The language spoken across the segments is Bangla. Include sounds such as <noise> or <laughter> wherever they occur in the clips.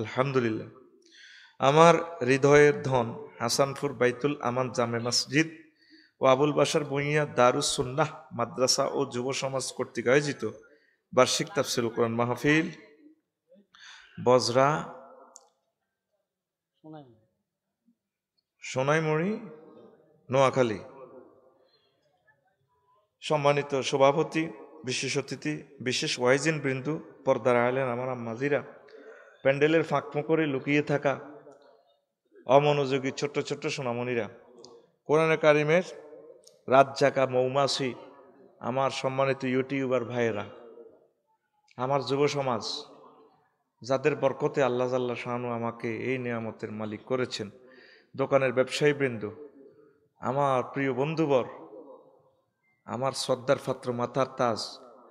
আলহামদুলিল্লাহ। আমার হৃদয়ের ধন হাসানপুর বাইতুল আমান জামে মসজিদ ও আবুল বাসার বইয়া দারুস সুন্নাহ মাদ্রাসা ও যুব সমাজ কর্তৃক আয়োজিত বার্ষিক তাফসিল কোরআন মাহফিল, বজরা সোনাইমণি নোয়াখালী। সম্মানিত সভাপতি, বিশেষ অতিথি, বিশেষ ওয়াইজিন বৃন্দু, পর্দার আলেন আমার আম্মাজিরা প্যান্ডেলের ফাঁকমো করে লুকিয়ে থাকা অমনোযোগী ছোট্ট ছোট্ট সোনামণিরা। কোরআনে কারিমের রাত জাকা মৌমাছি, আমার সম্মানিত ইউটিউবার ভাইয়েরা, আমার যুব সমাজ, যাদের বরকতে আল্লাহ আল্লাহ শাহানু আমাকে এই নিয়ামতের মালিক করেছেন, দোকানের ব্যবসায়ী বৃন্দ আমার প্রিয় বন্ধুবর, আমার শ্রদ্ধার ফাত্র মাথার তাজ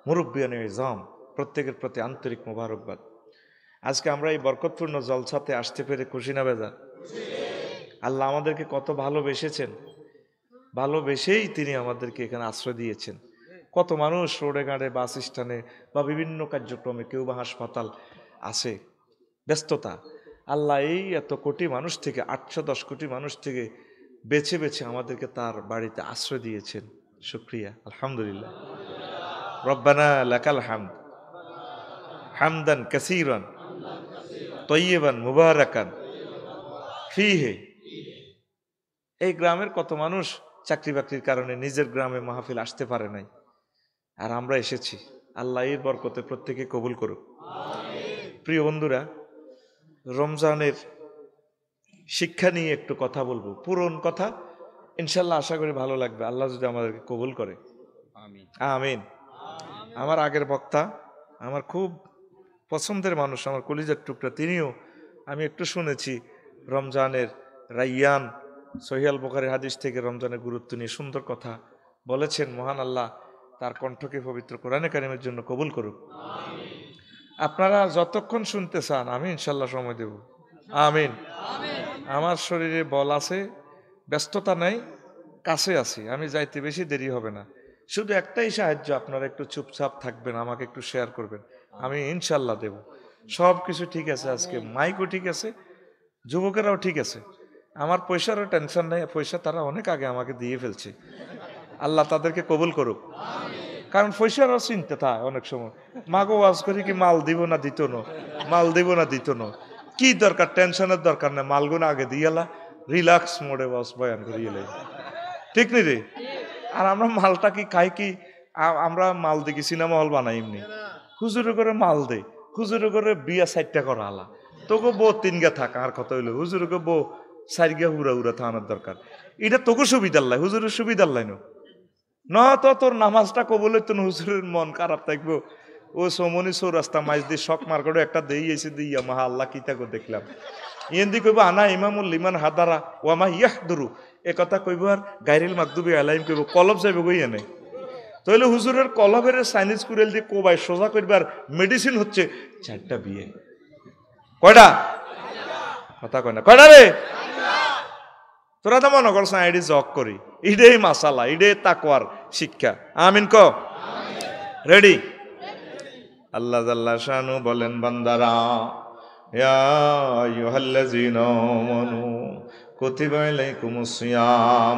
মুরব্বিয়ানে জাম প্রত্যেকের প্রতি আন্তরিক মোবারকবাদ। আজকে আমরা এই বরকতপূর্ণ জলসাতে আসতে পেরে খুশি না বেজা আল্লাহ আমাদেরকে কত ভালোবেসেছেন। ভালোবেসেই তিনি আমাদেরকে এখানে আশ্রয় দিয়েছেন। কত মানুষ রোডে গাড়ে বাস স্ট্যান্ডে বা বিভিন্ন কার্যক্রমে কেউ বা হাসপাতাল আছে। ব্যস্ততা। আল্লাহ এই এত কোটি মানুষ থেকে, আটশো দশ কোটি মানুষ থেকে বেছে বেছে আমাদেরকে তার বাড়িতে আশ্রয় দিয়েছেন। শুক্রিয়া। আলহামদুলিল্লাহ। রব্বানা লাকাল হামদ। হামদান কাসিরান। তৈয়বান মুবারাকান। ফিহে। এই গ্রামের কত মানুষ চাকরি বাকরির কারণে নিজের গ্রামে মাহফিল আসতে পারে নাই। আর আমরা এসেছি। আল্লাহ এর বরকতে প্রত্যেকে কবুল করুক। প্রিয় বন্ধুরা রমজানের শিক্ষা নিয়ে একটু কথা বলব। পুরন কথা ইনশাল্লাহ আশা করি ভালো লাগবে। আল্লাহ যদি আমাদেরকে কবুল করে। আমিন। আমার আগের বক্তা আমার খুব পছন্দের মানুষ, আমার কলিজার টুকরা। তিনিও, আমি একটু শুনেছি রমজানের রাইয়ান সহিয়াল বোখারের হাদিস থেকে রমজানের গুরুত্ব নিয়ে সুন্দর কথা বলেছেন। মহান আল্লাহ তার কণ্ঠকে পবিত্র কোরআনে কারিমের জন্য কবুল করুক। আপনারা যতক্ষণ শুনতে চান, আমি ইনশাল্লাহ সময় দেব। আমিন। আমার শরীরে বল আছে, ব্যস্ততা নাই, কাছে আছি। আমি যাইতে বেশি দেরি হবে না। শুধু একটাই সাহায্য, আপনারা একটু চুপচাপ থাকবেন, আমাকে একটু শেয়ার করবেন। আমি ইনশাল্লাহ দেব। সব কিছু ঠিক আছে আজকে। মাইকও ঠিক আছে, যুবকেরাও ঠিক আছে। আমার পয়সারও টেনশন নেই, পয়সা তারা অনেক আগে আমাকে দিয়ে ফেলছে। আল্লাহ তাদেরকে কবুল করুক। কারণ পয়সারও চিন্তা থাকে অনেক সময়। মাগো ওয়াজ করি কি মাল দিব না দিত না? মাল দিব না দিত না? কি দরকার? টেনশনের দরকার নেই। মালগুলো আগে দিয়ে দিয়েলা রিল্যাক্স মোডে ওয়াজ বয়ান করিয়ে ঠিক নি রে? আর আমরা মালটা কি খাই কি? আমরা মাল দেখি সিনেমা হল বানাই এমনি। হুজুরে করে মাল দে, হুজুরে করে বিয়া সাইডটা করা আলা। তোকে বউ তিন গা থাকা, আর কথা হইল, হুজুরে বউ সাইড গা হুরা হুরা থানার দরকার। এটা তোকে সুবিধার লাই হুজুরের সুবিধার লাই ন। তো তোর নামাজটা কবলে তো হুজুরের মন খারাপ থাকব। ও সমনি রাস্তা মাইজ দিয়ে শখ মার্কেটে একটা দেই এসে দিয়া মাহা আল্লাহ কিতা করে দেখলাম। ইয়েন্দি কইব, আনা ইমামুল লিমান হাদারা ও আমা ইয়াহ দরু এ কথা কইব আর গাইরিল মাকদুবি আলাইম কইব, কলব যাইব গই এনে? তাহলে হুজুরের কলবের সাইনিজ কুরেল দিয়ে কোবাই সোজা করবার মেডিসিন হচ্ছে চারটা বিয়ে। কয়টা? কথা কয় না। কয়টা রে? তোরা তো মনে করছ এটি জগ করি। ইডেই মাসালা ইডে তাকওয়ার শিক্ষা। আমিন ক রেডি আল্লাহ জাল্লা শানু বলেন, বান্দারা, ইয়া আইয়ুহাল্লাযীনা আমানু, কুতিবা আলাইকুমুস সিয়াম।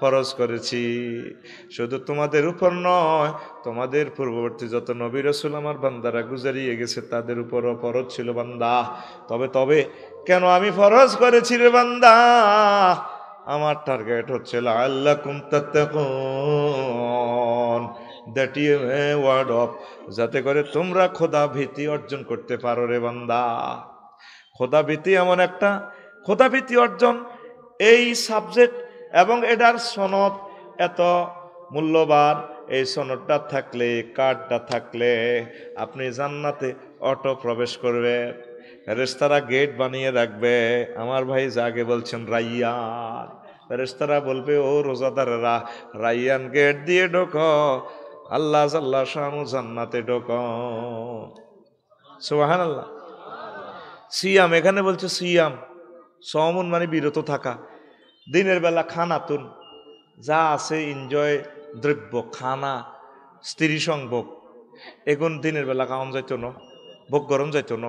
ফরজ করেছি। শুধু তোমাদের উপর নয়, তোমাদের পূর্ববর্তী যত নবী রসুল আমার বান্দারা গুজারিয়ে গেছে, তাদের উপরও ফরজ ছিল বান্দা। তবে তবে কেন আমি ফরজ করেছি রে বান্দা? আমার টার্গেট হচ্ছে আল্লাহ দ্যাট ওয়ার্ড অফ যাতে করে তোমরা খোদা ভীতি অর্জন করতে পারো রে বান্দা। খোদা ভীতি এমন একটা, খোদা ভীতি অর্জন, এই সাবজেক্ট এবং এটার সনদ এত মূল্যবান, এই সনদটা থাকলে, কার্ডটা থাকলে আপনি জান্নাতে অটো প্রবেশ করবে, রেস্তারা গেট বানিয়ে রাখবে। আমার ভাই যাকে বলছেন, রাইয়ান। রেস্তারা বলবে, ও রোজাদারেরা, রাইয়ান গেট দিয়ে ঢোক, আল্লাহ আল্লাহ শানু জান্নাতে ঢোক। সুবাহান আল্লাহ সিয়াম, এখানে বলছে সিয়াম। সমন মানে বিরত থাকা। দিনের বেলা খানাতুন যা আছে এনজয় দ্রব্য, খানা, স্ত্রী সংভোগ। এখন দিনের বেলা খাওয়ান যাইতো ন, ভোগ গরম যাইত ন।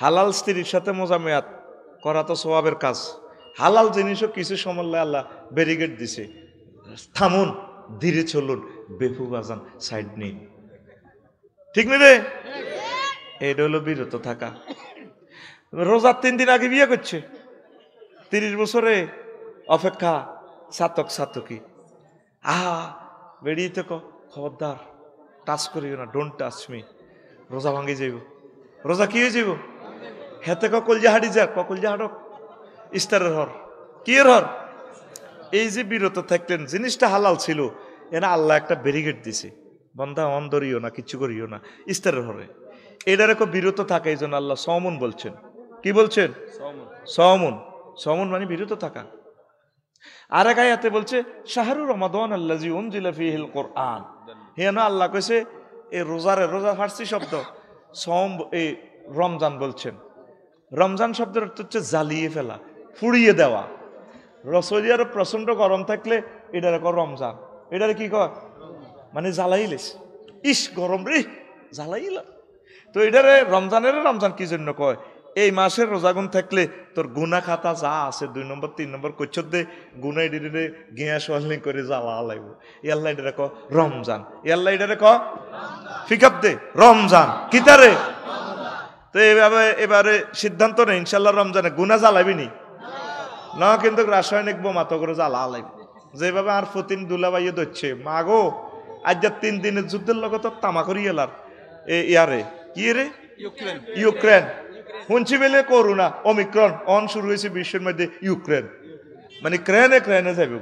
হালাল স্ত্রীর সাথে মোজামেয়াত করা তো স্বভাবের কাজ। হালাল জিনিসও কিছু সময় আল্লাহ ব্যারিকেড দিছে। থামুন, ধীরে চলুন বেফু বাজান সাইড নিন। ঠিক নেই রে? এটা হলো বিরত থাকা। রোজার তিন দিন আগে বিয়ে করছে। তিরিশ বছরে অপেক্ষা সাতক সাতকি। আহা বেরিয়ে তো খবরদার। টাচ করিও না ডোন্ট টাচ মি রোজা ভাঙ্গি যাইব। রোজা কি হয়ে যাইব? হেতে কলজা হাড়ি যাক কলজা হাড়ক। ইস্তারের হর। কি এর হর? এই যে বিরত থাকলেন জিনিসটা হালাল ছিল এনা আল্লাহ একটা ব্যারিকেড দিছে। বন্ধা অন্দরিও না কিছু করিও না ইস্তারের হরে। এটার এক বিরত থাকে এই জন্য আল্লাহ সমন বলছেন। কি বলছেন? সমন সমন মানে বিরত থাকা। আর এক আয়াতে বলছে শাহরুর রমাদান আল্লাজি উনজিলা ফিহিল কোরআন। হেন আল্লাহ কইছে, এ রোজারে রোজা ফার্সি শব্দ সম এই রমজান বলছেন। রমজান শব্দের অর্থ হচ্ছে জ্বালিয়ে ফেলা ফুড়িয়ে দেওয়া। রসলিয়ার প্রচণ্ড গরম থাকলে এটার কর রমজান। এটার কি কর মানে জ্বালাইলেস। ইস, গরম রে জ্বালাইল তো এটারে রমজানের রমজান কি জন্য কয়? এই মাসের রোজাগুন থাকলে তোর গুনা খাতা যা আছে দুই নম্বর তিন নম্বর কচ্ছর দে গুনা এডিরে গিয়া সোয়ালিং করে জ্বালা লাগব। ইয়াল্লা এটারে ক রমজান। ইয়াল্লা এটারে ক ফিকাপ দে রমজান। কিতারে তো এভাবে এবারে সিদ্ধান্ত নেই ইনশাল্লাহ রমজানে গুনা জ্বালাবি নি? না কিন্তু রাসায়নিক বোমা তো করে জ্বালা লাগবে। যেভাবে আর ফতিন দুলাবাইয়ে ধরছে মাগো আজ তিন দিনের যুদ্ধের লগত তামা করি এলার। এ ইয়ারে কি রে? ইউক্রেন। ইউক্রেন। শুনছি বেলে করোনা অমিক্রন অন শুরু হয়েছে বিশ্বের মধ্যে ইউক্রেন মানে ক্রেনে ক্রেনে যাবে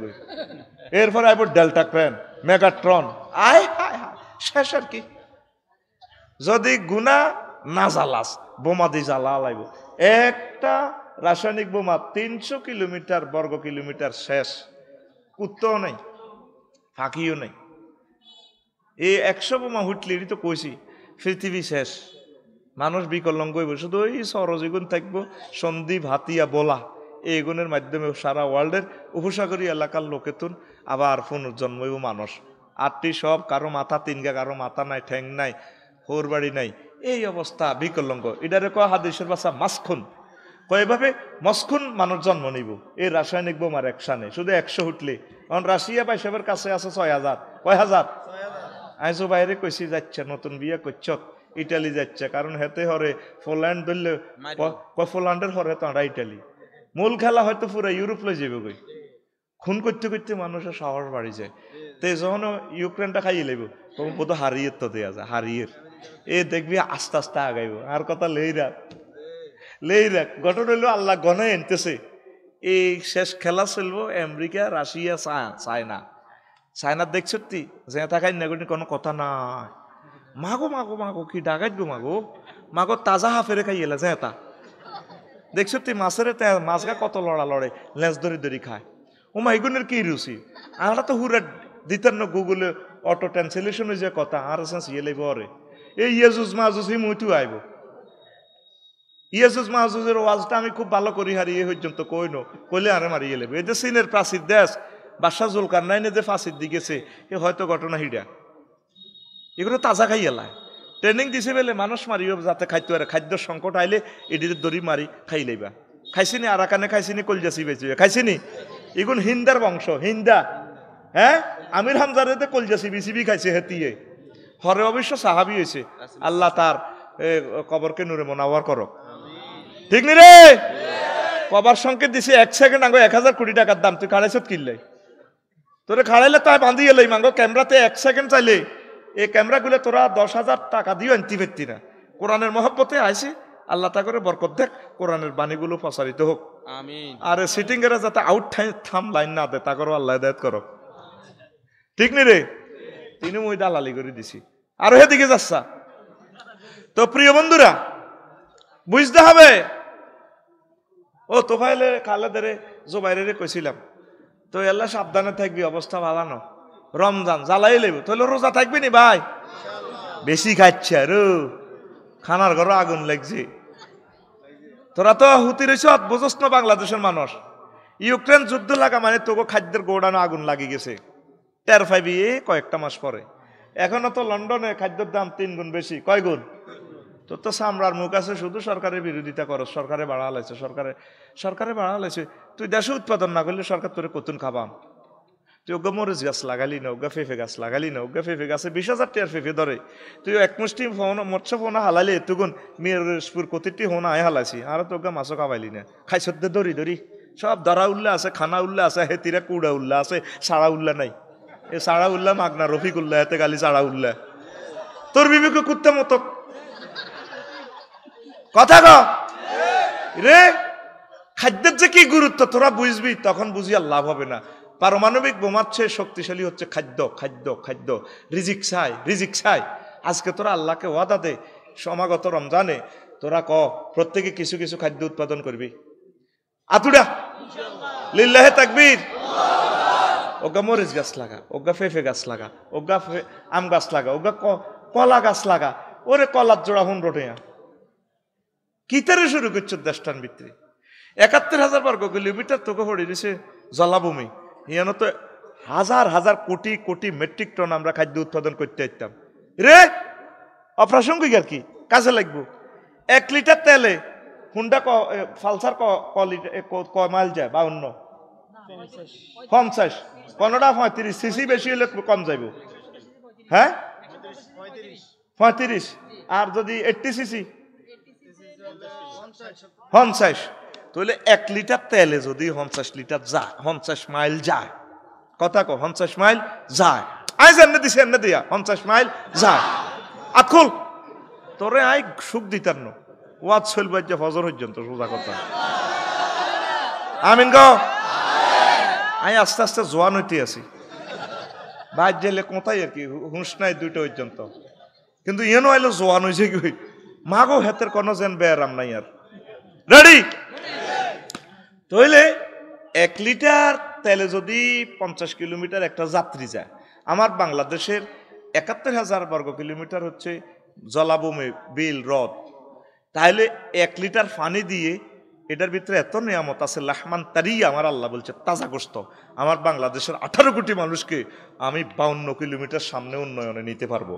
এরপরে আইব ডেল্টা ক্রেন মেগাট্রন আয় হায় হায় শেষ আর কি যদি গুনা না জ্বালাস বোমা দিয়ে জ্বালা লাগবে একটা রাসায়নিক বোমা তিনশো কিলোমিটার বর্গ কিলোমিটার শেষ কুত্তও নেই ফাঁকিও নেই এই একশো বোমা হুটলি তো কইছি পৃথিবী শেষ মানুষ বিকলঙ্গ হইব শুধু ওই সরজীগুণ থাকব সন্দীপ হাতিয়া বলা এই গুণের মাধ্যমে সারা ওয়ার্ল্ডের উপসাগরীয় এলাকার লোকেতুন আবার পুনর্জন্ম হইব মানুষ। আটটি সব কারও মাথা তিনগা কারও মাথা নাই ঠ্যাং নাই হোর বাড়ি নাই এই অবস্থা বিকলঙ্গ। এটারে কয় হাদিসের বাসা মাসখুন। কয়ভাবে মস্কুন মানুষ জন্ম নিব এই রাসায়নিক বোমার একসানে শুধু একশো উঠলে কারণ রাশিয়া বাইসবের কাছে আছে ছয় হাজার। কয় হাজার? আইসো বাইরে কইসি যাচ্ছে নতুন বিয়ে করছ। ইটালি যাচ্ছে। কারণ হেতে হরে পোল্যান্ড ধরলে পোল্যান্ডের হরে তাঁরা ইটালি। মূল খেলা হয়তো পুরো ইউরোপ লই যাবে কই। খুন করতে করতে মানুষের সাহস বাড়ি যায়। তো যখন ইউক্রেনটা খাইয়ে লাগবে তখন বোধ হারিয়ে তো দেওয়া যায় হারিয়ে এ দেখবি আস্তে আস্তে আগাইব। আর কথা লেই রাখ। লেই রাখ। ঘটনা হইল আল্লাহ গনে এনতেছে। এই শেষ খেলা চলবো আমেরিকা রাশিয়া চায়না। চায়না দেখছ তি যে থাকাই নেগনি কোনো কথা নাই। মাগো মাগো মাগো, কি ডাকাইত গো মাগো? মাগো তাজা হাফেরে খাই এলা এটা। দেখছ তুই মাছের মাছগা কত লড়া লড়ে, লেজ ধরে ধরে খায়। ও মা এগুনের কি রুচি আমরা তো হুরা দিতেন না গুগলে অটো ট্রান্সলেশন যে কথা, আর সেন্স ইয়ে লাইব অরে এই ইয়েজুজ মাজুজ হি মুইটু আইব। ইয়েজুজ মাহুজের ওয়াজটা আমি খুব ভালো করি হারি এ পর্যন্ত কই নো? কইলে আরে মারিয়ে লেবে এই যে চীনের প্রাচীর দেশ, বাদশাহ জুলকার নাইনে যে ফাঁসির দিকেছে এ হয়তো ঘটনা হিডা। এগুলো তাজা খাই এলায় ট্রেনিং দিছে বেলে মানুষ মারিও যাতে খাইতে পারে খাদ্য সংকট আইলে এটির দড়ি মারি, খাই লইবা। খাইছিনি আরাকানে, খাইছিনি কলজাসি বেঁচে। খাইছিনি? এগুন হিন্দার বংশ, হিন্দা। হ্যাঁ? আমির হামজারে কলজাসি বিসিবি খাইছে হেতিয়ে। হরে অবশ্য সাহাবি হয়েছে আল্লাহ তার কবরকে নুরে মনাওয়ার করক। ঠিক নি রে? কবার সংকেত দিছে এক সেকেন্ড আগে এক হাজার কোটি টাকার দাম। তুই খাড়াইছত কিনলে? তোরে খাড়াইলে তাই বাঁধি এলাই মাঙ্গো ক্যামেরাতে এক সেকেন্ড চাইলে এই ক্যামেরাগুলো তোরা দশ হাজার টাকা দিও আনতে পারতি না কোরআনের মহব্বতে আইসি আল্লাহ তা করে বরকত দেখ কোরআনের বাণীগুলো প্রসারিত হোক। আর সিটিং এরা যাতে আউট থাম লাইন না দে তা করো আল্লাহ দায়ত করো। ঠিক নি রে? তিনি মই দালালি করে দিছি। আর হেদিকে যাচ্ছা। তো প্রিয় বন্ধুরা বুঝতে হবে। ও তো তোফাইলে খালেদারে জোবাইরে কইছিলাম তো এল্লা সাবধানে থাকবি অবস্থা ভালো না। রমজান জ্বালাই লেব তাহলে রোজা থাকবি নি ভাই? বেশি খাচ্ছে আর খানার ঘরে আগুন লাগছে। তোরা তো হুতি রয়েছ বুঝস না বাংলাদেশের মানুষ। ইউক্রেন যুদ্ধ লাগা মানে তোকে খাদ্যের গোড়ানো আগুন লাগি গেছে। টের ফাইবি কয়েকটা মাস পরে। এখনও তো লন্ডনে খাদ্যের দাম তিন গুণ বেশি। কয় গুণ? তোর তো সামরার মুখ আছে, শুধু সরকারের বিরোধিতা করো সরকারে বাড়া লাইছে, সরকারে সরকারে বাড়া লাইছে। তুই দেশে উৎপাদন না করলে সরকার তোরে কতুন খাবাম। তুই ওগা মরিচ গাছ লাগালি না ওগা ফেফে গাছ লাগালি না ওগা ফেফে গাছে বিশ হাজার টিয়ার ফেফে ধরে। তুই এক মুষ্টি ফোন, মৎস্য ফোনা হালালি, এতুগুন মেয়ের প্রতিটি হোনা আয় হালাইছি আর তো ওগা মাছও খাবাইলি না। খাই খাইছ ধরি ধরি। সব ধরা উল্লা আছে, খানা উল্লা আছে হেতিরা কুড়া উল্লা আছে, সাড়া উল্লা নাই। এ সাড়া উল্লা মাগনা রফিক উল্লা এতে গালি সাড়া উল্লা। তোর বিবেকে কুত্তে মতো। কথা ক। রে, খাদ্যের যে কি গুরুত্ব, তোরা বুঝবি, তখন বুঝি আর লাভ হবে না। পারমাণবিক বোমার চেয়ে শক্তিশালী হচ্ছে খাদ্য খাদ্য খাদ্য। রিজিক চাই রিজিক চাই। আজকে তোরা আল্লাহকে ওয়াদা দে সমাগত রমজানে। তোরা ক প্রত্যেকে কিছু কিছু খাদ্য উৎপাদন করবি? আতুডা লিল্লাহে তাকবীর। ওগা মরিচ গাছ লাগা ওগা ফেফে গাছ লাগা ওগা ফে- আম গাছ লাগা ওগা ক- কলা গাছ লাগা। ওরে কলার জোড়া হুন রোটেয়া কিতারে শুরু করছ দেশটান ভিতরে একাত্তর হাজার বর্গ কিলোমিটার তোকে পড়ে দিছে জলাভূমি। ইয়ানো তো হাজার হাজার কোটি কোটি মেট্রিক টন আমরা খাদ্য উৎপাদন করতে পারতাম রে, অপ্রাসঙ্গিক আর কি? কাজে লাগবো। এক লিটার তেলে হুন্ডা ক ফালসার ক মাইল যায় বাউন্ন পঞ্চাশ। পনেরোটা পঁয়ত্রিশ। সিসি বেশি হলে কম যাইব। হ্যাঁ? পঁয়ত্রিশ। আর যদি এইটটি সিসি? পঞ্চাশ। তাহলে এক লিটার তেলে যদি পঞ্চাশ লিটার যায় পঞ্চাশ মাইল যায়। কথা কো পঞ্চাশ মাইল যায়। আই এমনি দিছি, এমনি দিয়া, পঞ্চাশ মাইল যায়। আতকুল তোরে আই সুখ দিতার ন। ওয়াজ চলবে যে ফজর পর্যন্ত, সোজা কথা। আমিন গো আমি আস্তে আস্তে জোয়ান হইতে আছি। বাইর জেলে কোথায় আর কি হুঁশ নাই দুইটা পর্যন্ত। কিন্তু ইয়েনো আইলো জোয়ান হয়েছে কি মাগো হেতের কোনো যেন বেয়ারাম নাই আর। রেডি তাইলে এক লিটার তেলে যদি পঞ্চাশ কিলোমিটার একটা যাত্রী যায়। আমার বাংলাদেশের একাত্তর হাজার বর্গ কিলোমিটার হচ্ছে জলাভূমি, বিল, হ্রদ। তাহলে এক লিটার পানি দিয়ে এটার ভিতরে এত নিয়ামত আছে, লাহমান তারি আমার আল্লাহ বলছে, তাজা গোস্ত আমার বাংলাদেশের আঠারো কোটি মানুষকে আমি বাউন্ন কিলোমিটার সামনে উন্নয়নে নিতে পারব।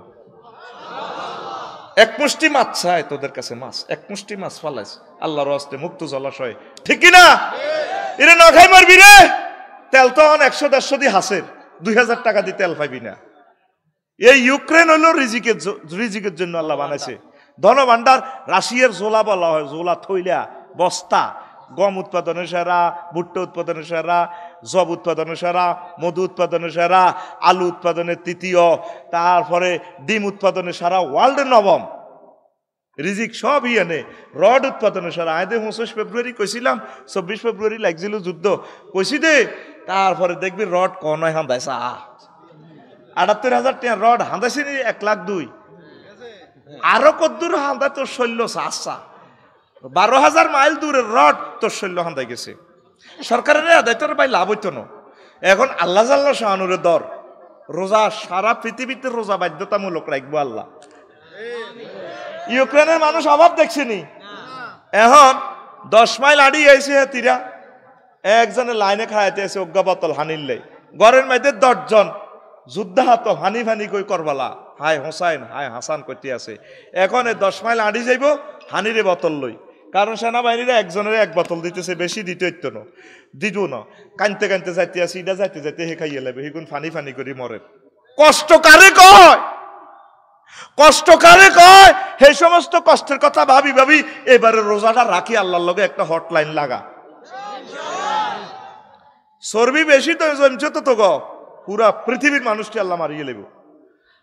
এক মুষ্টি মাছ চায় তোদের কাছে মাছ, এক মুষ্টি মাছ ফালাইস। আল্লাহর হস্তে মুক্ত জলাশয়। ঠিক না এরে না খাই মারবি রে? তেল তো এখন একশো, দেড়শো দিয়ে হাসের। দুই হাজার টাকা দিয়ে তেল পাইবি না। এই ইউক্রেন হলো রিজিকের রিজিকের জন্য আল্লাহ বানাইছে। ধনভাণ্ডার রাশিয়ার জোলা বলা হয় জোলা থইলা বস্তা। গম উৎপাদনের সেরা, ভুট্টা উৎপাদনের সেরা জব উৎপাদনের সেরা, মধু উৎপাদনে সেরা, আলু উৎপাদনে তৃতীয়, তারপরে ডিম উৎপাদনে সারা, ওয়ার্ল্ডের নবম। রিজিক সব ইয়েনে। রড উৎপাদনের সারা। আয় দে, পঁচিশ ফেব্রুয়ারি কইছিলাম, চব্বিশ ফেব্রুয়ারি লাগছিল যুদ্ধ। কইছি দে, তারপরে দেখবি রড কন হয় হান্দাইছে। আটাত্তর হাজার টাকা রড হাঁদাইছে নি এক লাখ দুই। আরও কদ্দূর হাঁদা তোর শৈল্য আচ্ছা। বারো হাজার মাইল দূরের রড তোর শৈল্য হাঁদাই গেছে। সরকারের আদায় তোর ভাই লাভ হইতো না। এখন আল্লাহ জাল্লাহ শাহানুরের দর, রোজা, সারা পৃথিবীতে রোজা বাধ্যতামূলক রাখব আল্লাহ। ইউক্রেনের মানুষ অভাব দেখছেনি। এখন দশ মাইল আড়ি আইছে তিরা, একজনে লাইনে খাইতে আছে অজ্ঞা বোতল হানিলে ঘরের মধ্যে দশজন যুদ্ধাহত হানি ফানি কই করবালা। হাই হোসাইন হাই হাসান করতে আছে। এখন দশ মাইল আড়ি যাইব, হানিরে বোতল লই। কারণ সেনাবাহিনীরা একজনের এক বোতল দিতেছে, বেশি দিতে হইতো না। দিব না। কানতে কানতে যাইতে আসি ইটা যাইতে যাইতে হে খাইয়ে লাগবে হিগুন ফানি ফানি করি মরে। কষ্ট কারে কয়? কষ্ট কারে কয়? সেই সমস্ত কষ্টের কথা ভাবি ভাবি এবারে রোজাটা রাখি আল্লাহর লগে একটা হটলাইন লাগা। চর্বি বেশি তো জমছে তো তো গো পুরা পৃথিবীর মানুষটি আল্লাহ মারিয়ে লেব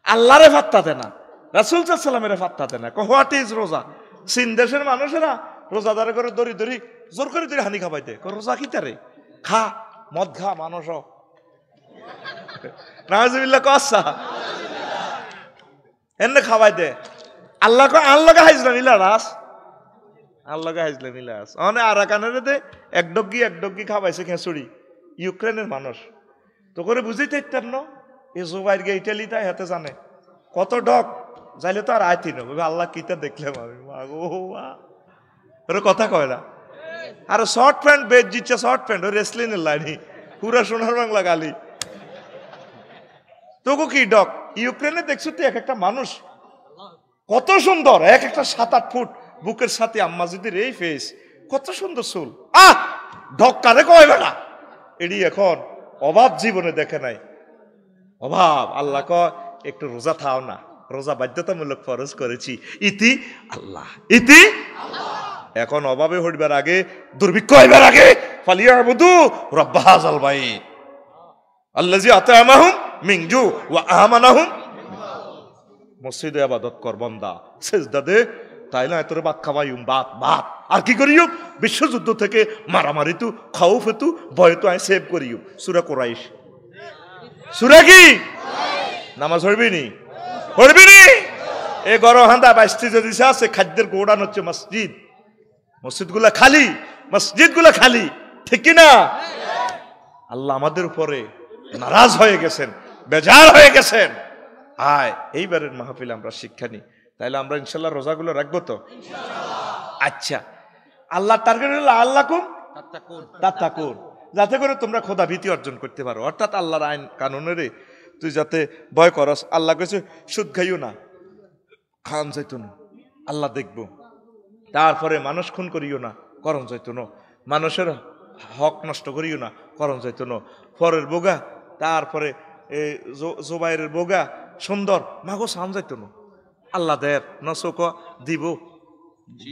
আল্লাহরে ফাত্তাতে না রাসুল সাল্লামের ফাত্তাতে না হোয়াট ইজ রোজা? চীন দেশের মানুষেরা রোজাদারে করে দড়ি দড়ি জোর করে দড়ি হানি খাবাই দে কয়, রোজা কি তারে? খা মদ খা মানুষ হ। নাহাজুবিল্লাহ কসা এনে খাবাই দে আল্লাহ আল্লাহকে হাইজলাম ইলারাস আল্লাহকে হাইজলাম ইলারাস অনে আর কানের দে এক ডগ্গি এক ডগ্গি খাবাইছে খেঁচুড়ি। ইউক্রেনের মানুষ। তো করে বুঝাইতে ইত্যার ন এ জোবাইর গে ইটালি তাই হাতে জানে। কত ডক যাইলে তো আর আইতি না। বলবে আল্লাহ কিতা দেখলাম আমি? মা গো মা। ওরা কথা কয় না। আর শর্ট প্যান্ট বেদ জিচ্ছে শর্ট প্যান্ট ওই রেসলিনের লাইনি পুরা সোনার বাংলা গালি। তবু কি, ডক, ইউক্রেনে দেখছ তো এক একটা মানুষ কত সুন্দর, এক একটা সাত আট ফুট, বুকের সাথে আম্মা যদি এই ফেস কত সুন্দর চুল। আহ! ডক, কারে কয় বেড়া এডি এখন অভাব জীবনে দেখে নাই। অভাব, আল্লাহ কয়, একটু রোজা থাও না। রোজা বাধ্যতামূলক ফরজ করেছি। ইতি আল্লাহ। ইতি এখন অভাবে হইবার আগে, দুর্ভিক্ষ হইবার আগে ফালিয়া বুধু রব্বাহাজ আল বাই। আল্লাজি আতামাহুম মিংজু ওয়া আহমানাহুম মসজিদে আবাদত কর বন্দা, সেজদা দে, তাই না তোর বাদ খাওয়াইম বাত বাত আর কি করিও? বিশ্বযুদ্ধ থেকে মারামারি তু খাও ফেতু ভয় তো আয় সেভ করিও। সুরা কোরাইশ। সুরা কি? নামাজ হইবি নি? হইবি নি? এ গরম হান্দা বাইশটি যদি আছে, খাদ্যের গোড়ান হচ্ছে মসজিদ। মসজিদগুলা খালি মসজিদগুলা খালি ঠিক কি না আল্লাহ আমাদের উপরে নারাজ হয়ে গেছেন বেজার হয়ে গেছেন। আয় এইবারের মাহফিল আমরা শিক্ষা নিই। তাইলে আমরা ইনশাল্লাহ রোজাগুলো রাখব তো? আচ্ছা আল্লাহ টার্গেট হলো আল্লাহ কুম তাত্তাকুন। যাতে করে তোমরা খোদা ভীতি অর্জন করতে পারো। অর্থাৎ আল্লাহর আইন কানুনের তুই যাতে ভয় করস। আল্লাহ কেছে সুদ খাইও না খান যাইতো না আল্লাহ দেখব। তারপরে মানুষ খুন করিও না করণ যাইতো না। মানুষের হক নষ্ট করিও না করণ যাইতো না। পরের বোগা তারপরে জোবাইরের বোগা সুন্দর মাগো সাম যাইতো না। আল্লাহ দেব নচক দিব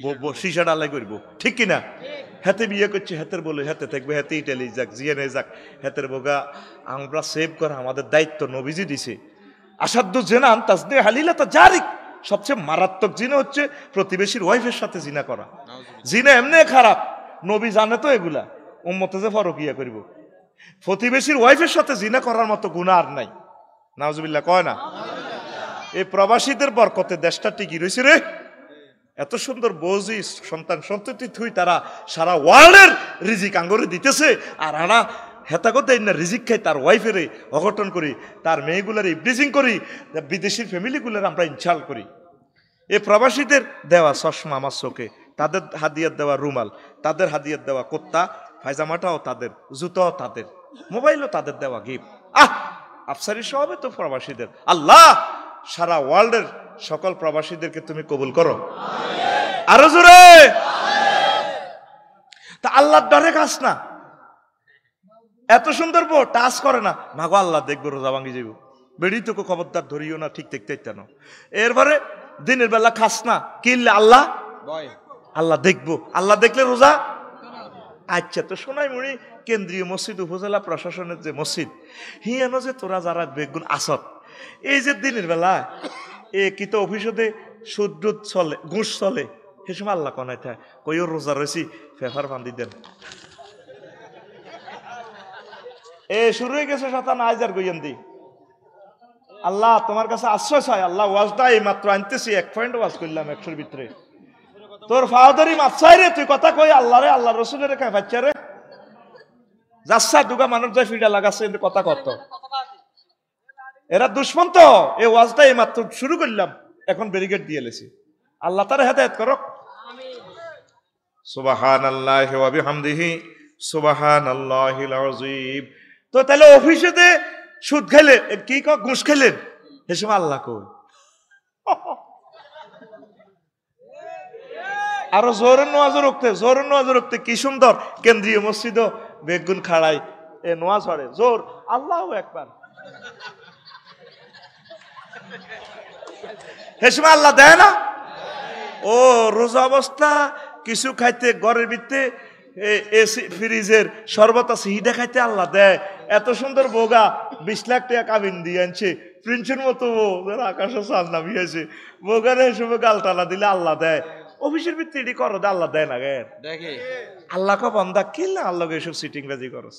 ব- ডালাই করব। ঠিক কিনা হাতে বিয়ে করছে হাতের বলে হাতে থাকবে হাতে ইটালি যাক জিয়ানে যাক। হাতের বোগা আমরা সেভ করা আমাদের দায়িত্ব নবীজি দিছে। আসাধ্য জেনান তাজদে হালিলা তা জারিক। সবচেয়ে মারাত্মক জিনা হচ্ছে প্রতিবেশীর ওয়াইফের সাথে জিনা করা। জিনা এমনি খারাপ। নবী জানে তো এগুলা। উম্মতে যে ফরকিয়া করব। প্রতিবেশীর ওয়াইফের সাথে জিনা করার মতো গুণা আর নাই। নাওজবিল্লা কয় না? এই প্রবাসীদের বরকতে দেশটা টিকি রয়েছে রে। এত সুন্দর বৌজি সন্তান সন্ততি থুই তারা সারা ওয়ার্ল্ডের রিজিক আঙ্গরে দিতেছে। আর আনা হেতাগো দেয় না রিজিক খাই তার ওয়াইফেরে অঘটন করি, তার মেয়েগুলার ইবলিজিং করি বিদেশির ফ্যামিলিগুলোর আমরা ইনশাল করি। এ প্রবাসীদের দেওয়া চশমা আমার চোখে, তাদের হাদিয়াত দেওয়া রুমাল, তাদের হাদিয়াত দেওয়া কোত্তা পায়জামাটাও তাদের, জুতাও তাদের, মোবাইলও তাদের দেওয়া গিফট। আহ! আফসারি সবে তো প্রবাসীদের। আল্লাহ! সারা ওয়ার্ল্ডের সকল প্রবাসীদেরকে তুমি কবুল করো। আরও জোরে! তা আল্লাহর ডরে কাজ না। এত সুন্দর বউ টাচ করে না। মাগো আল্লাহ দেখব রোজা ভাঙি যাইব। বেড়ি তোকে খবরদার ধরিও না ঠিক দেখতে ইত্যানো এরপরে দিনের বেলা খাস না কিনলে আল্লাহ? আল্লাহ দেখব। আল্লাহ দেখলে রোজা? আচ্ছা তো সোনাই মুড়ি কেন্দ্রীয় মসজিদ উপজেলা প্রশাসনের যে মসজিদ হিয়ানো যে তোরা যারা বেগুন আসত এই যে দিনের বেলা এ কি তো অফিসতে টুদ চলে ঘুষ চলে সে সময় আল্লাহ কনাই থাকে কইও রোজা রয়েছি ফেফার বান্ধি দেন। এ, শুরু হয়ে গেছে আল্লাহ, তোমার কাছে আল্লাহ মাত্র আনতেছি, এক পয়েন্ট ওয়াজ করলাম একশোর ভিতরে। তোর ফাহাদারি রে, তুই কথা কই, আল্লাহ রে, আল্লাহ রসুলের রে। যাচ্ছা, দুগা মানুষ যায়, ফিডা লাগাচ্ছে, কিন্তু কথা কত। এরা মাত্র শুরু করলাম, এখন ব্যারিকেড দিয়ে আল্লাহ তার হেদায়ত করো সুবাহান আল্লাহ হামদিহি সুবাহান আল্লাহ তো তাহলে অফিসেতে সুদ খাইলে কি ক ঘুষ সে সময় আল্লাহ কই আরও জোর নোয়াজও রুখতে, জোর নোয়াজও রুখতে, কি সুন্দর। কেন্দ্রীয় মসজিদও বেগুন খাড়াই, এ নোয়াজ হরে, জোর। আল্লাহ একবার। হেসমা আল্লাহ দেয় না? ও, রোজা অবস্থা, কিছু খাইতে, ঘরের ভিতরে এসি ফ্রিজের শরবত আছে হিডা খাইতে আল্লাহ দেয়। এত সুন্দর বোগা বিশ লাখ টাকা কাবিন দিয়ে আনছে। প্রিন্সের মতো যারা আকাশে চাল বোগারে হিসেবে দিলে আল্লাহ দেয়। অফিসের ভিত্তি এটি করো দে, আল্লাহ দেয় না গের আল্লাহ কা বন্দা আল্লাহকে এসব সিটিং বাজি করস?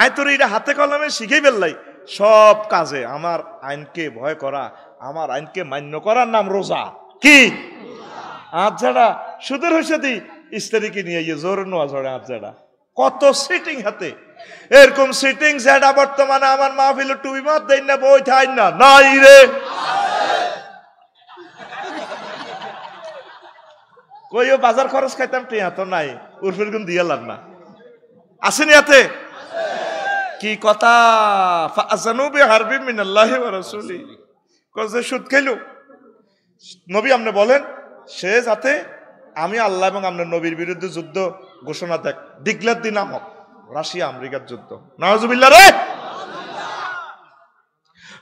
আয় তোর এটা হাতে কলমে শিখেই ফেললাই। সব কাজে আমার আইনকে ভয় করা আমার আইনকে মান্য করার নাম রোজা। কি? আজ যারা সুদের হয়েছে দি স্ত্রীকে নিয়ে গিয়ে জোর নোয়া ঝড়ে আজ যারা কত সিটিং হাতে এরকম সিটিং যেটা বর্তমানে আমার মাহফিল টুবি মাত দেন না বই থাই না নাই রে কইও বাজার খরচ খাইতাম টিয়া তো নাই উর্ফের গুণ দিয়ে লাভ না আসেনি হাতে কি কথা ফাজানুবি হারবি মিনাল্লাহি ওয়া রাসূলি কজে সুদ খাইলো নবী আপনি বলেন সে যাতে আমি আল্লাহ এবং আপনার নবীর বিরুদ্ধে যুদ্ধ ঘোষণা দেখ। ডিগলার দিন আমক, রাশিয়া, আমেরিকার যুদ্ধ। নওয়াজুবিল্লাহ রে!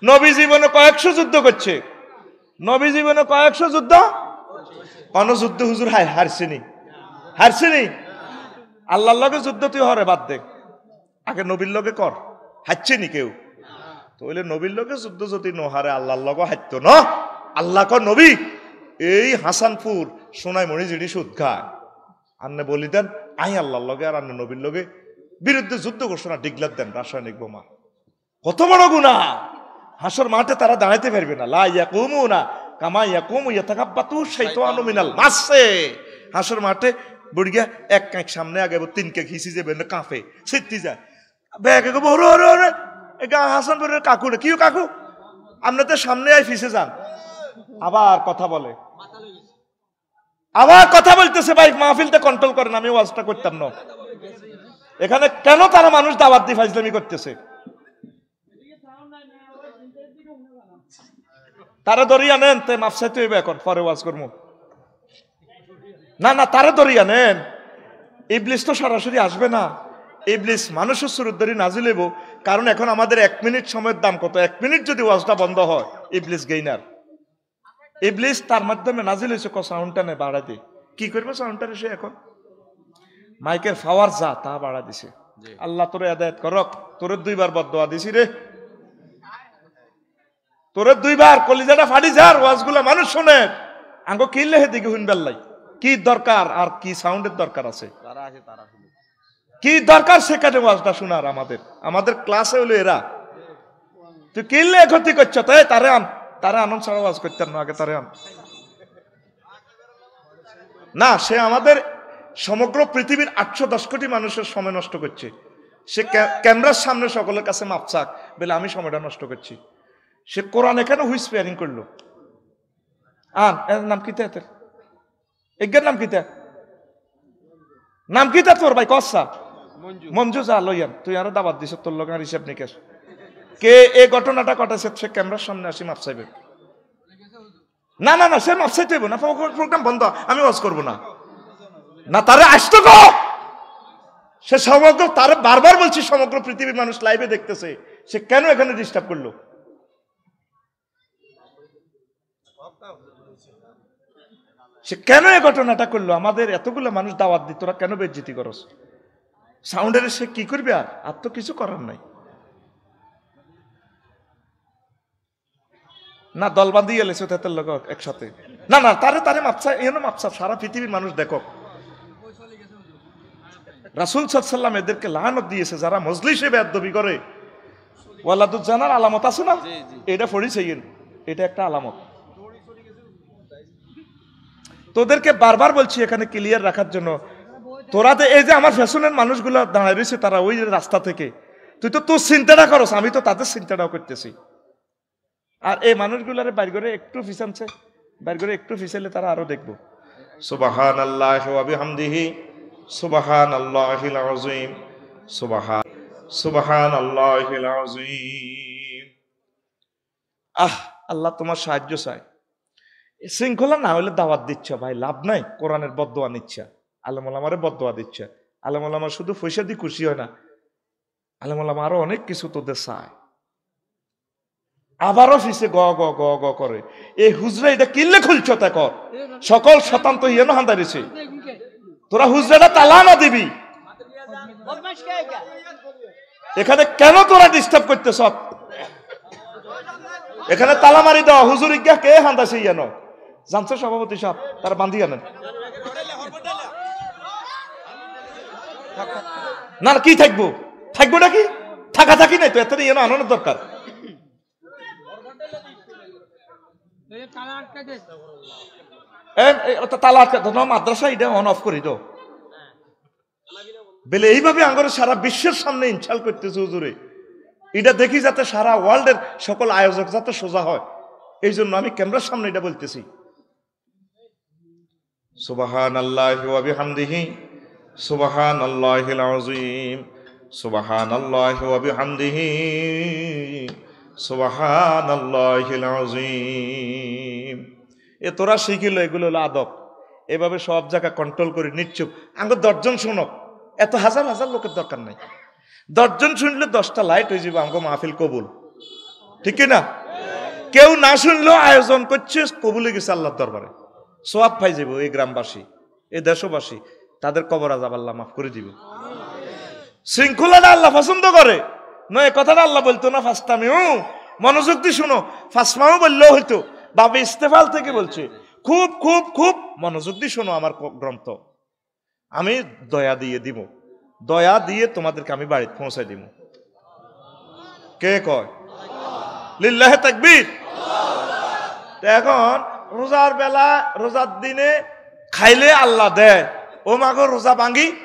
নবী জীবনে কয়েকশো যুদ্ধ করছে। নবী জীবনে কয়েকশো যুদ্ধ? কোন যুদ্ধ হুজুর হাই হারছিনি হারছিনি আল্লাহর লগে যুদ্ধ তুই হরে বাদ দে। আগে নবীর লগে কর, হারছে নি কেউ? তাহলে নবীর লগে যুদ্ধ যদি নহারে আল্লাহর লগে হারত ন? আল্লাহ কর নবী, এই হাসানপুর সোনাই মণি জিডি সুদ খায় আন্নে বলি দেন আই আল্লাহর লগে আর আন্নে নবীর লগে বিরুদ্ধে যুদ্ধ ঘোষণা ডিগলার দেন রাসায়নিক বোমা। কত বড় গুণা! হাসর মাঠে তারা দাঁড়াইতে পারবে না। লা ইয়াকুমু না কামা ইয়াকুমু ইয়াতাকাব্বাতু শাইতানু মিনাল মাসে হাসর মাঠে বুড়িয়া এক কাঁক সামনে আগে তিন কেক হিসি যাবে না কাঁপে সিদ্ধি যায়। ব্যাগে গো বড় ওরে ওরে গা হাসান বলে কাকু রে, কিও কাকু? আপনি তো সামনে আই ফিসে যান। আবার কথা বলে আবার কথা বলতেছে, ভাই মাহফিলটা কন্ট্রোল করেন আমি ওয়াজটা করতাম না। এখানে কেন তারা মানুষ দাওয়াত দিয়ে ফাইজলামি করতেছে? তারা দরিয়া নেন তে মাফসাইতে হইবে এখন, পরে ওয়াজ করব। না না, তারা দরিয়া নেন। ইবলিস তো সরাসরি আসবে না। ইবলিস মানুষের সুরত ধরে নাজিল হইব, কারণ এখন আমাদের এক মিনিট সময়ের দাম কত? এক মিনিট যদি ওয়াজটা বন্ধ হয়, ইবলিস গেইনার। ইবলিস তার মাধ্যমে নাজিল হয়েছে ক সাউন্ডটা নেই বাড়া দিয়ে। কি করবে সাউন্ডটা সে এখন? মাইকের ফাওয়ার যা তা বাড়া দিছে। আল্লাহ তোরে আদায়ত করক। তোরে দুইবার বদোয়া দিছি রে। তোরে দুইবার কলিজাটা ফাটি যার ওয়াজগুলা মানুষ শোনে। আঙ্গো কিনলে হে দিকে হুইন বেল্লাই? কি দরকার আর কি সাউন্ডের দরকার আছে? তারা আছে তারা কি দরকার সেখানে ওয়াজটা শোনার আমাদের? আমাদের ক্লাসে হলো এরা। তুই কিনলে ক্ষতি করছ? তাই তারে আন। তারে আনন্দ ছাড়া ওয়াজ করতেন না আগে তারে না সে আমাদের সমগ্র পৃথিবীর আটশো দশ কোটি মানুষের সময় নষ্ট করছে। সে ক্যামেরার সামনে সকলের কাছে মাপসাক বলে আমি সময়টা নষ্ট করছি। সে কোরআন এখানে হুইস পেয়ারিং করল। আন এর নাম কি তে এজ্ঞার নাম কি তে? নাম কি তে তোর ভাই? কসা? মঞ্জু। মঞ্জু যা লইয়ান। তুই আরও দাবাত দিছ তোর লোক আর হিসাব নিকেশ। কে এই ঘটনাটা ঘটাছে সে ক্যামেরার সামনে আসি মাপ চাইবে। না না না, সে মাপ চাইতে না প্রোগ্রাম বন্ধ, আমি ওয়াজ করব না। না, তারে আসতো গো সে সমগ্র, তার বারবার বলছি সমগ্র পৃথিবীর মানুষ লাইভে দেখতেছে, সে কেন এখানে ডিস্টার্ব করল? সে কেন এই ঘটনাটা করল? আমাদের এতগুলো মানুষ দাওয়াত দিত, তোরা কেন বেজ্জিতি করস? সাউন্ডের সে কি করবে আর? আর তো কিছু করার নাই। না দল বাঁধিয়ে এলেছে তাদের লোক একসাথে। না না তারে তারে মাপসা এনে মাপসা সারা পৃথিবীর মানুষ দেখো রাসুল সাল্লাম এদেরকে লাহানত দিয়েছে যারা মজলিসে বেদবি করে। ওয়ালাদুজ জানার আলামত আছে না। এটা ফরিসাইন এটা একটা আলামত। তোদেরকে বারবার বলছি এখানে ক্লিয়ার রাখার জন্য। তোরা তো এই যে আমার ফ্যাশনের মানুষগুলো দাঁড়ায় রয়েছে তারা ওই রাস্তা থেকে। তুই তো তোর চিন্তাটা করস আমি তো তাদের চিন্তাটাও করতেছি। আর এই মানুষগুলারে বাইর করে একটু ফিসানছে বাইর করে একটু ফিসাইলে তারা আরও দেখব। সুবাহান আল্লাহ হামদিহি সুবাহান আল্লাহিল আযীম সুবাহান সুবাহান আল্লাহিল আযীম। আহ আল্লাহ তোমার সাহায্য চাই শৃঙ্খলা না হলে দাওয়াত দিচ্ছ ভাই লাভ নাই কোরআনের বদোয়া নিচ্ছা। আলমারে বদোয়া দিচ্ছে। আলমার শুধু পয়সা দিয়ে খুশি হয় না আলমালাম আরও অনেক কিছু তোদের চায়। আবারও ফিসে গ গ গ গ করে। এই হুজরা এটা কিনলে খুলছ তা কর। সকল শতান্ত ইয়েনো হান্দারিছে। তোরা হুজরাটা তালা না দিবি। এখানে কেন তোরা ডিস্টার্ব করতেছ? এখানে তালা মারি দাও। হুজুর ইজ্ঞা কে হান্দাছে ইয়ানো? জানছো সভাপতি সাহেব? তারা বান্ধি আনেন। না না, কি থাকব? থাকব নাকি থাকা থাকি নাই তো এত ইয়েনো আনানোর দরকার এ, এ, ওটা তালা আটকা এটা অন অফ করি দাও বেলে এইভাবে আঙ্গরে সারা বিশ্বের সামনে ইনশাল করতেছে হুজুরে। এটা দেখি যাতে সারা ওয়ার্ল্ডের সকল আয়োজক যাতে সোজা হয়। এই জন্য আমি ক্যামেরার সামনে এটা বলতেছি। সুবাহান আল্লাহ বিহামদিহি। সুবাহান আল্লাহ আজিম সুবাহান আল্লাহ আল্লাহ এ তোরা শিখিল, এগুলো হলো আদব। এভাবে সব জায়গা কন্ট্রোল করে নিচ্ছুক। আঙ্গ দশজন শুনক। এত হাজার হাজার লোকের দরকার নাই। দশজন শুনলে দশটা লাইট হয়ে যাবে আমাকে মাহফিল কবুল। ঠিক না কেউ না শুনলেও আয়োজন করছে, কবুলে গেছে আল্লাহর দরবারে। সোয়াব পাই যাব এই গ্রামবাসী, এই দেশবাসী। তাদের কবর আজাব আল্লাহ মাফ করে দিব। শৃঙ্খলাটা আল্লাহ পছন্দ করে। নয় কথাটা আল্লাহ বলতো না ফাস্তামিও মনোযোগ দিয়ে শুনো। ফাসমাও বললেও হইতো। বাবা ইস্তেফাল থেকে বলছে, খুব খুব খুব মনোযোগ দিয়ে শোনো আমার গ্রন্থ। আমি দয়া দিয়ে দিব। দয়া দিয়ে তোমাদেরকে আমি বাড়িতে পৌঁছাই দিব। কে কয়? লিল্লাহে তাকবীর। এখন রোজার বেলা, রোজার দিনে খাইলে আল্লাহ দেয়। ও মাগো, রোজা ভাঙ্গি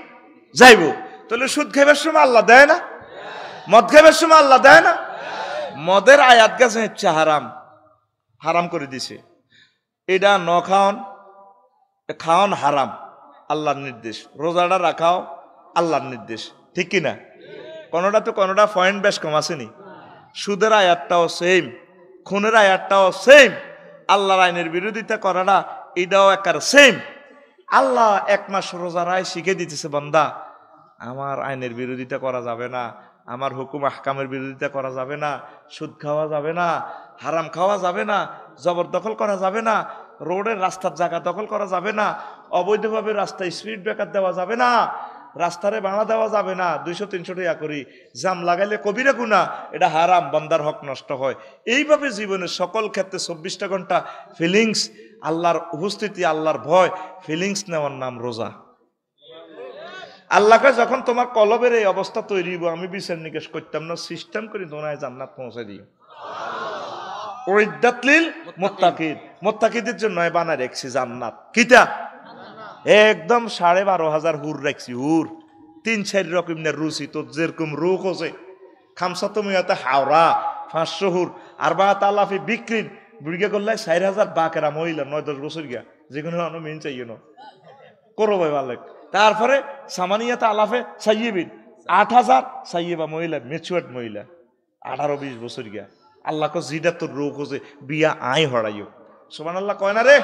যাইব। তাহলে সুদ খাইবার সময় আল্লাহ দেয় না? মদ খাইবার সময় আল্লাহ দেয় না? মদের আয়াত গেছে, হচ্ছে হারাম। হারাম করে দিছে। এটা ন খাওয়ান খাওয়ান হারাম। আল্লাহর নির্দেশ। রোজাটা রাখাও আল্লাহর নির্দেশ। ঠিক কি না? কোনোটা তো কোনোটা পয়েন্ট বেশ কম আসেনি। সুদের আয়াতটাও সেম খুনের আয়াতটাও সেম আল্লাহর আইনের বিরোধিতা করাটা এটাও একার সেম আল্লাহ এক মাস রোজা রায় শিখে দিতেছে বান্দা। আমার আইনের বিরোধিতা করা যাবে না। আমার হুকুম আহকামের বিরোধিতা করা যাবে না, সুদ খাওয়া যাবে না, হারাম খাওয়া যাবে না জবরদখল করা যাবে না, রোডের রাস্তার জায়গা দখল করা যাবে না, অবৈধভাবে রাস্তায় স্পিড ব্রেকার দেওয়া যাবে না, রাস্তারে ভাড়া দেওয়া যাবে না, দুইশো, তিনশো টাকা করি, জাম লাগাইলে কবিরা গুণা এটা হারাম, বন্দার হক নষ্ট হয়। এইভাবে জীবনের সকল ক্ষেত্রে চব্বিশটা ঘণ্টা ফিলিংস আল্লাহর উপস্থিতি, আল্লাহর ভয় ফিলিংস নেওয়ার নাম রোজা। আল্লাহকে যখন তোমার কলবের এই অবস্থা তৈরি হইব, আমি বিচার নিকেশ করতাম না সিস্টেম করে দোনায় জান্নাত পৌঁছে দিই। ওইদাতলিল মোত্তাকিদ মোত্তাকিদের জন্য বানায় রেখছি জান্নাত। কিতা? একদম সাড়ে বারো হাজার হুর রাখছি, হুর। তিন, চার রকমের রুচি তো যেরকম রোগ হচ্ছে খামসা তুমি এত হাওড়া, পাঁচশো হুর। আর বা তালাফি বিক্রির বুড়িকে করলে চার হাজার বাকেরা মহিলা, নয় দশ বছর গিয়া, যেকোনো অন্য মিন চাইয়ে না। করো ভাই ভালো তারপরে সামানিয়াতে আলাফে সাইয়েবিন। আট হাজার সাইয়েবা মহিলা মেচুয়ার্ড মহিলা, আঠারো বিশ বছর গিয়া। আল্লাহ কো জিডা তোর রোগ হচ্ছে বিয়া আই হড়াইও। সোমান আল্লাহ কয় না রে?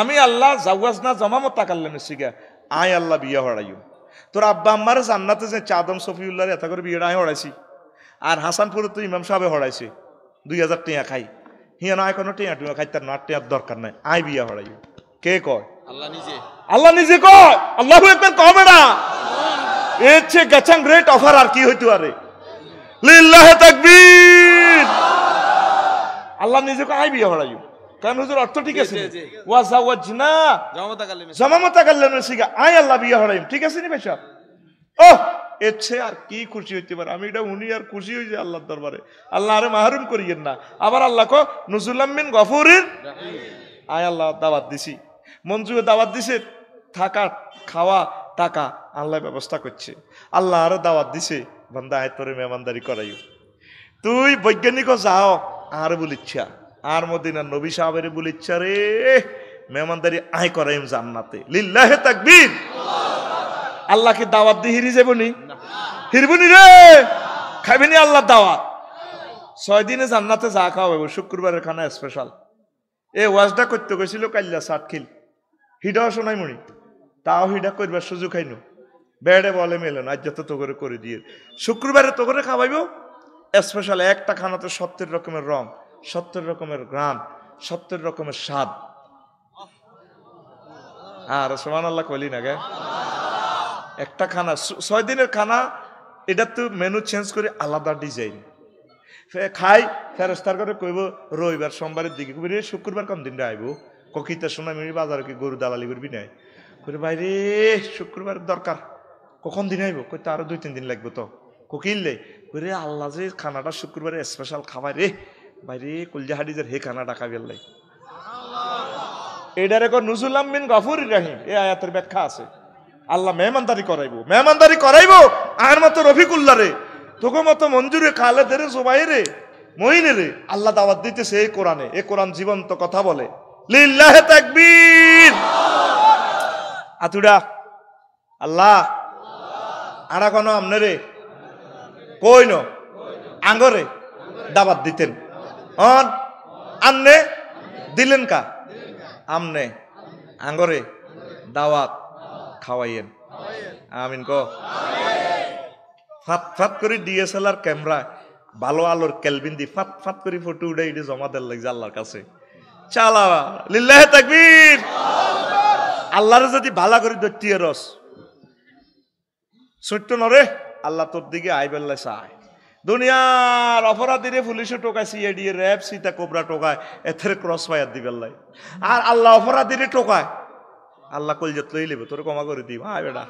আমি আল্লাহ জাওয়াজনা জমামত তাকাল্লাম সিগা আই আল্লাহ বিয়া হড়াইও। তোর আব্বা আম্মার জান্নাতে যে চাদম সফিউল্লাহ এত করে বিয়েটা আই হড়াইছি। আর হাসানপুরে তো ইমাম সাহেবে হড়াইছে। দুই হাজার টিয়া খাই। হিয়া না কোনো টিয়া টুয়া খাই তার না টিয়ার দরকার নাই। আই বিয়া হড়াইও কে কয়? আল্লাহ নিজে। আল্লাহ নিজে কয়? আল্লাহ একবার কবে না এর চেয়ে গেছাং গ্রেট অফার আর কি হইতে পারে লিল্লাহে তাকবীর। আল্লাহ নিজে কয় আই বিয়া হড়াইও কারণ হুজুর অর্থ ঠিক আছে জি, জি। ওয়াজা ওয়াজনা জমাতা কালে জমামতা কাল্লাম সিগা আই আল্লাহ বিয়া হড়াইম ঠিক আছে নি ভাই সাহেব? ও এর আর কি খুশি হইতে পারে? আমি এটা উনি আর খুশি হয়েছে আল্লাহর দরবারে। আল্লাহ আরে মাহরুম করিয়েন না। আবার আল্লাহ কো নজরুল্লামিন গফুরিন। আয় আল্লাহ, দাওয়াত দিছি। মঞ্জুকে দাওয়াত দিছে, থাকা, খাওয়া, টাকা, আল্লাহ ব্যবস্থা করছে। আল্লাহ আরও দাওয়াত দিছে, বান্দা আয় তোরে মেহমানদারি করাইও। তুই বৈজ্ঞানিকও যাও, আর বলিচ্ছা। আর মদিনা নবী সাহেবের বলিচ্ছা রে, মেহমানদারি আয় করাইম জান্নাতে। লিল্লাহে তাকবীর। আল্লাহকে দাওয়াত দিয়ে হিরি যাবনি? হিরবনি রে! খাইবেনি আল্লাহ দাওয়াত। ছয় দিনে জান্নাতে যা খাওয়া শুক্রবারের খানা স্পেশাল এ ওয়াজটা করতে গেছিল কাল্লা সাতখিল। হিডাও শোনাই মনি তাও হিডা করবার সুযোগ খাইনো বেড়ে বলে মেলেন আজ যত তো করে করে দিয়ে। শুক্রবারে তো করে খাওয়াইব? স্পেশাল একটা খানাতে সত্তর রকমের রং, সত্তর রকমের গ্রাম, সত্তর রকমের স্বাদ। আর সমান আল্লাহ কলি না গে। একটা খানা ছয় দিনের খানা এটা তো মেনু চেঞ্জ করে আলাদা ডিজাইন খাই ফেরস্তার করে কইব, রবিবার, সোমবারের দিকে। কবি শুক্রবার কোন দিনটা আইব? ককিতে শোনা মিনি বাজারে কি গরু দালালি করবি নাই? কই বাইরে শুক্রবার দরকার। কখন দিন আইব? কই তো আরও দুই, তিন দিন লাগবে তো। কোকিললে কই রে, আল্লাহ যে খানাটা শুক্রবারে স্পেশাল খাবার রে। বাইরে কলজা হাডিজের হে খানাটা খাবি আল্লাহ। এটার এক নুজুল আমিন গফুর রাহিম এই আয়াতের ব্যাখ্যা আছে। আল্লাহ মেহমানদারি করাইবো মেহমানদারি করাইবো, আর মতো রফিকুল্লাহ রে তোকে মতো মঞ্জুরে খালেদ রে জোবাই রে মহিনে রে আল্লাহ দাওয়াত দিতেছে এই কোরআনে। এই কোরআন জীবন্ত কথা বলে। আতুডা আল্লাহ আড়া কোন আমনে রে কই ন আঙ্গরে দাবাত দিতেন। অন আন্নে দিলেন কা? আমনে, আঙ্গরে দাওয়াত। খাওয়াইয়েন। আমিন ক ফাত ফাত করে ডিএসএলআর ক্যামেরা ভালো আলোর ক্যালবিন দি ফাত ফাত করে ফটো উঠে এটি জমা দেন লাগছে আল্লাহর কাছে। চালা, লিল্লাহ তাকবীর। আল্লাহরে যদি ভালা করে দত্তিয়ে রস। সত্য নরে আল্লাহ তোর দিকে আই বেল্লা চায়। দুনিয়ার অপরাধীরে পুলিশে টোকায় সিআইডি র্যাব, সীতা কোবরা টোকায় এথের ক্রস ফায়ার দিবে আল্লাহ। আর আল্লাহ অপরাধীরে টোকায় আল্লাহ কলজত লই লিব, তোর ক্ষমা করে দিব আয় বেটা।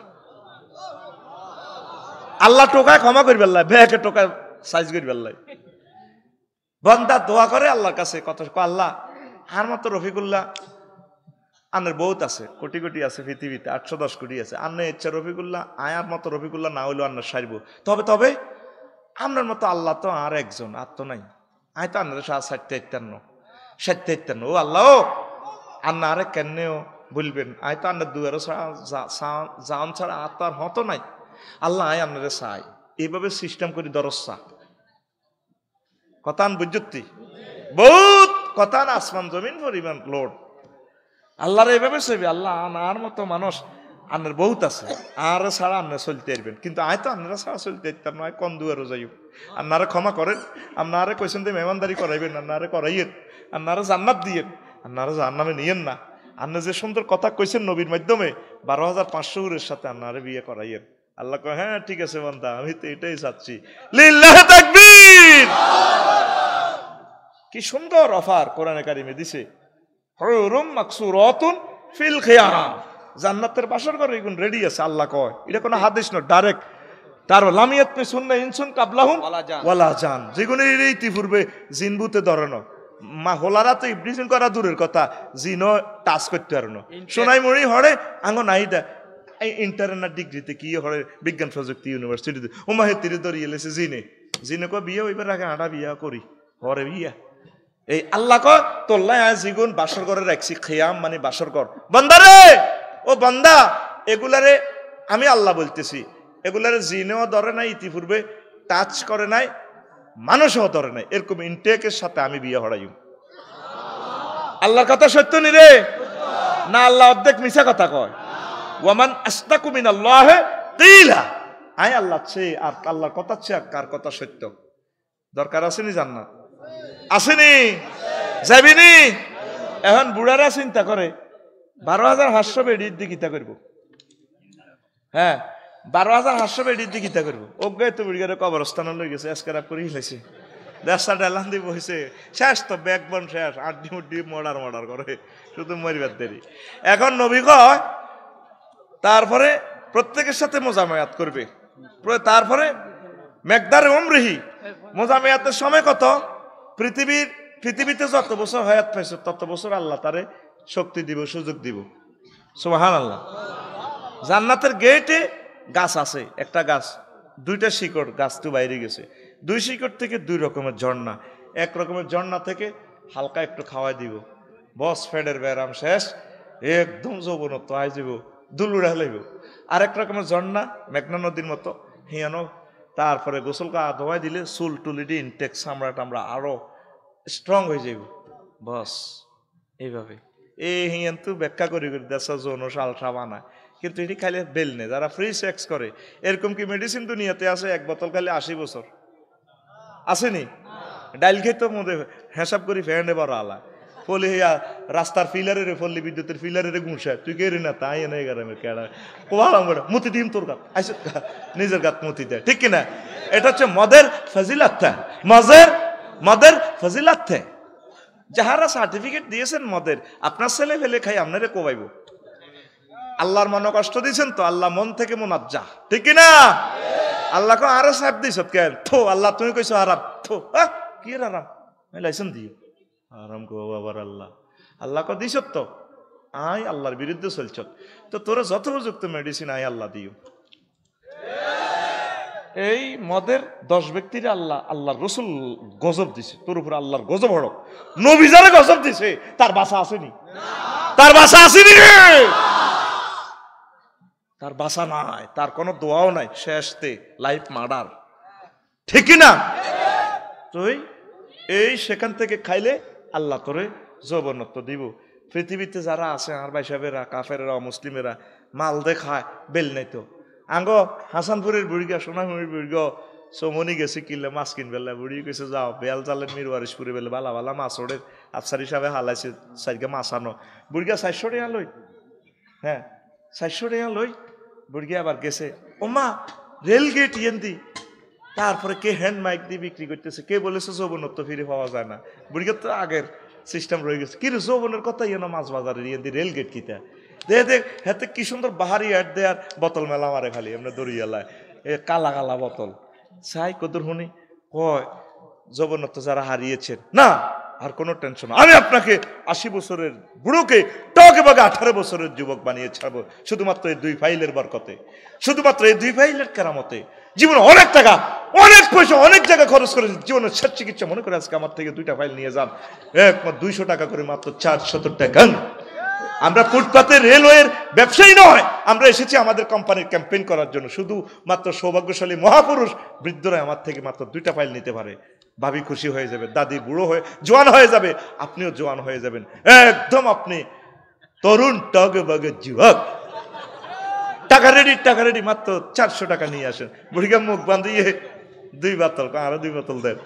আল্লাহ টোকায় ক্ষমা করি বেল্লাই বেকে টোকায় সাইজ করি বেল্লাই বন্দা দোয়া করে আল্লাহর কাছে কত আল্লাহ আর মতো রফিকুল্লাহ, আনের বহুত আছে, কোটি কোটি আছে পৃথিবীতে, আটশো দশ কোটি আছে। আন্নের ইচ্ছা রফিকুল্লাহ আয়ার মতো রফিকুল্লাহ, না হইলেও আন্নার সারব। তবে তবে আমরার মতো আল্লাহ তো আর একজন, আর তো নাই। আয় তো আন্নার সাহা ষাটতে ইত্যান্ন ষাটতে ইত্যান্ন ও আল্লাহ, আন্না আরে কেনেও বলবেন, আয় তো আন্নার দুয়ারও যাওন ছাড়া আর তো আর হতো নাই। আল্লাহ আয় আন্নারে চাই এইভাবে সিস্টেম করি দরসা কথান বুঝতি বহুত কথান আসমান জমিন পরিমাণ লোড। আল্লাহর এইভাবে চলবে আল্লাহ আনার মতো মানুষ আন্নার বহুত আছে। আর ছাড়া আপনার চলতে পারবেন। কিন্তু আয় তো আপনারা ছাড়া চলতে পারতাম নয় কম দুয়ারও যাই আপনারা ক্ষমা করেন। আপনারা কইছেন যে মেহমানদারি করাইবেন আপনারা করাইয়েন। আপনারা জান্নাত দিয়েন। আপনারা জান্নামে নিয়েন না। আপনি যে সুন্দর কথা কইছেন নবীর মাধ্যমে বারো হাজার পাঁচশো উরের সাথে আপনারা বিয়ে করাইয়েন। আল্লাহ কয় হ্যাঁ ঠিক আছে বান্দা আমি তো এটাই চাচ্ছি। তাকবীর! কি সুন্দর অফার কোরআনে কারিমে দিছে। হরুম মাকসুরাতুন ফিল খিয়াম জান্নাতের বাসর ঘর এগুন রেডি আছে আল্লাহ কয়। এটা কোনো হাদিস না ডাইরেক্ট তার লামিয়াত মে শুননা ইনসুন কাবলাহুম ওয়ালা জান। যেগুলো ইতিপূর্বে জিনবুতে ধরানো মা হোলারা তো ইবলিসিন করা দূরের কথা জিনও টাচ করতে পারনো সোনাই মুড়ি হরে আঙ্গ নাই দা। এই ইন্টারনেট ডিগ্রিতে কি হরে বিজ্ঞান প্রযুক্তি ইউনিভার্সিটিতে ওমাহে তিরে ধরিয়ে এলেছে জিনে। জিনে কয় বিয়ে হইবার আগে আটা বিয়া করি। হরে বিয়া। এই আল্লাহ কয় তোল্লাই আয় জিগুন বাসর ঘরে রাখছি খেয়াম মানে বাসর ঘর। বন্দারে ও বন্দা এগুলারে আমি আল্লাহ বলতেছি। এগুলারে জিনেও ধরে নাই ইতিপূর্বে টাচ করে নাই। মানুষও ধরে নাই। এরকম ইনটেকের সাথে আমি বিয়ে হরাই আল্লাহর কথা সত্য নি রে? না, আল্লাহ অর্ধেক মিশা কথা কয়। ওয়ামান আস্তাকুমিন আল্লাহ কিলা। আয় আল্লাহ ছে আর আল্লাহর কথা ছে আর কার কথা সত্য? দরকার আসেনি জান্নাত? আসেনি? যাবিনি এখন বুড়ারা চিন্তা করে, বারো হাজার হাস্য বেডির দিকে করব। হ্যাঁ বারো হাজার হাস্য বেডির দিকে কিতা করব। অজ্ঞ তো বুড়িগারে কবরস্থান লই গেছে এসকারাপ করে হিলাইছে। দেশটা ডেলান দিব হয়েছে শেষ তো, ব্যাগ বন শেষ, আড্ডি মুড্ডি, মর্ডার মর্ডার করে, শুধু মরিবার দেরি। এখন নবী কয়, তারপরে প্রত্যেকের সাথে মোজামায়াত করবে। তারপরে মেঘদার ওমরিহি মোজামায়াতের সময় কত? পৃথিবীর, পৃথিবীতে যত বছর হায়াত পাইছে, তত বছর আল্লাহ তারে শক্তি দিব, সুযোগ দিব। সুবাহান আল্লাহ জান্নাতের গেটে গাছ আছে, একটা গাছ, দুইটা শিকড় গাছ তো বাইরে গেছে। দুই শিকড় থেকে দুই রকমের ঝর্ণা। এক রকমের ঝর্ণা থেকে হালকা একটু খাওয়াই দিব। বস ফেডের ব্যারাম শেষ, একদম যৌবনত্ব আই যাব, দুলুড়া লাইব আরেক রকমের ঝর্ণা, মেঘনা নদীর মতো, হিয়ানো। তারপরে গোসল কা ধোয়াই দিলে চুল টুলিটি ইনটেক চামড়া টামড়া আরও স্ট্রং হয়ে যাইব। বস, এইভাবে। এই হিয়ান তো ব্যাখ্যা করি করি, দেশ যৌন সালসা বানায়। কিন্তু এটি খাইলে বেল নেই, যারা ফ্রি সেক্স করে। এরকম কি মেডিসিন দুনিয়াতে আছে? এক বোতল খাইলে আশি বছর। আসেনি? ডাইল খেতে মধ্যে হেসাব করি ফ্যান্ডে বড় আলা। ফলি হইয়া রাস্তার ফিলারের ফল্লি বিদ্যুতের ফিলারের গুঁসা তুই কে না, তাই এনে গেরামের কেডা। কোয়ালাম বড় মুতি দিম তোর গাত। আইসে, নিজের গাত মুতি দেয় ঠিক কিনা? এটা হচ্ছে মদের ফজিলাত। মজের মদের ফজিলাত। যাহারা সার্টিফিকেট দিয়েছেন মদের, আপনার ছেলে ফেলে খাই, আপনারে কোবাইব। আল্লাহর মনে কষ্ট দিয়েছেন তো, আল্লাহ মন থেকে মোনাজ্জা ঠিক কিনা? আল্লাহ কো আরও সাহেব দিছ কেন? থো, আল্লাহ, তুমি কইছো আরাম থো কি আরাম লাইসেন্স দিও। আরাম কো বাবার আল্লাহ। আল্লাহ কো দিছ তো আই আল্লাহর বিরুদ্ধে চলছ তো তোরা যত উপযুক্ত মেডিসিন আই আল্লাহ দিও। এই মদের দশ ব্যক্তির আল্লাহ, আল্লাহর রসুল গজব দিছে। তোর উপর আল্লাহর গজব হড়ক নবীজারে গজব দিছে, তার বাসা আসেনি। তার বাসা আসেনি রে! তার বাসা নাই, তার কোনো দোয়াও নাই শেষতে লাইফ মার্ডার। ঠিক না? তুই এই সেখান থেকে খাইলে আল্লাহ তোরে যৌবনত্ব দিব। পৃথিবীতে যারা আছে আর ভাই সাহেবেরা কাফেরা মুসলিমেরা, মাল দেখায় বেল নাই তো। আঙ্গ হাসানপুরের বুড়িগা, সোনামুড়ির বুড়িগ, চমনি গেছে কিনলে মাছ কিনবেলা বুড়ি কইছে, যাও বেল জালেন মির ওয়ারিশপুরে বেলে, বালা বালা মাছ ওড়ে, আফসার হিসাবে হালাইছে চারিকে মাছ আনো। বুড়িগা, চারশো টাকা লই। হ্যাঁ চারশো টাকা লই বুড়িগা আবার গেছে ও মা রেল গেট ইয়েন্দি। তারপরে কে হ্যান্ড মাইক দিয়ে বিক্রি করতেছে? কে বলেছে যৌবনত্ব ফিরে পাওয়া যায় না? বুড়িগা তো আগের সিস্টেম রয়ে গেছে। কিন্তু যৌবনের কথা ইয়ে না মাছ বাজারে ইয়েন্দি রেল গেট কিতা? দে দেখ হাতে কি সুন্দর বাহারি অ্যাড দেয় আর বোতল মেলা মারে খালি এমনি দড়িয়ালায়। এ কালা কালা বোতল। চাই কদর শুনি, কয়, যৌবনত্ব যারা হারিয়েছেন। না! আর কোনো টেনশন। আমি আপনাকে আশি বছরের বুড়োকে টকে বাগে আঠারো বছরের যুবক বানিয়ে ছাড়বো, শুধুমাত্র এই দুই ফাইলের বরকতে। শুধুমাত্র এই দুই ফাইলের কেরামতে। জীবনে অনেক টাকা, অনেক পয়সা, অনেক জায়গা খরচ করে জীবনের শেষ চিকিৎসা মনে করে আজকে আমার থেকে দুইটা ফাইল নিয়ে যান। এক দুইশো টাকা করে মাত্র চার সত্তর টাকা। আমরা ফুটপাতে রেলওয়ের ব্যবসায়ী নয়, আমরা এসেছি আমাদের কোম্পানির ক্যাম্পেইন করার জন্য। শুধু মাত্র সৌভাগ্যশালী মহাপুরুষ বৃদ্ধরা আমার থেকে মাত্র দুইটা ফাইল নিতে পারে। ভাবি খুশি হয়ে যাবে, দাদি বুড়ো হয়ে, জোয়ান হয়ে যাবে, আপনিও জোয়ান হয়ে যাবেন। একদম আপনি তরুণ টগে বগে যুবক। টাকা রেডি টাকা রেডি মাত্র চারশো টাকা নিয়ে আসেন। বুড়িগা মুখ বান্ধিয়ে দুই বোতল আরও দুই বোতল দেন।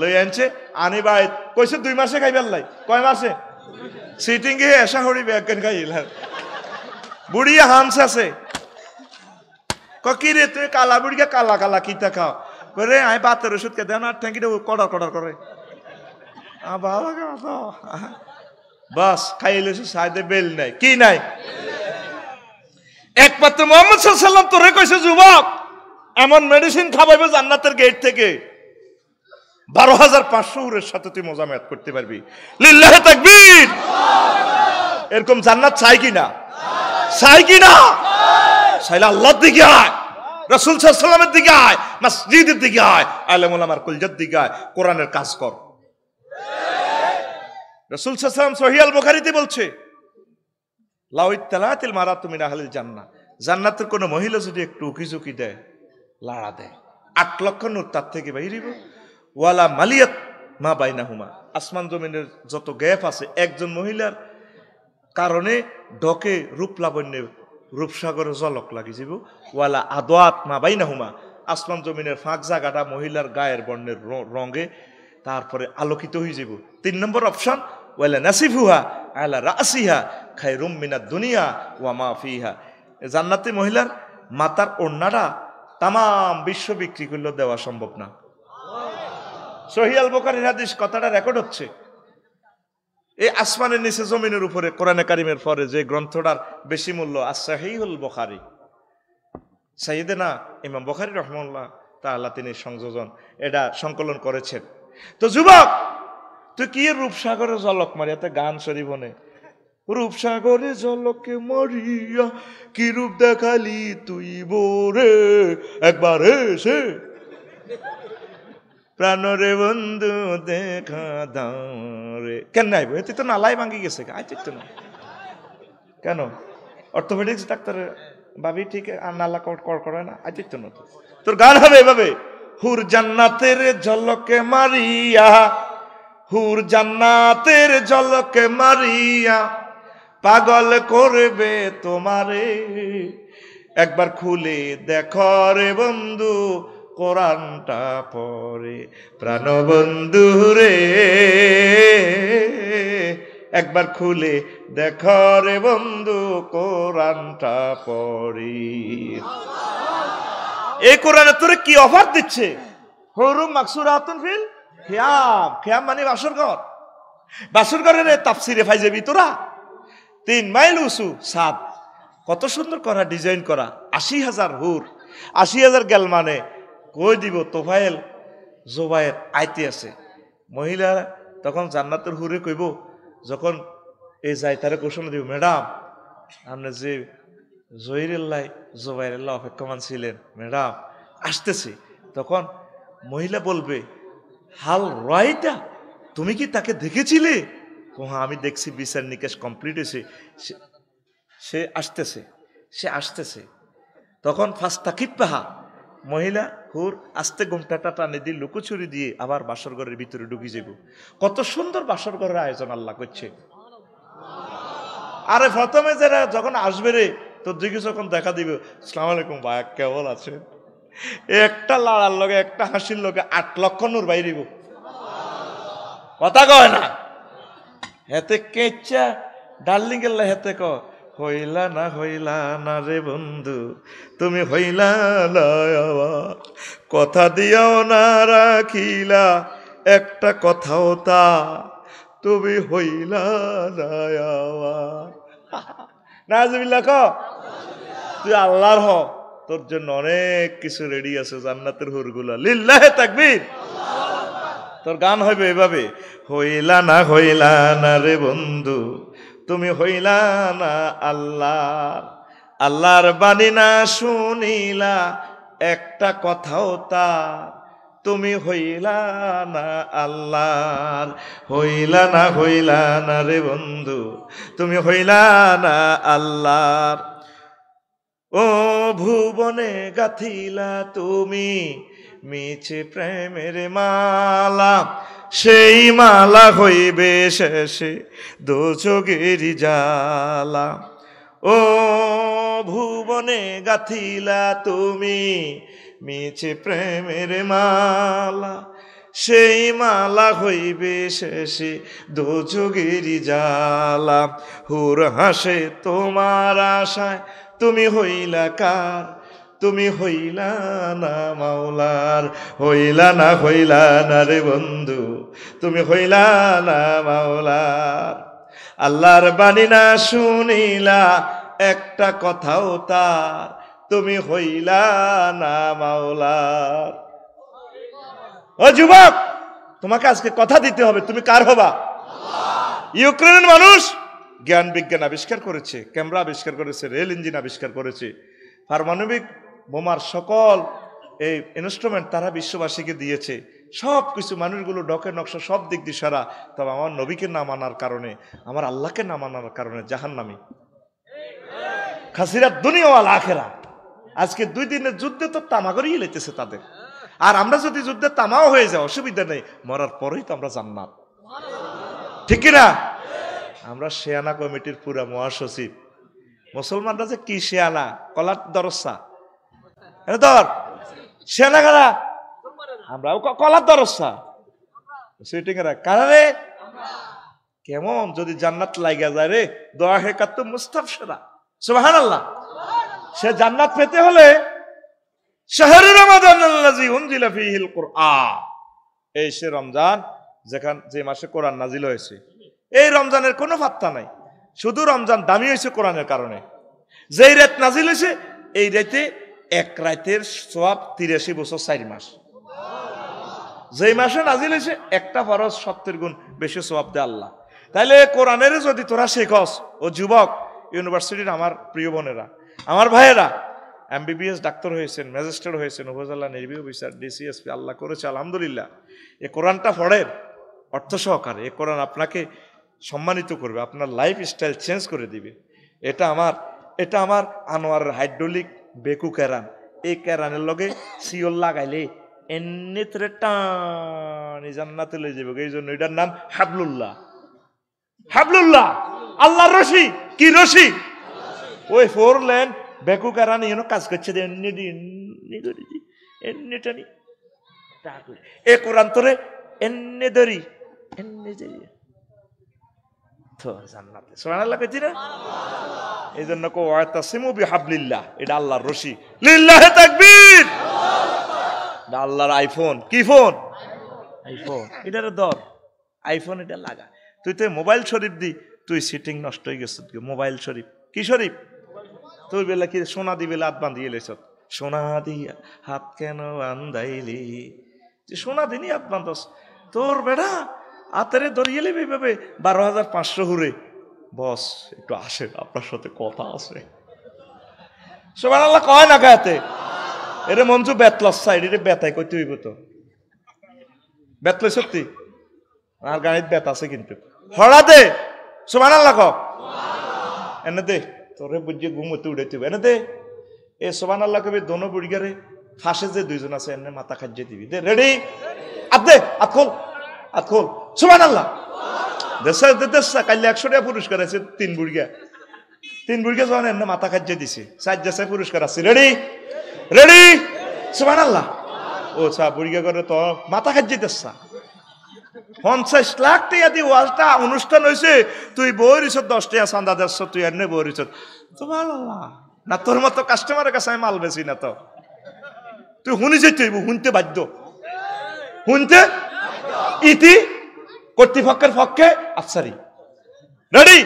লই আনছে, আনি বাই কইছে দুই মাসে খাইবার লাই। কয় মাসে? সিটিং এ এসা হরি ব্যাগন খাইল বুড়িয়া হামস আছে। কি রে, তুই কালা বুড়িয়া কালা কালা কিতা খাও? করে আই বাতের ওষুধ দেন আর ট্যাঙ্কিটা কডার কডার করে। বাস খাইলে সাইডে বেল নাই। কি নাই? একমাত্র মোহাম্মদ সাল্লাম তোরে কইছে, যুবক, এমন মেডিসিন খাওয়াইবে জান্নাতের গেট থেকে। বারো হাজার পাঁচশো উরের সাথে তুই মজামায়াত করতে পারবি। লিল্লাহে তাকবীর! এরকম জান্নাত চাই কি না চাই কি না চাইলে আল্লাহর দিকে আয়। রসুল সাল্লামের দিকে আয়, মসজিদের দিকে আয়, আলমুল আমার কুলজার দিকে আয়, কোরআনের কাজ কর। রসুল সাল্লাম সহিয়াল বুখারিতে বলছে লাউইতালাতিল মারা তুমি নাহলিল জান্না জান্নাতের কোনো মহিলা যদি একটু উকি ঝুঁকি দেয়, লাড়া দেয়। আট লক্ষ নূর তার থেকে বাইরিব ওয়ালা মালিয়াত মা বাইনা হুমা আসমান জমিনের যত গ্যাপ আছে, একজন মহিলার কারণে ডকে রূপ লাবণ্যে রূপসাগরে জলক লাগি যাব ওয়ালা আদোয়াত মা বাইনা হুমা আসমান জমিনের ফাঁক জায়গাটা মহিলার গায়ের বর্ণের রঙে তারপরে আলোকিত হয়ে যাব তিন নম্বর অপশন, ওয়ালা নাসিফুহা আলা রাসিহা খাই রুম মিনা দুনিয়া ওয়া মা ফিহা। জান্নাতি মহিলার মাতার ওড়নাটা তাম বিশ্ব বিক্রি করলেও দেওয়া সম্ভব না। সহিয়াল বোকারির হাদিস কথাটা রেকর্ড হচ্ছে। এই আসমানের নিচে জমিনের উপরে কোরআনে কারিমের পরে যে গ্রন্থটার বেশি মূল্য আসাহিউল বোখারি। সাইদে না ইমাম বখারি রহমল্লাহ তাআলা তিনি সংযোজন, এটা সংকলন করেছেন। তো যুবক, তুই কি রূপসাগরে জলক মারিয়াতে গান শরীফনে, রূপসাগরে জলকে মরিয়া কি রূপ দেখালি তুই বোরে? একবার এসে প্রাণরে বন্ধু দেখা দাও রে। কেন নাই এতে তো নালাই ভাঙ্গি গেছে আই ঠিক তো না। কেন? অর্থোপেডিক্স ডাক্তার ভাবি ঠিক আর নালা কর কর- করে না আই তো না। তোর গান হবে এভাবে, হুর জান্নাতের ঝলকে মারিয়া, হুর জান্নাতের ঝলকে মারিয়া, পাগল করবে তোমারে। একবার খুলে দেখ রে বন্ধু কোরআনটা পরে প্রাণবন্ধু রে, একবার খুলে দেখো রে বন্ধু, কোরআনটা পড়ি। এই কোরআনে তোরে কি অফার দিচ্ছে? হরুম মাকসুর আতন ফিল খেয়াম। খেয়াম মানে বাসর ঘর। বাসর ঘরের তাপসিরে ফাই যাবি তোরা। তিন মাইল উঁচু, সাত। কত সুন্দর করা, ডিজাইন করা। আশি হাজার হুর। আশি হাজার গেল মানে কই দিব তোফাইল জোবায়ের আইতে আছে। মহিলা তখন জান্নাতের হুরে কইব, যখন এই যাই তারা ঘোষণা দিব ম্যাডাম আপনি যে জহিরুল্লাহ জোবাইরুল্লাহ অপেক্ষমান ছিলেন ম্যাডাম আসতেছে। তখন মহিলা বলবে, হাল রাইটা তুমি কি তাকে দেখেছিলে? হ্যাঁ আমি দেখছি বিচার নিকাশ কমপ্লিট হয়েছে সে- আসতেছে, সে আসতেছে। তখন ফার্স্ট তাকিব পাহা মহিলা হুর আস্তে ঘুমটাটা টানে দিয়ে লুকোচুরি দিয়ে আবার বাসর ঘরের ভিতরে ঢুকি যাব কত সুন্দর বাসর ঘরের আয়োজন আল্লাহ করছে। আরে প্রথমে যারা যখন আসবে রে, তোর দিকে যখন দেখা দিবে, সালাম আলাইকুম ভাই, কেমন আছেন? একটা লাড়ার লগে, একটা হাসির লগে আট লক্ষ নূর বাইরিব কথা কয় না? হেতে কেচ্ছা ডার্লিং হেতে ক হইলা না হইলা না রে বন্ধু, তুমি হইলা না কথা দিয়াও না রাখিলা, একটা কথাও তা, তুমি হইলা না। নাজবিল্লা ক। তুই আল্লাহর হ, তোর জন্য অনেক কিছু রেডি আছে জান্নাতের হুরগুলা। লিল্লাহে তাকবীর। তোর গান হইবে এভাবে, হইলা না হইলা না রে বন্ধু তুমি হইলা না আল্লাহ। আল্লাহর বাণী না শুনিলা, একটা কথাও তা তুমি হইলা না আল্লাহর, হইলা না হইলা না রে বন্ধু। তুমি হইলা না আল্লাহর। ও ভুবনে গাথিলা তুমি মিছে প্রেমের মালা, সেই মালা হইবে শেষে দোচগেরি জালা ও ভুবনে গাথিলা তুমি, মিছে প্রেমের মালা, সেই মালা হইবে শেষে দোচগেরি জালা হুর হাসে তোমার আশায়, তুমি হইলা কার তুমি হইলা না মাওলার, হইলা না হইলা না রে বন্ধু, তুমি হইলা না মাওলার। আল্লাহর বাণী না শুনিলা, একটা কথাও তার, তুমি হইলা না মাওলার। ও যুবক, তোমাকে আজকে কথা দিতে হবে, তুমি কার হবা? ইউক্রেনের মানুষ। জ্ঞান বিজ্ঞান আবিষ্কার করেছে, ক্যামেরা আবিষ্কার করেছে, রেল ইঞ্জিন আবিষ্কার করেছে, পারমাণবিক বোমার সকল এই ইনস্ট্রুমেন্ট তারা বিশ্ববাসীকে দিয়েছে। সব কিছু মানুষগুলো ডকে নকশা সব দিক দিয়ে সারা। তবে আমার নবীকে না মানার কারণে, আমার আল্লাহকে না মানার কারণে জাহান্নামি। খাসিরা দুনিয়াওয়াল আখেরা। আজকে দুই দিনের যুদ্ধে তো তামাগরিয়ে লেতেছে তাদের। আর আমরা যদি যুদ্ধে তামাও হয়ে যাই, অসুবিধা নেই, মরার পরেই তো আমরা জান্নাত। ঠিক না আমরা শেয়ানা কমিটির পুরা মহাসচিব। মুসলমানরা যে কি শেয়ানা কলার দরসা। কলার দরসা কেমন যদি জান্নাত লাগা যায় রে? দোয়া হে কাত্ত মুস্তাফসরা সুবাহান আল্লাহ সে জান্নাত পেতে হলে যে মাসে এই কোনো পাত্তা নাই। শুধু রমজান দামি হয়েছে কোরআনের কারণে। যেই রাত নাজিল হয়েছে, এই রাতে এক রাতের সোয়াব তিরাশি বছর চার মাস। যেই মাসে নাজিল হয়েছে, একটা ফরজ সত্তর গুণ বেশি সোয়াব দেয় আল্লাহ। তাইলে কোরআনের যদি তোরা শেখস, ও যুবক, ইউনিভার্সিটির আমার প্রিয় বোনেরা, আমার ভাইয়েরা, এমবিবিএস ডাক্তার হয়েছেন, ম্যাজিস্ট্রেট হয়েছেন, উপজেলা নির্বাহী অফিসার, ডিসিএসপি, আল্লাহ করেছে, আলহামদুলিল্লাহ। এ কোরআনটা পড়েন অর্থ সহকারে। এ কোরআন আপনাকে সম্মানিত করবে, আপনার লাইফ স্টাইল চেঞ্জ করে দিবে। এটা আমার এটা আমার আনোয়ারের হাইড্রোলিক বেকু ক্যারান এই ক্যারানের লগে সিওল লাগাইলে এমনি তরে টানি জান্নাতে লই যাবে এই জন্য এটার নাম হাবলুল্লাহ। হাবলুল্লাহ! আল্লাহর রশি! কি রশি? ওই ফোর লেন বেকু কারানি এনো কাজ করছে এমনি এমনি দি, এমনি টানি। এ কোরআন তোরে এমনি ধরি এমনি ধরি জান্নাতে। সুবহানাল্লাহ কইছি না এই জন্য কো ওয়াতাসিমু বিহাবলিল্লাহ। এটা আল্লাহর রশি। লিল্লাহি তাকবীর! এটা আল্লাহর আইফোন। কি ফোন? আইফোন। এটার দর। আইফোন এটা লাগা। তুই তো মোবাইল শরীফ দি তুই সিটিং নষ্ট হয়ে গেছ মোবাইল শরীফ। কি শরীফ? তুই বেলা কি সোনা দি বেলা হাত বান্ধিয়ে লেছ? সোনা দিয়া হাত কেন বান্ধাইলি? সোনা দিনই হাত বান্ধস তোর বেড়া হাতেরে ধরিয়ে লেবে ভেবে বারো হাজার পাঁচশো হুরে। বস, একটু আসেন, আপনার সাথে কথা আছে। সোমান আল্লাহ কয় না গায়াতে এরে মঞ্জু, বেতলাস সাইড এটা বেতাই করতে হইব তো। বেতলে সত্যি? আর গাড়ির বেত আছে কিন্তু। হরা দে সোমান আল্লাহ ক। এনে দে, তোরে বুঝিয়ে ঘুমোতে উড়াইতে এনে দে। এ সোমান আল্লাহ কবি, দোনো বুড়িগারে, ফাঁসে যে দুইজন আছে, এনে মাথা খাজ্যে দিবি। দে, রেডি? আত দে আত খোল। আত খোল সোমান আল্লাহ দেশা দেশা কালি একশো টাকা পুরস্কার আছে, তিন বুড়িগা তিন বুড়িগা যখন এনে মাথা খাজ্যে দিছে, চার দেশে পুরস্কার আছে। রেডি রেডি সোমান আল্লাহ ও চা বুড়িগা করে তো, মাথা খাজ্যে দেশা পঞ্চাশ লাখ টাকা দিয়ে ওয়াজটা অনুষ্ঠান হয়েছে তুই বই রিস দশ টাকা চান্দা দেড়শ তুই এনে বই রিস তো ভালো না তোর মতো কাস্টমারের কাছে আমি মাল বেশি না তো। তুই শুনি যেতে শুনতে বাধ্য। শুনতে ইতি কর্তৃপক্ষের পক্ষে আফসারি। রেডি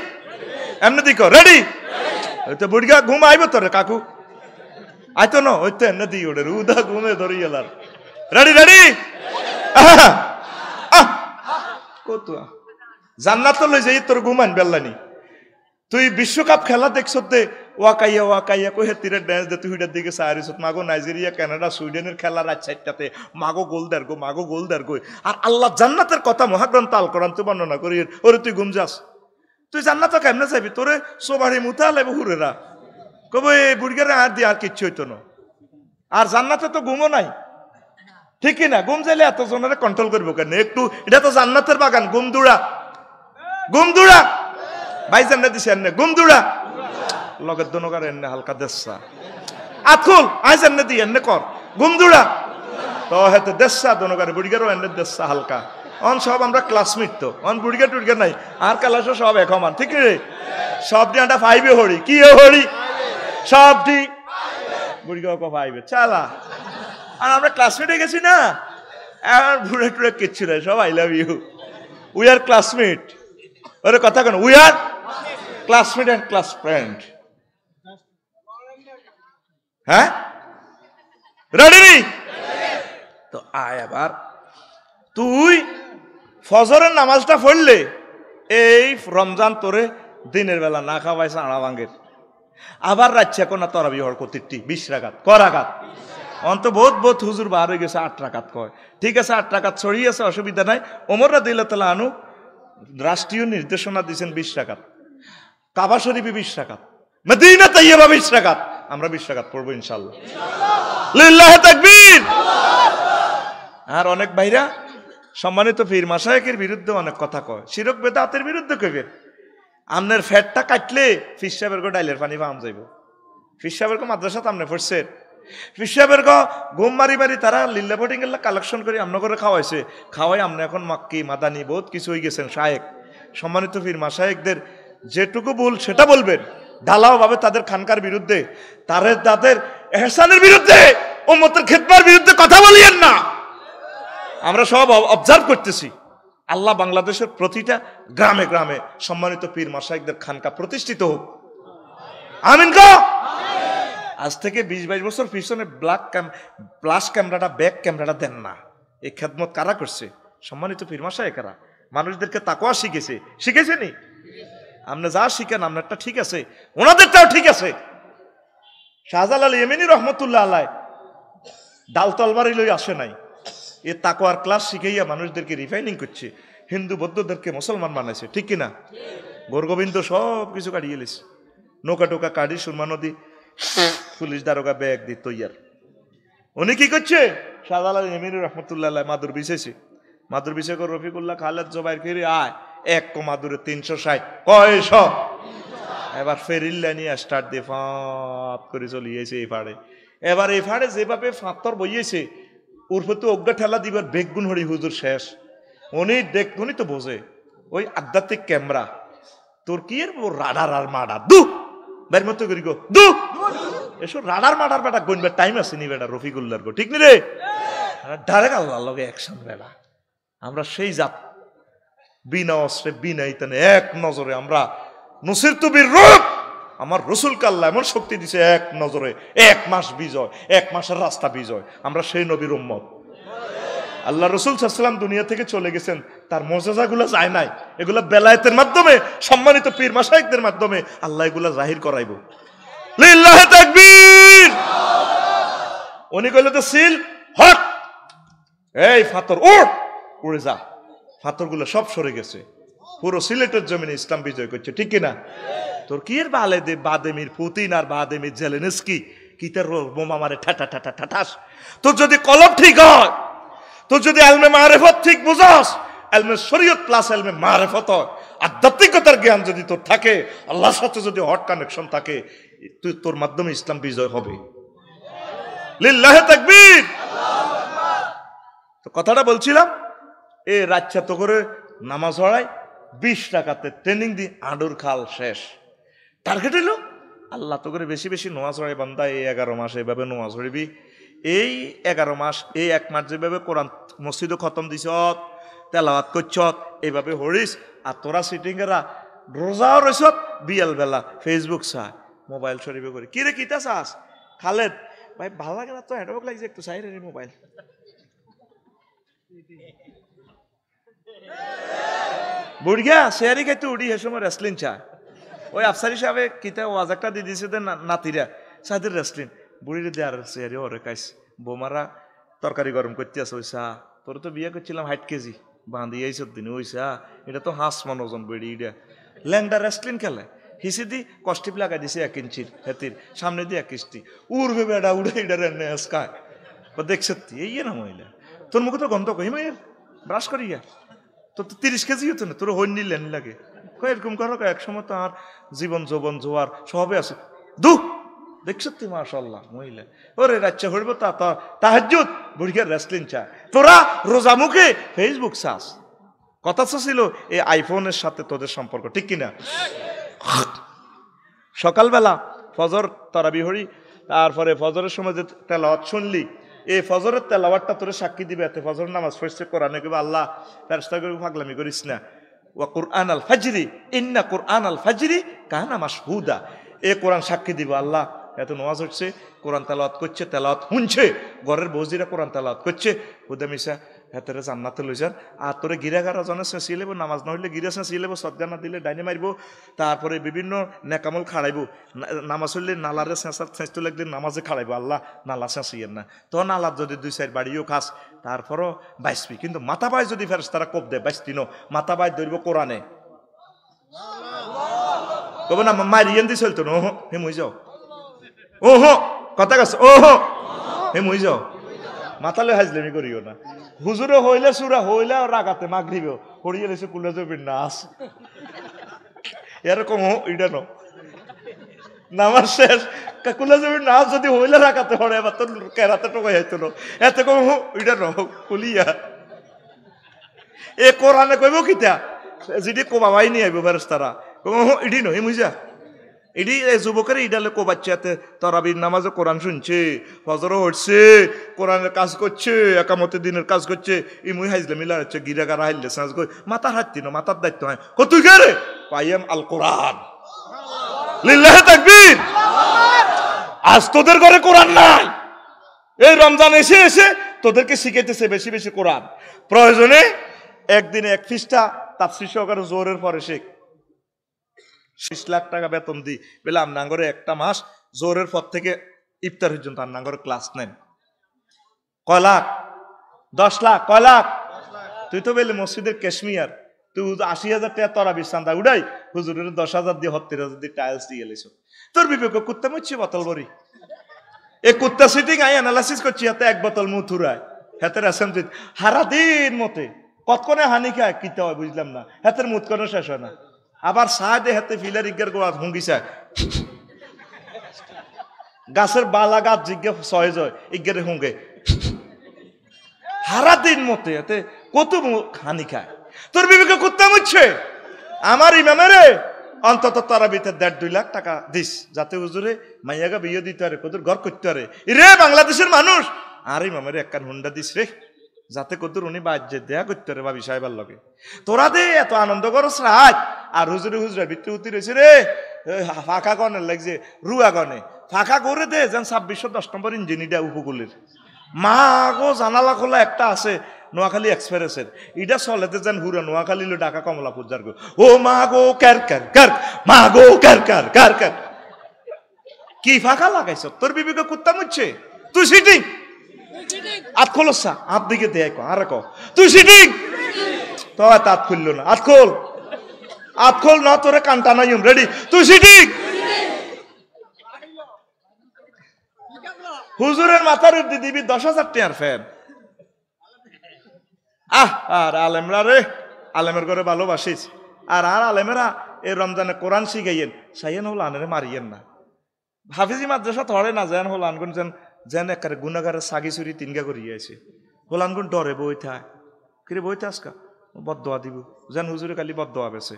এমনি দিক রেডি ওই তো বুড়িগা ঘুম আইব তোরে, কাকু। আইতো না, ওই তো এমনি দিই ওরে, রুদা ঘুমে ধরি এলার। রেডি রেডি কত জান্নাত লই যাই, তোর ঘুমান বেল্লানি। তুই বিশ্বকাপ খেলা দেখছ ওয়াকাইয়া ওয়াকাইয়া কই হেতিরে ড্যান্স দে তুই দিকে সাহারিস মাগো নাইজেরিয়া, কানাডা, সুইডেনের খেলা রাত চারটাতে। মাগো গোল দার গো, মাগো গোল দার গো। আর আল্লাহ জান্নাতের কথা মহাগ্রন্থ আল কোরআন তুই বর্ণনা করি। ওরে, তুই ঘুম যাস। তুই জান্নাত কেমনে যাবি তোরে সোবাড়ি মুতা লাগবে হুরেরা। কব এই বুড়িগারে আর দিয়ে আর কিচ্ছু হইতো না। আর জান্নাতে তো ঘুমও নাই। ঠিক না? ঘুম যাইলে এত জনের কন্ট্রোল করব কেন? একটু, এটা তো জান্নাতের বাগান। গুম দুড়া। গুম দুড়া। ভাই জান্নাত দিছে এনে। গুম দুড়া। লগের দনকার এনে হালকা দেশা। আথুল আই জান্নাত দি, এনে কর। গুম দুড়া তো হেতে দেশা দনকার বুড়িগারও এনে দেশা হালকা। অন সব আমরা ক্লাসমেট তো। অন বুড়িগা টুড়িগা নাই। আর কালাস সব এক সমান, ঠিক রে? সব দি আটা ফাইভে হরি। কি হরি? সব দি বুড়িগা ফাইভে চালা। আর আমরা ক্লাসমেটে গেছি না? আর ঘুরে টুরে কিচ্ছু নাই। সব I love you we are classmate ওরে কথা কেন? We are classmate and class friend হ্যাঁ? রেডি তো আয় আবার তুই ফজরের নামাজটা পড়লে এই রমজান তোরে দিনের বেলা না খাওয়াইছে আড়া ভাঙ্গের আবার রাখছে এখন না তরাবি হর কতিরটি, বিশ রাগাত ক রাগাত অন্ত বহুত বহুত হুজুর বার হয়ে গেছে, আট রাকাত কয়। ঠিক আছে, আট রাকাত ছড়িয়ে আছে, অসুবিধা নাই। ওমররা দিল তালা আনু রাষ্ট্রীয় নির্দেশনা দিয়েছেন বিশ রাকাত। কাবা শরীফে বিশ রাকাত। মদিনা তাইয়াবা বিশ রাকাত। আমরা বিশ রাকাত পড়ব ইনশাল্লাহ লিল্লাহ তাকবীর। আর অনেক ভাইরা সম্মানিত ফির মাসায়কের বিরুদ্ধে অনেক কথা কয়। শিরক বেদাতের বিরুদ্ধে কইবে। আমনের ফ্যাটটা কাটলে ফিস সাহেবের গো ডাইলের পানি পাম যাইব। ফিস সাহেবের গো মাদ্রাসাত আমনে পড়ছে। ফিস সাহেবের গো ঘুম মারি মারি তারা লিল্লা বোটিং কালেকশন করে আমনে করে খাওয়াইছে। খাওয়াই আমনে এখন মাক্কি মাদানি বহুত কিছু হয়ে গেছেন শায়েক সম্মানিত ফির মাসায়েকদের যেটুকু ভুল সেটা বলবেন। ঢালাও ভাবে তাদের খানকার বিরুদ্ধে তাদের তাদের এহসানের বিরুদ্ধে ওমতের খেতবার বিরুদ্ধে কথা বলিয়েন না। আমরা সব অবজার্ভ করতেছি। আল্লাহ বাংলাদেশের প্রতিটা গ্রামে গ্রামে সম্মানিত পীর মাসাইকদের খানকা প্রতিষ্ঠিত হোক। আমিন ক আজ থেকে বিশ বাইশ বছর পিছনে ব্ল্যাক ক্যাম প্লাস ক্যামেরাটা ব্যাক ক্যামেরাটা দেন না। এই খেদমত কারা করছে? সম্মানিত পীর মাসাইকারা মানুষদেরকে তাকোয়া শিখেছে। শিখেছে নি আপনি যা শিখেন আপনারটা ঠিক আছে। ওনাদেরটাও ঠিক আছে। শাহজালাল ইয়েমিনী রহমতুল্লাহ আল্লাহ ডাল তলবারি লই আসে নাই। এ তাকোয়ার ক্লাস শিখাইয়া মানুষদেরকে রিফাইনিং করছে, হিন্দু বৌদ্ধদেরকে মুসলমান বানাইছে, ঠিক কিনা? গোরগোবিন্দ সব কিছু কাটিয়ে গেলিস নৌকা টোকা কাটি সুরমা নদী, পুলিশ দারোগা ব্যাগ দি তৈয়ার। উনি কি করছে? শাহজালাল এমির রহমতুল্লাহ মাদুর বিছেছে। মাদুর বিছে করে রফিকুল্লাহ খালেদ জবাইর ফিরে আয়। এক কো দূরে তিনশো ষাট। কয়শ? এবার ফেরিল্লা নিয়ে স্টার্ট দিয়ে ফাঁপ করে চলিয়েছে এই ফাড়ে এবার এই ফাড়ে যেভাবে ফাঁতর বইয়েছে উর্ফে তো অজ্ঞা ঠেলা দিবার বেগুন হরি হুজুর শেষ। উনি দেখ, উনি তো বোঝে, ওই আধ্যাত্মিক ক্যামেরা। তোর কি এর রাডার আর মাডার? দু! বের মতো করি গো, দু! এসব রাডার মাডার বেটা গনবার টাইম আছে নি বেটা, রফিকুল্লার গো, ঠিক নি রে? ডাইরেক্ট আল্লাহ লগে অ্যাকশন বেটা। আমরা সেই জাত বিনা অস্ত্রে, বিনা ইতানে, এক নজরে আমরা নসির তুবির রূপ, আমার রসুল কাল্লা এমন শক্তি দিছে, এক নজরে, এক মাস বিজয়, এক মাসের রাস্তা বিজয়, আমরা সেই নবীর উম্মত। আল্লাহ রসুল সাল্লাম দুনিয়া থেকে চলে গেছেন, তার মজাজাগুলো যায় নাই, এগুলো বেলায়েতের মাধ্যমে, সম্মানিত পীর মাসাইকদের মাধ্যমে আল্লাহ এগুলা জাহির করাইব। উনি কইলে, তো সিল, হট, এই ফাতর, উঠ, উড়ে যা। ফাতরগুলো সব সরে গেছে। পুরো সিলেটের জমিনে ইসলাম বিজয় করছে, ঠিক কিনা? তোর কি এর বালে দে বাদেমির পুতিন আর বাদেমির জেলেনস্কি কি তার বোমা মারে ঠাটা ঠাটা ঠাটাস তোর যদি কলম ঠিক হয়, তোর যদি আলমে মারেফত ঠিক বুঝাস আলমে শরীয়ত প্লাস আলমে মারেফত আধ্যাত্মিকতার জ্ঞান যদি তোর থাকে, আল্লাহর সাথে যদি হট কানেকশন থাকে, তুই তোর মাধ্যমে ইসলাম বিজয় হবে। লিল্লাহে তাকবীর। তো কথাটা বলছিলাম এ রাচ্ছা তো করে নামাজ হড়াই বিশ টাকাতে ট্রেনিং দি আডুর খাল শেষ। টার্গেট এলো আল্লাহ তো করে বেশি বেশি নোয়াজ হড়াই বান্দা, এই এগারো মাস এইভাবে নোয়াজ হড়িবি এই এগারো মাস, এই এক মাস যেভাবে কোরআন মসজিদও খতম দিছ তেলাওয়াত করছ এইভাবে হরিস, আর তোরা সিটিংয়েরা রোজাও রইস বিয়াল বেলা ফেসবুক চা মোবাইল শরীফে করে। কিরে কিতা চাস? খালেদ, ভাই, ভালো লাগে না তো হ্যান্ডবক লাগছে, একটু চাই রে মোবাইল বুড়িয়া শেয়ারি খাইতে উড়ি হে সময় রেসলিন চা। ওই আফসারি সাহেব কিতা ওয়াজ একটা দিয়ে দিয়েছে নাতিরা সাদের রেসলিন বুড়িরে দিয়ে আর শেয়ারি ওরে খাইস বোমারা তরকারি গরম করতে আছে, ওই চা, তোর তো বিয়ে করছিলাম হাইট কেজি, বাঁধি এই সব দিন, ওই চা, এটা তো হাঁস মন ওজন বেড়ি এটা ল্যাংডা রেসলিন খেলে, হিসি দি কষ্টিপ লাগাই দিছে এক ইঞ্চির হেতির, সামনে দিয়ে এক ইঞ্চি উড়বে বেড়া উড়ে এটা রেনে খায় ও দেখছ এই না মহিলা, তোর মুখে তো গন্ধ কই ব্রাশ করিয়া। তোর তো তিরিশ কেজি হতো না, তোর হইন নিলেন লাগে। এরকম করো এক সময় তো আর জীবন যৌবন জোয়ার সবে আছে। দু! দেখছ তুই মাশাল্লাহ মহিলা। ওরে রাচ্চা হইব তা তোর তাহাজুদ বুড়িয়ার রেসলিং চা। তোরা রোজা মুখে ফেসবুক চাস কথা তো ছিল, এই আইফোনের সাথে তোদের সম্পর্ক, ঠিক কিনা? সকালবেলা ফজর তারাবি হরি তারপরে ফজরের সময় যে তেলাওয়াত শুনলি এই ফজরের তেলাওয়ারটা তোরে সাক্ষী দিবে এতে ফজর নামাজ পড়ছে, কোরআনে কইবা, আল্লাহ ফেরস্তা করে ফাগলামি করিস না। ওয়া কোরআন আল ফাজরি, ইন্না কোরআন আল ফাজরি কাহানা মাসহুদা এ কোরআন সাক্ষী দিবে, আল্লাহ, এত নামাজ হচ্ছে, কোরআন তেলাওয়াত করছে, তেলাওয়াত শুনছে ঘরের বৌজিরা কোরআন তেলাওয়াত করছে। হুদা মিশা হেতেরে জান্নাতে লইছেন আর তোরে গিরাগারা জনে চেঁচিয়ে লেব, নামাজ নহলে গিরা চেঁচিয়ে লেব সজ্জা না দিলে ডাইনে মারিব তারপরে বিভিন্ন নেকামল খাড়াইব নামাজ হইলে নালারে চেঁচা চেঁচতে লাগলে নামাজে খাড়াইব আল্লাহ নালা চেঁচিয়েন না তো নালার যদি দুই সাইড বাড়িও খাস তারপরও বাইসবি কিন্তু মাথা বাই যদি ফেরস তারা কোপ দেয় বাইসতি ন। মাথা বাই ধরব কোরআনে কব না মারিয়েন দি চলতো ওহো হে মুই যাও। ওহো কথা গেছে ওহো হে মুই যাও। মাথালে হাজলেমি করিও না। হুজুরে হইলে সুরা, হইলে রাগাতে মাগরিব হরিয়ে লেছে কুলে যাবি নাচ এরকম এটা ন। নামার শেষ। কুলে যাবি নাচ যদি হইলে রাগাতে হরে এবার তো কেরাতে টোকাই হইতো ন। এত কম এটা ন কুলিয়া এ কোরআনে কইব কিতা? যদি কোবাবাই নিয়ে আইব ফেরেস্তারা কইব হো ইডি নই মুইজা। এই যুবকের ইডালে কো বাচ্চাতে তরাবির নামাজে কোরআন শুনছে ফজরও হচ্ছে কোরআনের কাজ করছে একামতে দিনের কাজ করছে ই মুই হাইজলে মিলা হচ্ছে গিরা গারা হাইলে সাজ কই মাথার হাত ন মাথার দায়িত্ব হয় কো তুই কে রে পাইয়াম আল কোরআন লিল্লাহ তাকবীর আজ তোদের ঘরে কোরআন নাই এই রমজান এসে এসে তোদেরকে শিখাইতেছে বেশি বেশি কোরআন প্রয়োজনে একদিনে এক ফিসটা তাপসি সহকারে জোরের পরে শেখ শেষ লাখ টাকা বেতন দিই। বেলে আমনাঙ্গরে একটা মাস জোরের পর থেকে ইফতার পর্যন্ত আমনাঙ্গরে ক্লাস নেন। কয় লাখ? দশ লাখ? কয় লাখ? তুই তো বেলে মসজিদের কাশ্মীর। তুই আশি হাজার টাকা তরা বিছান্দা উড়াই, হুজুরের দশ হাজার দিয়ে হত্তির হাজার দিয়ে টাইলস দিয়ে এলেছ তোর বিবেক কুত্তা মুচ্ছি বোতল বড়ি এ কুত্তা সিটিং আই অ্যানালাইসিস করছি, হাতে এক বোতল মুথুরায় হাতের অ্যাসেম্বলি হারা দিন মতে কতক্ষণে হানি খায়? কিতে হয় বুঝলাম না। হাতের মুত কোনো শেষ হয় না। আবার সাহ দে হাতে ফিলার ইজ্ঞার গোয়া হুঙ্গিছে গাছের বালা গাছ জিজ্ঞে সহজ হয় ইজ্ঞারে হুঙ্গে হারা দিন মতে এতে কত হানি খায়। তোর বিবেকে কুত্তা মুচ্ছে? আমার ইমামেরে অন্তত তারাবিতে দেড় দুই লাখ টাকা দিস, যাতে হুজুরে মাইয়াগা বিয়ে দিতে পারে, কদুর ঘর করতে পারে। রে, বাংলাদেশের মানুষ! আর, ইমামের একখান হুন্ডা দিস রে। যাতে কদুর উনি বাজ্যে দেয়া করতে পারে ভাবি সাহেবার লগে। তোরা দে, এত আনন্দ করস রাত আর হুজুরে হুজুরে ভিত্তি উতি রয়েছে রে। ফাঁকা গনে লাগছে, রুয়া গনে ফাঁকা করে দে, যেন ছাব্বিশশো দশ নম্বর ইঞ্জিনিটা উপকূলের। মা গো, জানালা খোলা একটা আছে, নোয়াখালী এক্সপ্রেসের। এটা চলেতে যেন হুরা, নোয়াখালী লো ঢাকা যার গো। ও মা গো কার কার, মা গো, কার কার কার কার। কি ফাঁকা লাগাইছ? তোর বিবিকে কুত্তা মুচ্ছে? তুই সিটিং? হুজুরের মাথার উপর দিবি দশ হাজার টিয়ার ফ্যান আহ, আর আলেমরা রে, আলেমের ঘরে ভালোবাসিস। আর আর আলেমেরা এই রমজানে কোরআন শিখাইয়েন। সাইয়েন হল আনের মারিয়েন না। হাফিজি মাদ্রাসা ধরে না, যেন হল আনগুন যেন যেন একারে গুণাগারে সাগি চুরি তিনগা করিয়াছে হল আনগুন ডরে বই থাক কিরে, বই থাসকা বদোয়া দিব। যেন হুজুরে কালি বদোয়া বেছে।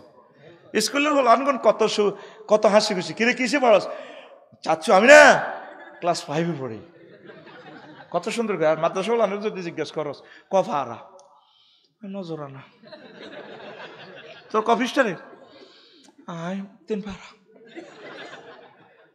স্কুলের হল আনগুন কত সু, কত হাসি খুশি। কিরে, কিসে পড়াস? চাচ্ছু আমি না, ক্লাস ফাইভে পড়ি। কত সুন্দর আর মাদ্রাসা আনগুন যদি জিজ্ঞেস করস। কফারা। নজরা না তোর কফিস্টারে আয়, তিন পারা।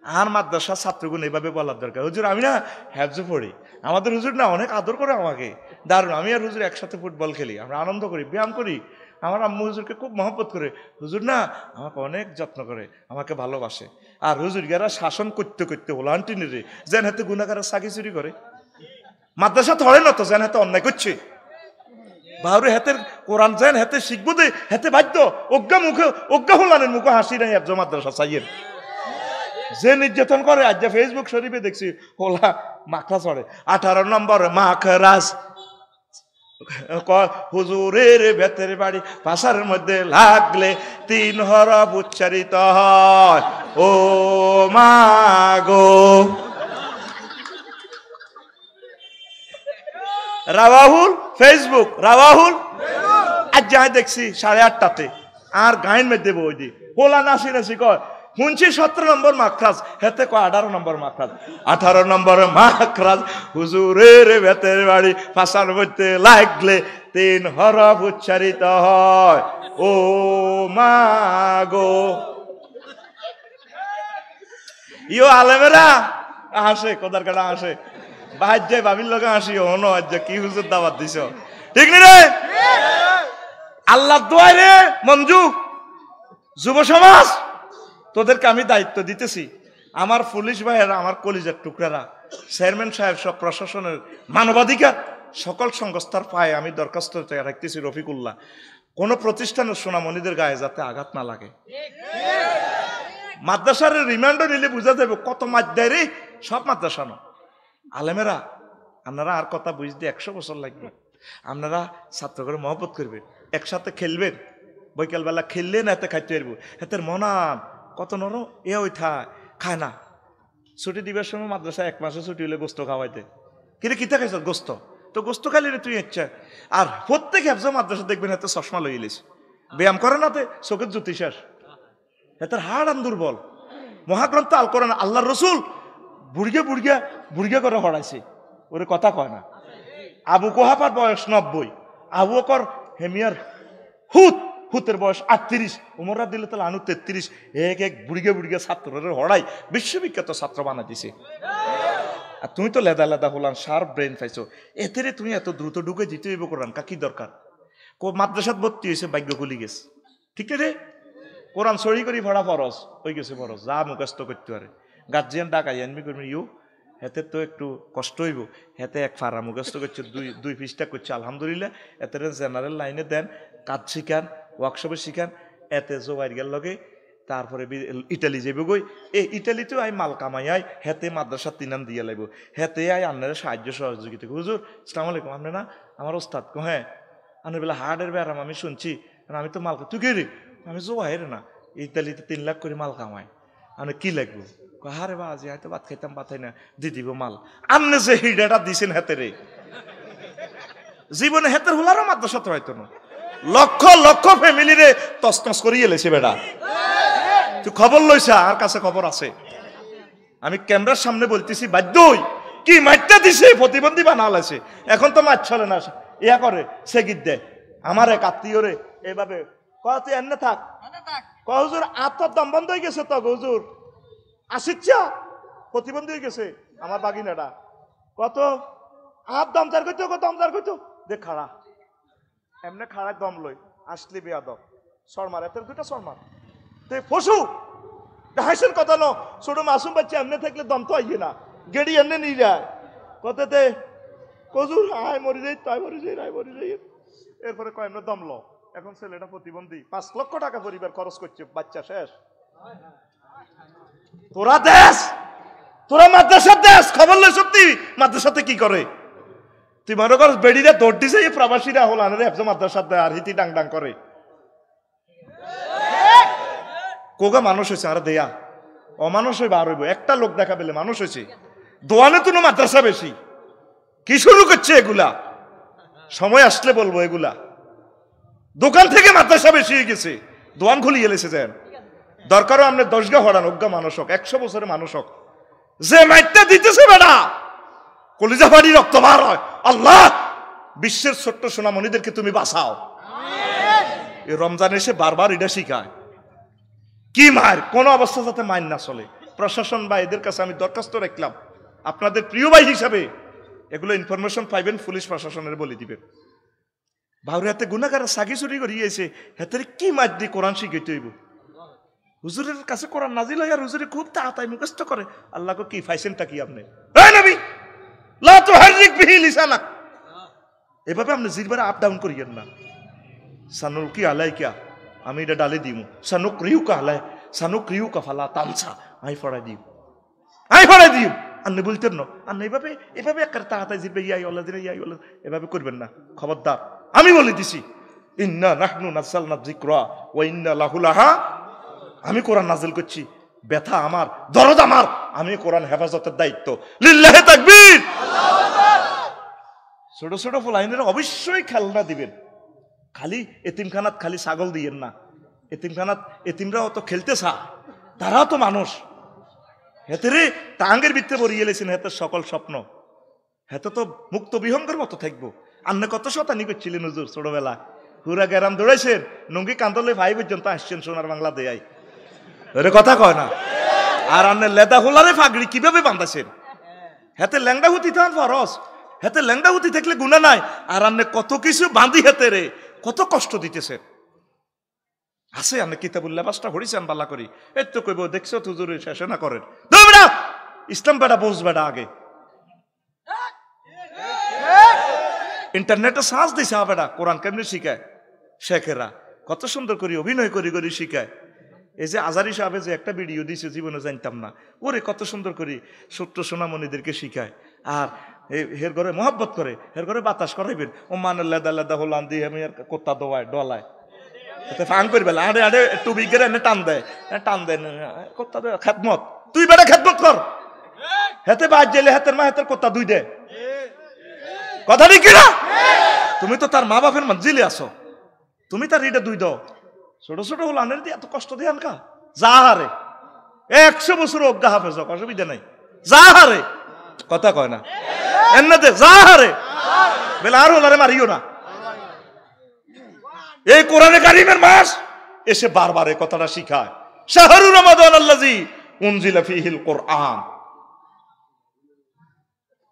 আর মাদ্রাসা ছাত্রগুণ এইভাবে বলার দরকার। হুজুর, আমি না হ্যাবজে পড়ি। আমাদের হুজুর না অনেক আদর করে আমাকে। দারুণ, আমি আর হুজুর একসাথে ফুটবল খেলি, আমরা আনন্দ করি, ব্যায়াম করি। আমার আম্মু হুজুরকে খুব মহব্বত করে, হুজুর না, আমাকে অনেক যত্ন করে, আমাকে ভালোবাসে। আর হুজুর গেরা শাসন করতে করতে হলো আন্টিনি রে যেন হাতে গুণাগারের সাকি চুরি করে। মাদ্রাসা ধরে না তো, যেন হাতে অন্যায় করছে। বাহুরে হাতের কোরআন যেন হাতে শিখব দে, হাতে বাধ্য। অজ্ঞা মুখে, অজ্ঞা হলানের মুখে হাসি নাই একজন মাদ্রাসা চাইয়েন যে নির্যাতন করে, আজ যে ফেসবুক শরীফে দেখছি হোলা মাখরা চড়ে। আঠারো নম্বর মাখরাজ। হুজুরের বেতের বাড়ি পাশার মধ্যে লাগলে তিন হরফ উচ্চারিত হয়। ও মা গো। রাওয়াহুল ফেসবুক রাওয়াহুল। আজ যাই দেখছি সাড়ে আটটাতে, আর গাইন মধ্যে বই দি। হোলা নাসি নাসি কয় শুনছি সতেরো নম্বর মাখরাজ হেতে কয় আঠারো নম্বর মাখরাজ। আঠারো নম্বর মাখরাজ হুজুরের বেতের বাড়ি ফাঁসার মধ্যে লাগলে তিন হরফ উচ্চারিত হয়। ও মা গো। ইও আলেমেরা আসে কোদার কাটা আসে বাহাজ্যে বাবির লোকে আসি হনো আজ্য কি হুজুর দাবাত দিছ? ঠিক নি রে? আল্লাহ দোয়াই রে মঞ্জু যুব সমাজ। তোদেরকে আমি দায়িত্ব দিতেছি। আমার পুলিশ ভাইয়েরা, আমার কলিজার টুকরারা, চেয়ারম্যান সাহেব সব প্রশাসনের মানবাধিকার, সকল সংস্থার পায়ে আমি দরখাস্ত রাখতেছি রফিকুল্লাহ। কোনো প্রতিষ্ঠানের সোনামণিদের গায়ে যাতে আঘাত না লাগে। মাদ্রাসার রিমান্ডও নিলে বুঝা যাবে কত মাছ দেয় রে সব মাদ্রাসা আলেমেরা, আপনারা আর কথা বুঝতে একশো বছর লাগবে। আপনারা ছাত্র করে মহব্বত করবেন, একসাথে খেলবেন। বৈকালবেলা খেললে না এতে খাইতে পারব। এতের মনান কত নরম? এ ওই থা খায় না। ছুটি দিবার সময় মাদ্রাসা এক মাসে ছুটি হলে গোস্ত খাওয়াইতে। কিন্তু কিতা খাইছ গোস্ত? তো গোস্ত খাইলে রে তুই ইচ্ছা আর প্রত্যেক হেফজ মাদ্রাসা দেখবেন এত চশমা লই ইলিস ব্যায়াম করে না তে? চোখের জ্যোতি শেষ। এটার হাড় আন দুর্বল। মহাগ্রন্থ আল কোরআন, আল্লাহর রসুল বুড়িয়ে বুড়িয়া বুড়িয়ে করে হরাইছে ওরে কথা কয় না। আবু কোহাপার বয়স নব্বই। আবু অকর হেমিয়ার হুত। হুতের বয়স আটত্রিশ, উমরা দিলে তাহলে আনু তেত্রিশ, এক এক বুড়িগে বুড়িগে ছাত্রের হড়াই বিশ্ববিখ্যাত ছাত্র বানা দিছে। আর তুমি তো লেদা লেদা হলাম শার্প ব্রেন পাইছো। এতে তুমি এত দ্রুত ঢুকে দিতে হইব কোরআন কাকি দরকার? কো মাদ্রাসাত ভর্তি হয়েছে ভাগ্য খুলি গেছে। ঠিক রে? কোরআন সরি করি ভরা ফরজ হয়ে গেছে ফরজ, যা মুখস্থ করতে পারে। গার্জিয়ান ডাকাই আনবি করবি, ইউ, হেতে তো একটু কষ্ট হইব। হেতে এক ফারা মুখস্থ করছে, দুই দুই পৃষ্ঠা করছে, আলহামদুলিল্লাহ। এতে জেনারেল লাইনে দেন, কাজ শিখান ওয়ার্কশপে শিখান, এতে জোবাইর গেল লগে, তারপরে ইটালি যাবে গই। এ ইটালিতেও আই মাল কামাই আই, হেতে মাদ্রাসা তিনান দিয়ে লাগবো হেতে আই আপনারা সাহায্য সহযোগিতা। হুজুর সালাম আলাইকুম, আপনি না আমার ওস্তাদ কো হ্যাঁ? আনে বেলা হার্টের ব্যারাম আমি শুনছি আমি তো মাল তুই কে রে? আমি জোবাইর না। ইতালিতে তিন লাখ করে মাল কামাই। আমি কি লাগবো? হারে বা, আজ হয়তো ভাত খাইতাম, ভাত না দি দিব মাল। আমনে যে হিডাটা দিছেন হাতে রে। জীবনে হেতের হুলারও মাদ্রাসা তো হয়তো না। লক্ষ লক্ষ ফ্যামিলি রে তসনস করিয়ে লেছে বেটা। তুই খবর লইছা আর কাছে খবর আছে। আমি ক্যামেরার সামনে বলতেছি বাধ্যই কি মাইটটা দিছে প্রতিবন্ধী বানাল আছে এখন তো মাছ চলে না ইয়া করে সে গীত দেয় আমার এক আত্মীয় রে এভাবে। কয় তুই এনে থাক। কয় হুজুর আত্মার দম বন্ধ হয়ে গেছে তো হুজুর। আসিচ্ছা প্রতিবন্ধী হয়ে গেছে আমার বাগিনাটা। কত? আর দমদার করতো কত দমদার করতো দেখ খাড়া। এমনে খাড়ায় দম লই, আসলি বেয়াদব। শর্মার এত দুটা শর্মার তে পশু হাসের কথা ন ছোট মাসুম বাচ্চা এমনি থাকলে দম তো আইয়ে না। গেড়ি এমনি নিয়ে যায়। কথাতে, কজুর, আয় মরি যাই, তাই মরি যাই, রায় মরি যাই। এরপরে কয়, এমনি দম ল এখন ছেলেটা প্রতিবন্ধী। পাঁচ লক্ষ টাকা পরিবার খরচ করছে, বাচ্চা শেষ। তোরা দেশ! তোরা মাদ্রাসার দেশ! খবর লই সত্যি, মাদ্রাসাতে কি করে? তুই মনে কর বেড়িরা দৌড় দিছে, এই প্রবাসীরা হল আনারে একজন মাদ্রাসার দেয় আর হিতি ডাং ডাং করে। কোগা মানুষ হয়েছে আর দেয়া? অমানুষ হইবা আর হইব। একটা লোক দেখা পেলে মানুষ হয়েছে দোয়ানে তুনো মাদ্রাসা বেশি। কি শুরু করছে এগুলা? সময় আসলে বলব এগুলা। দোকান থেকে মাদ্রাসা বেশি হয়ে গেছে। দোয়ান খুলি এলেছে যেন। দরকারও আপনি দশগা হরান অজ্ঞা মানুষ হোক, একশো বছরের মানুষ হোক। যে মাইটটা দিতেছে বেড়া কলিজা বাড়ি রক্ত বার হয়। আল্লাহ বিশ্বের ছোট্ট সোনামণিদেরকে তুমি বাঁচাও। এই রমজান এসে বারবার এটা শিখায়। কি মার কোন অবস্থা যাতে মাইন না চলে। প্রশাসন বা এদের কাছে আমি দরখাস্ত রাখলাম। আপনাদের প্রিয় ভাই হিসাবে এগুলো ইনফরমেশন পাইবেন পুলিশ প্রশাসনের বলে দিবেন। বাউরে হাতে গুণাগার সাগি চুরি করিয়েছে হাতের কি মার দিয়ে কোরআন শিখাইতে হইব? হুজুরের কাছে কোরআন নাজিল হয় আর হুজুরে খুব তাড়াতাড়ি মুখস্থ করে। আল্লাহকে কি ফাইসেনটা কি আপনি? নবী! এভাবে আপনি জিরবারে আপ ডাউন করিয়েন না। সানুল কি আলাই কিয়া, আমি এটা ডালে দিম। সানুক রিউ কা আলাই সানুক রিউ কা ফালা তামসা আই ফড়াই দিম। আই ফড়াই দিম। আপনি বলতেন না, আর এভাবে এভাবে একটা তাড়াতাড়ি জিরবে ইয়াই আল্লাহ দিনে ইয়াই আল্লাহ, এভাবে করবেন না। খবরদার, আমি বলে দিছি, ইন্না নাহনু নাসালনা যিকরা, ওয়া ইন্না লাহু লাহা, আমি কোরআন নাজিল করছি। ব্যথা আমার, দরদ আমার। আমি কোরআন হেফাজতের দায়িত্ব। লিল্লাহে তাকবীর। ছোট ছোট ফুলাইনের অবশ্যই খেলনা দিবেন। খালি এতিমখানাত খালি ছাগল দিয়েন না। এতিমখানাত এতিমরাও তো খেলতে চা তারাও তো মানুষ। হেতেরে টাঙ্গের ভিতরে বরিয়ে লেছেন হেতের সকল স্বপ্ন। হেতে তো মুক্ত বিহঙ্গের মতো থাকব। আন্না কত শতানি করছিলেন হুজুর ছোটবেলা হুরা গেরাম দৌড়াইছেন। নঙ্গি কান্দলে ভাই পর্যন্ত আসছেন সোনার বাংলা দেয়াই ওরে কথা কয় না। আর আন্নে লেদা হোলারে ফাগড়ি কীভাবে বান্ধাছেন? হেতে ল্যাংডা হুতি তার ফরস। হেতে ল্যাংডা হুতি থাকলে গুণা নাই। আর আন্নে কত কিছু বাঁধি হেতে রে, কত কষ্ট দিতেছে আছে আন্নে কিতাবুল্লাহ বাসটা হরিছেন বাল্লা করি। এই তো কইব, দেখছ তুজুরে শেষে না বেটা, ইসলাম বেটা, বোঝ বেটা আগে। ইন্টারনেটে সার্চ দিছে বেটা কোরআন কেমনি শিখায়? শেখেরা, কত সুন্দর করে, অভিনয় করি করি শিখায়। এই যে আজারি সাহেবে যে একটা ভিডিও দিছে, জীবনে জানতাম না। ওরে, কত সুন্দর করে ছোট্ট সোনামণিদেরকে শিখায়। আর হের ঘরে মহাব্বত করে, হের ঘরে বাতাস করাইবেন। ও মানে লেদা লেদা হলান দিয়ে আমি আর কোত্তা দোয়ায়, ডলায়। এতে ফাং করে বেলা আরে আরে, একটু বিগের এনে টান দেয়। টান দেয় কোত্তা দেয়, খেদমত। তুই বেটা খেদমত কর। হেতে বাদ জেলে হাতের মা হাতের কোত্তা দুই দে কথা ঠিক না তুমি তো তার মা বাপের মঞ্জিলে আসো তুমি তার এটা দুই দাও। ছোট ছোট হলো আনের দিয়ে এত কষ্ট দিয়ে আনকা? যা হারে একশো বছর অজ্ঞা হাফেজ অসুবিধা নাই। যা হারে কথা কয় না। এমনি দে যা হারে বেলা আর হলারে মারিও না। এই কোরআনে কারিমের মাস এসে বারবার এই কথাটা শিখায়। শাহরু রমাদান আল্লাজি উনজিলা ফিহিল কোরআন।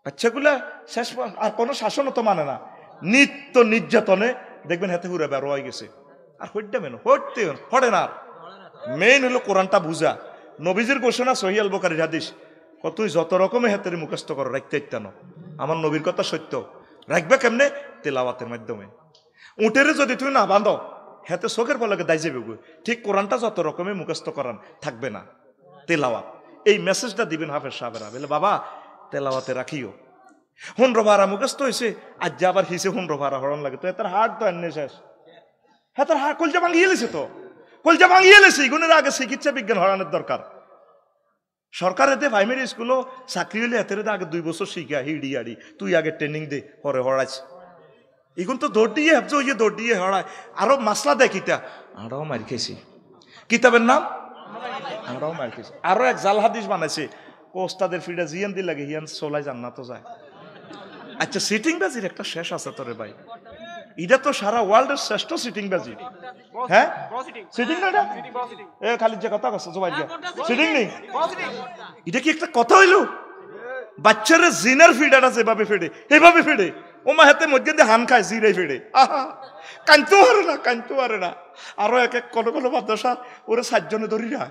বাচ্চাগুলা শেষ আর কোনো শাসনও তো মানে না। নিত্য নির্যাতনে, দেখবেন হাতে হুরে বেরো হয়ে গেছে। আর হইতে মেন হইতে হড়ে না মেইন হলো কোরআনটা বুঝা। নবীজির ঘোষণা সহিয়াল বোকারির হাদিস কত তুই যত রকমে হাতের মুখস্থ করো, রাখতে ইত্যানো। আমার নবীর কথা সত্য। রাখবে কেমনে? তেলাওয়াতের মাধ্যমে। উটেরে যদি তুমি না বাঁধো, হাতে চোখের পলকে দায় যাবে। ঠিক কোরআনটা যত রকমে মুখস্থ করান থাকবে না। তেলাওয়াত। এই মেসেজটা দিবেন হাফেজ সাহেবেরা। বলে, বাবা, তেলাওয়াতে রাখিও। হুন রভারা মুখস্থ হয়েছে আজ যে আবার হিসে হুন রভারা হরণ লাগে। তো এটার হাট তো এনে শেষ। হ্যাঁ তার হাট কলজা ভাঙিয়ে লেছে তো। কলজা ভাঙিয়ে লেছে এগুলোর আগে চিকিৎসা বিজ্ঞান হরানোর দরকার। সরকার এতে প্রাইমারি স্কুলও চাকরি হলে এতে আগে দুই বছর শিখা হিডি আড়ি। তুই আগে ট্রেনিং দে হরে হরাইছ এখন তো দৌড় দিয়ে হেফজ হইয়ে দৌড় দিয়ে হরায় আরও মাসলা দেয় কিতা আরও মার খেয়েছি। কিতাবের নাম? আমরাও মার খেয়েছি। আরও এক জাল হাদিস বানাইছে। ওস্তাদের ফিডা জিয়ান দি লাগে হিয়ান সোলাই জান্নাত যায়। আচ্ছা সিটিং বাজির একটা শেষ আছে তোরে ভাই। এটা তো সারা ওয়ার্ল্ডের শ্রেষ্ঠ সিটিং বাজি হ্যাঁ? সিটিং না এটা? এ, খালি যে কথা কষ্ট জবাই সিটিং নেই? এটা কি একটা কথা হইল? বাচ্চারা জিনার ফিডাটা যেভাবে ফেডে, এভাবে ফেডে। ও মা হাতে মধ্যে দিয়ে হান খায় জিরে ফিরে আহা কানতে পারে না কানতে পারে না। আরও এক এক কোনো কোনো মাদ্রাসা ওরা সাতজনে ধরি না।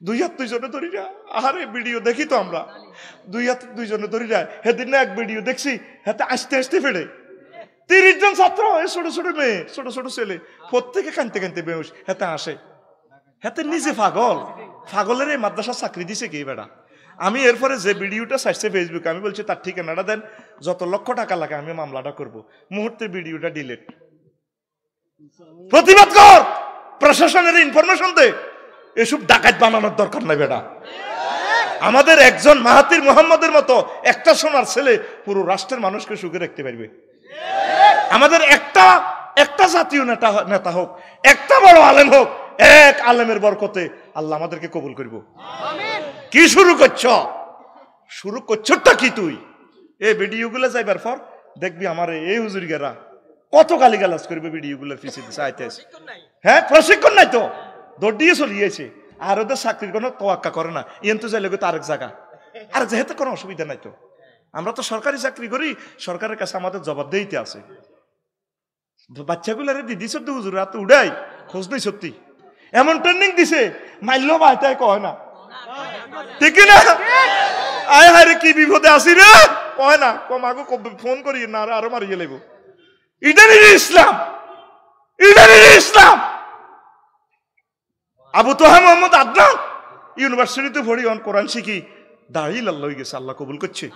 দুই হাত দুইজনে ধরি না। আরে ভিডিও দেখি তো আমরা। দুই হাত দুইজনে ধরি না। সেদিন এক ভিডিও দেখছি, হাতে আসতে আসতে ফেড়ে। তিরিশ জন ছাত্র ছোট ছোট মেয়ে, ছোট ছোট ছেলে। প্রত্যেকে কানতে কানতে বেউস হাতে আসে। হাতে নিজে পাগল। পাগলের এই মাদ্রাসা চাকরি দিছে কি বেড়া? আমি এরপরে যে ভিডিওটা চাইছে ফেসবুকে আমি বলছি, তার ঠিকানাটা দেন। যত লক্ষ টাকা লাগে, আমি মামলাটা করব। মুহূর্তে ভিডিওটা ডিলেট প্রতিবাদ কর! প্রশাসনের ইনফরমেশন দে। এসব ডাকাত বানানোর দরকার নাই বেটা আমাদের একজন মাহাতির মোহাম্মদের মতো একটা সোনার ছেলে পুরো রাষ্ট্রের মানুষকে সুখে রাখতে পারবে। আমাদের একটা একটা জাতীয় নেতা নেতা হোক একটা বড় আলেম হোক এক আলেমের বরকতে আল্লাহ আমাদেরকে কবুল করব। কি শুরু করছ? শুরু করছটা কি তুই? এই ভিডিওগুলো যাইবার পর দেখবি আমার এই হুজুর গেরা কত গালি গালাজ করবে ভিডিওগুলোর পিছিয়ে হ্যাঁ প্রশিক্ষণ নাই তো। দৌড় দিয়ে চলিয়েছে আর ওদের চাকরির কোনো তোয়াক্কা করে না। ইয়েন তো যাইলে তো আরেক জায়গা। আর যেহেতু কোনো অসুবিধা নাই তো। আমরা তো সরকারি চাকরি করি, সরকারের কাছে আমাদের জবাবদেহিতে আছে। বাচ্চাগুলারে দিদি সত্যি হুজুর, রাত উড়াই, খোঁজ নেই সত্যি। এমন ট্রেনিং দিছে মাইল ভাইটাই কয় না। ঠিক না? আয় হায় কি বিপদে আসি রে? কয় না, কম আগো ফোন করি, না আর মারিয়ে লাগবো ইডানি ইসলাম ইডানি ইসলাম। আবু তোহা মোহাম্মদ আদনান, ইউনিভার্সিটিতে পড়ি, অন কোরআন শিখি। দাঁড়িয়ে লাল্লা হয়ে গেছে আল্লাহ কবুল করছে।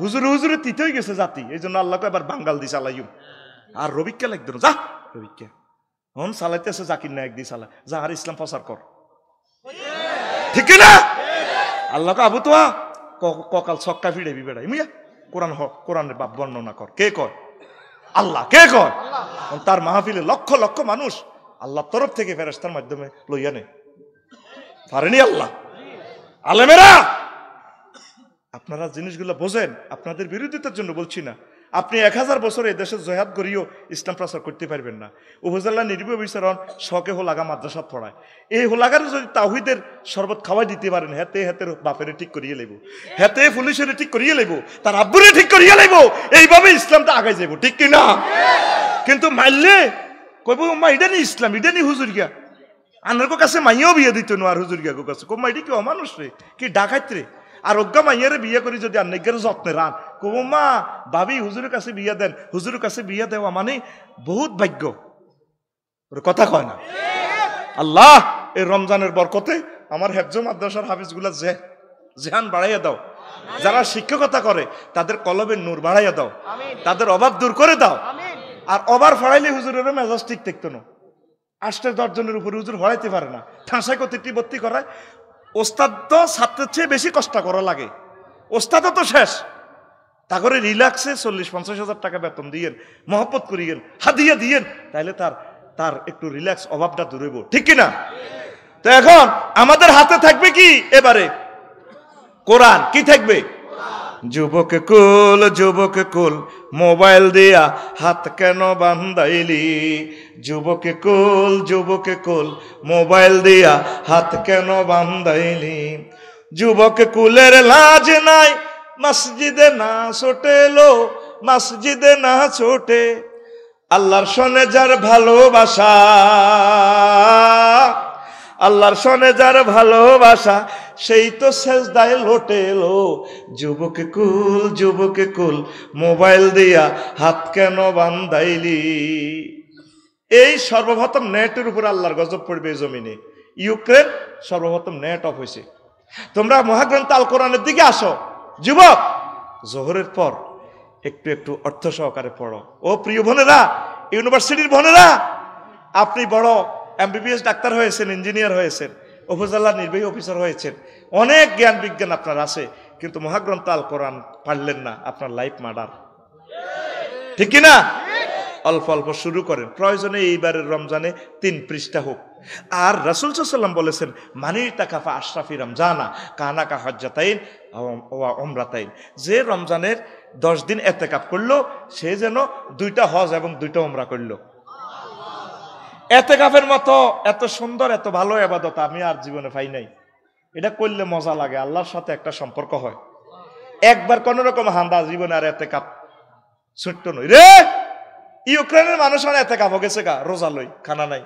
হুজুর হুজুরে তিতে হয়ে গেছে জাতি এই জন্য আল্লাহকে এবার বাঙ্গাল দিছে আলাইম আর রবিককে লাগতো যা। রবিককে হন চালাইতেছে জাকির না একদিন চালা যা আর ইসলাম প্রচার কর। ঠিক না? আল্লাহকে আবু তোয়া ককাল ছক্কা ফিরে বেড়াই। মুইয়া কোরআন হ কোরআনের বাপ বর্ণনা কর। কে কয়? আল্লাহ। কে কয়? তার মাহফিলে লক্ষ লক্ষ মানুষ আল্লাহর তরফ থেকে ফেরেস্তার মাধ্যমে লইয়া নে পারেনি আল্লাহ? আলেমেরা! আপনারা জিনিসগুলো বোঝেন, আপনাদের বিরোধিতার জন্য বলছি না। আপনি এক হাজার বছর এই দেশে জয়াত করিও ইসলাম প্রচার করতে পারবেন না। উপজেলা নির্বাহী বিচারণ শখে হোলাগা মাদ্রাসাত পড়ায়। এই হোলাগার যদি তাহিদের শরবত খাওয়াই দিতে পারেন, হেতে হেতে বাপেরে ঠিক করিয়ে লাইব হেতে পুলিশের ঠিক করিয়ে লাইব তার আব্বুরে ঠিক করিয়ে লাইব এইভাবে ইসলামটা আগাই যাব ঠিক কিনা? কিন্তু মাইলে কইব মা এটা নি ইসলাম এটা নি হুজুর গিয়া আনার কাছে মাইয়াও বিয়ে দিত না আর হুজুর গিয়া কাছে। কো মাইডি কি অমানুষ রে? কি ডাকাইত রে? আর অজ্ঞা মাইয়ারে বিয়ে করি যদি আন্নেকের যত্নে রান। কব মা ভাবি হুজুরের কাছে বিয়ে দেন। হুজুরের কাছে বিয়ে দেওয়া মানে বহুত ভাগ্য। ওর কথা কয় না। আল্লাহ এই রমজানের বরকতে আমার হেফজ মাদ্রাসার হাফিজগুলা যে জেহান বাড়াইয়া দাও। যারা শিক্ষকতা করে তাদের কলবের নূর বাড়াইয়া দাও। তাদের অভাব দূর করে দাও। আর অবার ফড়াইলে হুজুরের মেজাজ ঠিক থাকতো না। আষ্টে দশজনের উপরে উজুর হরাইতে পারে না। ঠাঁসায় কতিটি ভর্তি করায়। ওস্তাদ তো ছাত্রের চেয়ে বেশি কষ্ট করা লাগে। ওস্তাদ তো শেষ। তা করে রিল্যাক্সে চল্লিশ, পঞ্চাশ হাজার টাকা বেতন দিয়েন, মহব্বত করিয়েন, হাদিয়া দিয়েন তাহলে তার তার একটু রিল্যাক্স অভাবটা দূর হইব। ঠিক কিনা? তো এখন আমাদের হাতে থাকবে কি? এবারে কোরআন কি থাকবে? যুবক কুল যুবক কুল, মোবাইল দিয়া হাত কেন বান্ধাইলি? যুবক কুল যুবক কুল, মোবাইল দিয়া হাত কেন বান্ধাইলি? যুবক কুলের লাজ নাই, মসজিদে না ছোটেলো মসজিদে না ছোটে। আল্লাহর সনে যার ভালোবাসা আল্লাহর সনে যার ভালোবাসা, সেই তো শেষ দায় লোটেলো যুবক কুল যুবক কুল, মোবাইল দিয়া হাত কেন বান্ধাইলি? এই সর্বপ্রথম নেটের উপর আল্লাহর গজব পড়বে জমিনে। ইউক্রেন সর্বপ্রথম নেট অফ হয়েছে। তোমরা মহাগ্রন্থ আল কোরআনের দিকে আসো। যুবক, জোহরের পর একটু একটু অর্থ সহকারে পড়ো। ও প্রিয় বোনেরা, ইউনিভার্সিটির বোনেরা, আপনি বড় এমবিবিএস ডাক্তার হয়েছেন ইঞ্জিনিয়ার হয়েছেন, উপজেলা নির্বাহী অফিসার হয়েছেন। অনেক জ্ঞান বিজ্ঞান আপনার আছে, কিন্তু মহাগ্রন্থ আল কোরআন পারলেন না, আপনার লাইফ মার্ডার ঠিক না অল্প অল্প শুরু করেন। প্রয়োজনে এইবারের রমজানে তিন পৃষ্ঠা হোক। আর রাসুল সাল্লাম বলেছেন মানি টাকাফা আশরাফি রমজানা, কানা কা হজ্জাতাইন অমরাতাইন যে রমজানের দশ দিন এতে কাপ করল, সে যেন দুইটা হজ এবং দুইটা ওমরা করল। এতে কাপের মতো, এত সুন্দর, এত ভালো আবাদত আমি আর জীবনে পাই নাই। এটা করলে মজা লাগে, আল্লাহর সাথে একটা সম্পর্ক হয়। একবার কোন রকম হান্দা জীবনে আর এতে কাপ ছোট্ট নই। রে! ইউক্রেনের মানুষ আর এতে কাপড় গেছে গা, রোজা লই, খানা নাই।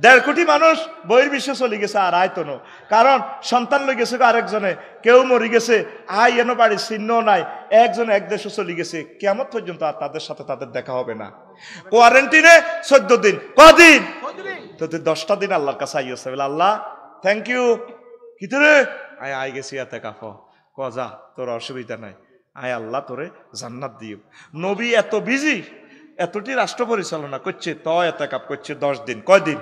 দেড় কোটি মানুষ বইয়ের বিশ্বে চলে গেছে আর আয় তো কারণ সন্তান লই গেছে গো আরেকজনে, কেউ মরি গেছে, আয় এনো বাড়ি চিহ্ন নাই, একজন এক দেশে চলে গেছে। কেমন পর্যন্ত আর তাদের সাথে তাদের দেখা হবে না। কোয়ারেন্টিনে চোদ্দ দিন। কদিন? তো তুই দশটা দিন আল্লাহর কাছে আইয়ছে বলে আল্লাহ থ্যাংক ইউ কিতরে আয় আয় গেছি এতে কাফ। কজা তোর অসুবিধা নাই। আয় আল্লাহ তোরে জান্নাত দিও। নবী এত বিজি এতটি রাষ্ট্র পরিচালনা করছে ত এতে কাপ করছে দশ দিন। কয়দিন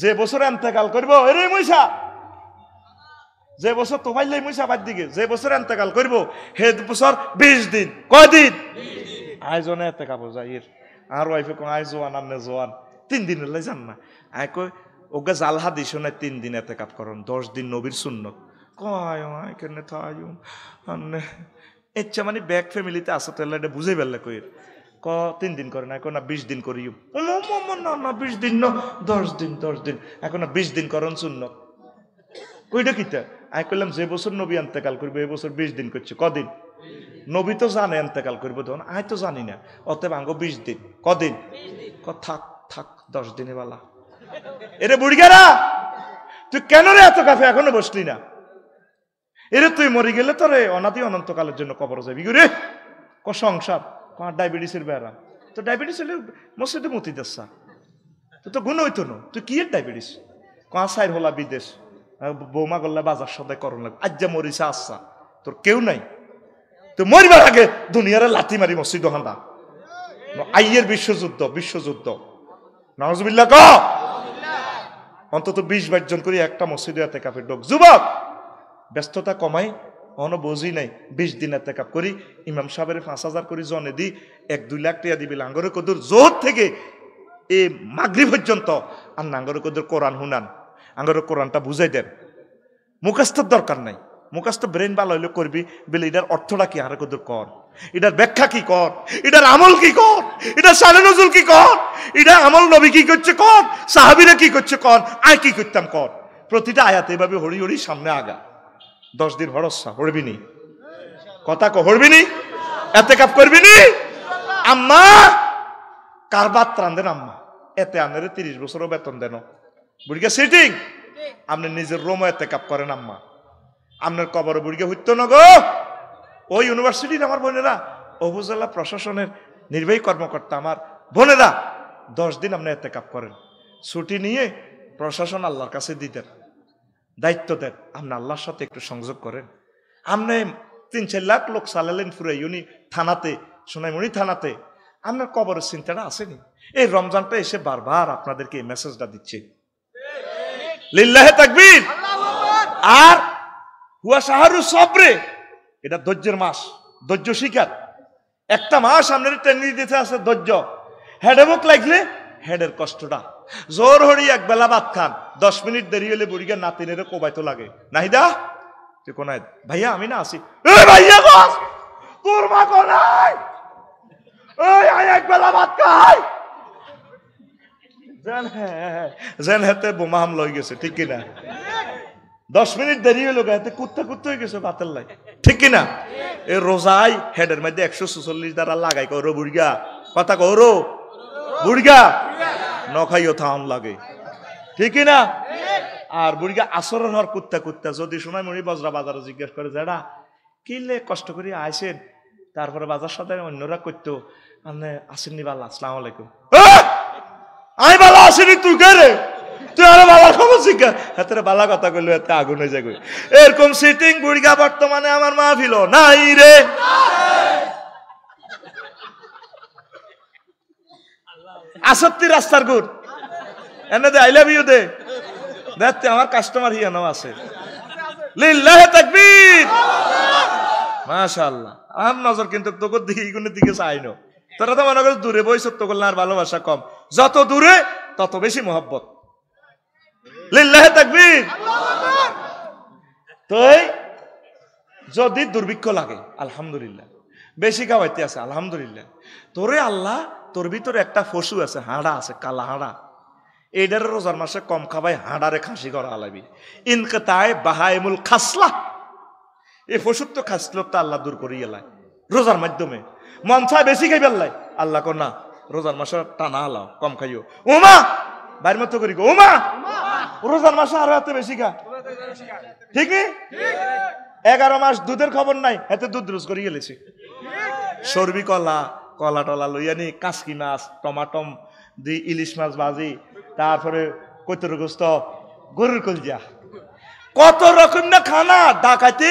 যে বছর এন্তেকাল করব এরে মইসা যে বছর তোফাইলাই মইসা বাদ দিকে যে বছর এন্তেকাল করব হে বছর বিশ দিন। কয়দিন আয়োজনে এতে কাপো যাইয়ের। আর ওয়াইফে কো আয় জোয়ান আন্নে জোয়ান তিন দিন হলে যান না আয় কই ওকে জালহা দিস না তিন দিন এতে কাপ করন দশ দিন নবীর শূন্য কয় আয় কেনে থাইম আন্নে ইচ্ছা মানে ব্যাক ফ্যামিলিতে আসো তাহলে এটা বুঝে ফেললে কই ক তিন দিন করে না এখন না বিশ দিন করিও না না বিশ দিন না দশ দিন দশ দিন এখন না বিশ দিন করন শূন্য কইটা কিতা আমি করলাম যে বছর নবী এন্তেকাল করবে এই বছর বিশ দিন করছে কদিন নবী তো জানে এন্তেকাল করব তখন আয় তো জানি না। অতএব আঙ্গ বিশ দিন। কদিন? ক থাক থাক, দশ দিনে বালা। এরে বুড়িগারা, তুই কেন রে এত কাফে? এখনও বসলি না। এরে তুই মরে গেলে তো রে, অনাদি অনন্তকালের জন্য কবর যাবি রে। ক সংসার? কার ডায়াবেটিসের বেড়া। তো ডায়াবেটিস হলে মসজিদে মতি দেশা তো তো গুণ হইতো না। তুই কি ডায়াবেটিস? কাঁ সাইর হলা বিদেশ। বৌমা করলে বাজার সদাই করন লাগবে। আজ যা মরিছে আচ্ছা। তোর কেউ নাই। তো মরিবার আগে দুনিয়ারে লাথি মারি মসজিদ হান্দা আইয়ের বিশ্বযুদ্ধ বিশ্বযুদ্ধ। নজবিল্লা ক। অন্তত বিশ বাইশ জন করে একটা মসজিদে এতে কাপের ডোক যুবক ব্যস্ততা কমাই অন বুঝি নাই। বিশ দিন এতে কাপ করি ইমাম সাহেবের পাঁচ হাজার করে জনে দি এক দুই লাখ টাকা দিবি লাঙ্গরে কদুর। জোর থেকে এ মাগরি পর্যন্ত আর নাঙ্গরে কদুর কোরআন হুনান আঙ্গরে কোরআনটা বুঝাই দেন। মুখাস্তর দরকার নাই। মুখাস্ত ব্রেন ভালো হইলে করবি, বলে এটার অর্থটা কি? আর কদুর কর। এটার ব্যাখ্যা কি কর? এটার আমল কি কর? এটা সালে নজুল কি কর? এটা আমল নবী কি করছে কর? সাহাবিরা কি করছে কর? আয় কি করতাম কর? প্রতিটা আয়াতে এভাবে হরি হরি সামনে আগা। দশ দিন ভরসা হরবি নি? কথা কো, হরবি নি? এতে কাপ করবি নি? আম্মা, কার বাদ ত্রাণ দেন আম্মা? এতে আনের তিরিশ বছরও বেতন দেন। বুড়িকে সিটিং আপনি নিজের রোমও এতে কাপ করেন আম্মা। আপনার কবর বুড়িকে হইতো না গো। ওই ইউনিভার্সিটির আমার বোনেরা উপজেলা প্রশাসনের নির্বাহী কর্মকর্তা আমার বোনেরা দশ দিন আপনি এতে কাপ করেন। ছুটি নিয়ে প্রশাসন আল্লাহর কাছে দিতেন দায়িত্ব দেন আপনি আল্লাহর সাথে একটু সংযোগ করেন। আপনি তিন চার লাখ লোক চালালেন ফুরে ইউনি থানাতে সোনাইমণি থানাতে আপনার কবরের চিন্তাটা আসেনি। এই রমজানটা এসে বারবার আপনাদেরকে এই মেসেজটা দিচ্ছে। লিল্লাহে তাকবীর। আর হুয়া সাহারু সবরে। এটা ধৈর্যের মাস, ধৈর্য শিকার। একটা মাস আপনার ট্রেনিং দিতে আছে ধৈর্য। হেডে বুক লাগলে হেডের কষ্টটা। জোর হরি এক বেলা ভাত খান। দশ মিনিট দেরি হলে বুড়িকে নাতিনের কোবাইতো লাগে। নাহিদা, তুই কোনায় ভাইয়া, আমি না আসি। ভাইয়া বস তোর মা কোনায় এক বেলা ভাত খাই। যেন হ্যাঁ যেন হেতে বোমা হাম লই গেছে, ঠিক কিনা? দশ মিনিট দেরি হলো গায়ে কুত্তা কুত্তা হয়ে গেছে বাতের লাই। ঠিক কিনা এ রোজাই হেডের মধ্যে একশো চুচল্লিশ দ্বারা লাগাই করো বুড়িগা? কথা করো বুড়িগা? নখাইও থাম লাগে। ঠিক কিনা আর বুড়িগা আসরণ হওয়ার কুত্তা কুত্তা, যদি সময় মনি বজরা বাজারে জিজ্ঞেস করে যারা কিনলে কষ্ট করে আইসেন তারপরে বাজার সাথে অন্যরা করতো মানে আসেননি বাল্লা আসসালাম আলাইকুম। আমি বালা আসেনি, তুই কে রে তুই আরে বালা খবর শিখা, হাতের বালা কথা কইলো এতে আগুন হয়ে যাবে এরকম সিটিং বুড়িগা বর্তমানে আমার মা নাই রে। আসত্তি রাস্তার গুড়। এনে দে আই লাভ দে। দেখতে আমার কাস্টমার হিয়ানো আছে। লিল্লাহে তাকবীর। মাশাআল্লাহ। আর নজর কিন্তু তোকে দিকে দিকে চাইনো তোরা তো মনে করিস দূরে বইস তোকে আর ভালোবাসা কম। যত দূরে, তত বেশি মোহব্বত। লিল্লাহে তাকবীর। তো যদি দুর্ভিক্ষ লাগে, আলহামদুলিল্লাহ। বেশি খাওয়াইতে আছে, আলহামদুলিল্লাহ। তোরে আল্লাহ, তোর ভিতরে একটা পশু আছে, হাঁড়া আছে, কালা হাঁড়া। এইটার রোজার মাসে কম খাবাই হাঁড়ারে খাসি করা আলাবি। ইনকেতায় বাহাইমুল খাসলা। এই পশুর তো খাসলত আল্লাহ দূর করিয়ে এলায় রোজার মাধ্যমে। মন চায় বেশি খাই পেলাই আল্লাহ কর না, রোজার মাসে টানা হালাও কম খাইও। ওমা বাইর মতো করি গো ওমা রোজার মাসে আরও এত বেশি খা ঠিক নি? এগারো মাস দুধের খবর নাই এতে দুধ রোজ করে গেলেছি। সর্বি কলা কলা টলা লইয়া নি, কাসকি মাছ, টমাটম, দি ইলিশ মাছ ভাজি, তারপরে কৈতর গোস্ত, গরুর কলজা। কত রকম না খানা ডাকাইতে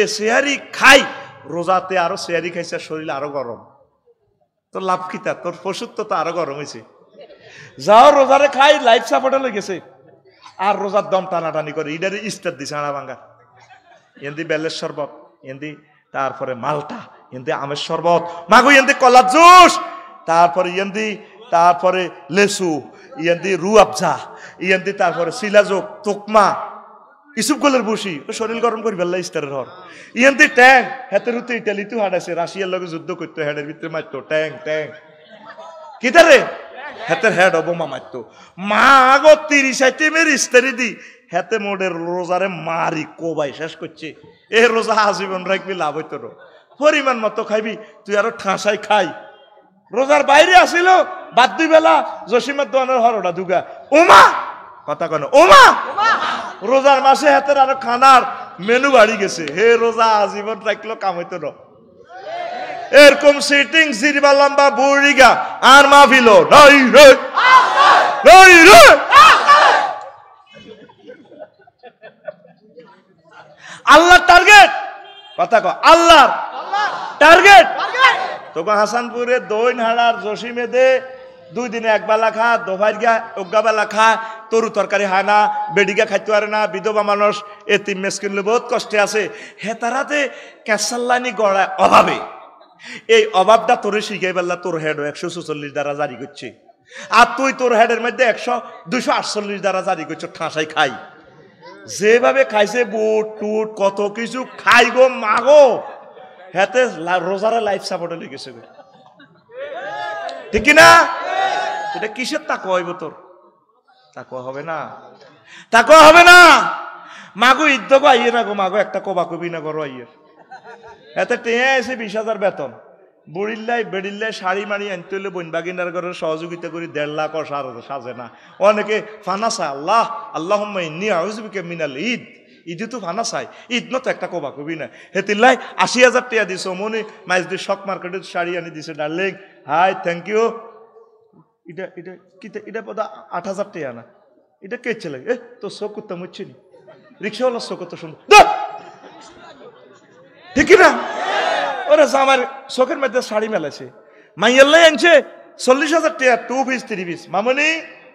এ শেয়ারি খাই। রোজাতে আরও শেয়ারি খাইছে, শরীর আরও গরম। তোর লাভ কিতা তোর পশুর তো আরও গরম হয়েছে যাও রোজারে খাই লাইফ সাপোর্টে লই গেছে। আর রোজার দম টানাটানি করে, ইডারে ইস্টার দিছে আড়া ভাঙ্গা। এন্দি বেলের শরবত এন্দি তারপরে মালটা এন্দি আমের শরবত, মাগো এন্দি কলার জুস, তারপরে এন্দি তারপরে লেসু ইয়েন্দি রু আফজা ইয়েন্দি তারপরে শিলাযোগ, তোকমা ইসুপ গোলের বসি শরীর গরম করি বেল্লা ইস্তারের হর। ইয়েন্দি ট্যাং হাতের উত্তে ইটালিতেও হাঁটাছে রাশিয়ার লগে যুদ্ধ করতো হেডের ভিতরে মারতো ট্যাং ট্যাং। কিতারে হেতের হেড অবমা মারতো মা গো তিরিশ আইটেমের ইস্তারি দি। হেতে মোডের রোজারে মারি কোবাই শেষ করছে। এ রোজা আজীবন রাখবি লাভ হইতো র। পরিমাণ মতো খাইবি তুই আরও ঠাঁসাই খাই। রোজার বাইরে আসিল বাদ দুই বেলা জসিমের দোকানের হরটা দুগা ওমা কথা কেন ওমা রোজার মাসে হাতের আরও খানার মেনু বাড়ি গেছে। হে রোজা আজীবন রাখল কাম হইতো না। এরকম সিটিং জিরবা লম্বা, বুড়িগা, আর মাহফিল নাই রে নাই রে আল্লাহ টার্গেট কথা কো আল্লাহ টার্গেট তোকে হাসানপুরে দইন হাড়ার জসিমে দে, দুই দিনে এক বেলা খা দোভাই গা অজ্ঞা খা, তরু তরকারি হয় না বেডিগা খাইতে পারে না, বিধবা মানুষ, এতিম মেস কিনলে বহুত কষ্টে আছে। হেতারাতে ক্যাসাল্লানি গড়ায় অভাবে। এই অভাবটা তোরে শিখাই বেলা তোর হেড একশো চুচল্লিশ দ্বারা জারি করছে। আর তুই তোর হেডের মধ্যে একশো দুশো আটচল্লিশ দ্বারা জারি করছ, ঠাঁসাই খাই। যেভাবে খাইছে, বুট, টুট, কত কিছু খাই গো মাগো হেতে রোজারে লাইফ সাপোর্টে লেগেছে গো। ঠিক না এটা কিসের তাকো হইব তোর? তাকো হবে না। তাকো হবে না। মাগো ইদ্যগো আইয়ে না গো মাগো একটা কবা কবি না করো আইয়ে। এতে টেয়ে এসে বিশ হাজার বেতন। বুড়িল্লাই, বেড়িল্লাই শাড়ি মারি আনতে হলে বইন বাগিনার ঘরে সহযোগিতা করি দেড় লাখ সার সাজে না। অনেকে ফানাসা আল্লাহ আল্লাহ আউজবিকে মিনাল ঈদ। ঈদে তো ফানা চাই ঈদ ন তো একটা কবা কবি না হেতিল্লাই আশি হাজার টাকা দিছ মনে মাইজ দিয়ে শক মার্কেটে শাড়ি আনি দিছে, ডার্লিং। হাই থ্যাংক ইউ এটা এটা, কিতা, এটা বোধ আট হাজার টাকা না। এটা কে ছেলে? এ তো শোক করতাম হচ্ছে নি রিক্সাওয়ালার শোক সুন্দর ধ্যাৎ! ঠিক না ওরা আমার চোখের মধ্যে শাড়ি মেলাছে। মাইয়াল্লাই আনছে চল্লিশ হাজার টাকা টু পিস থ্রি পিস মামনি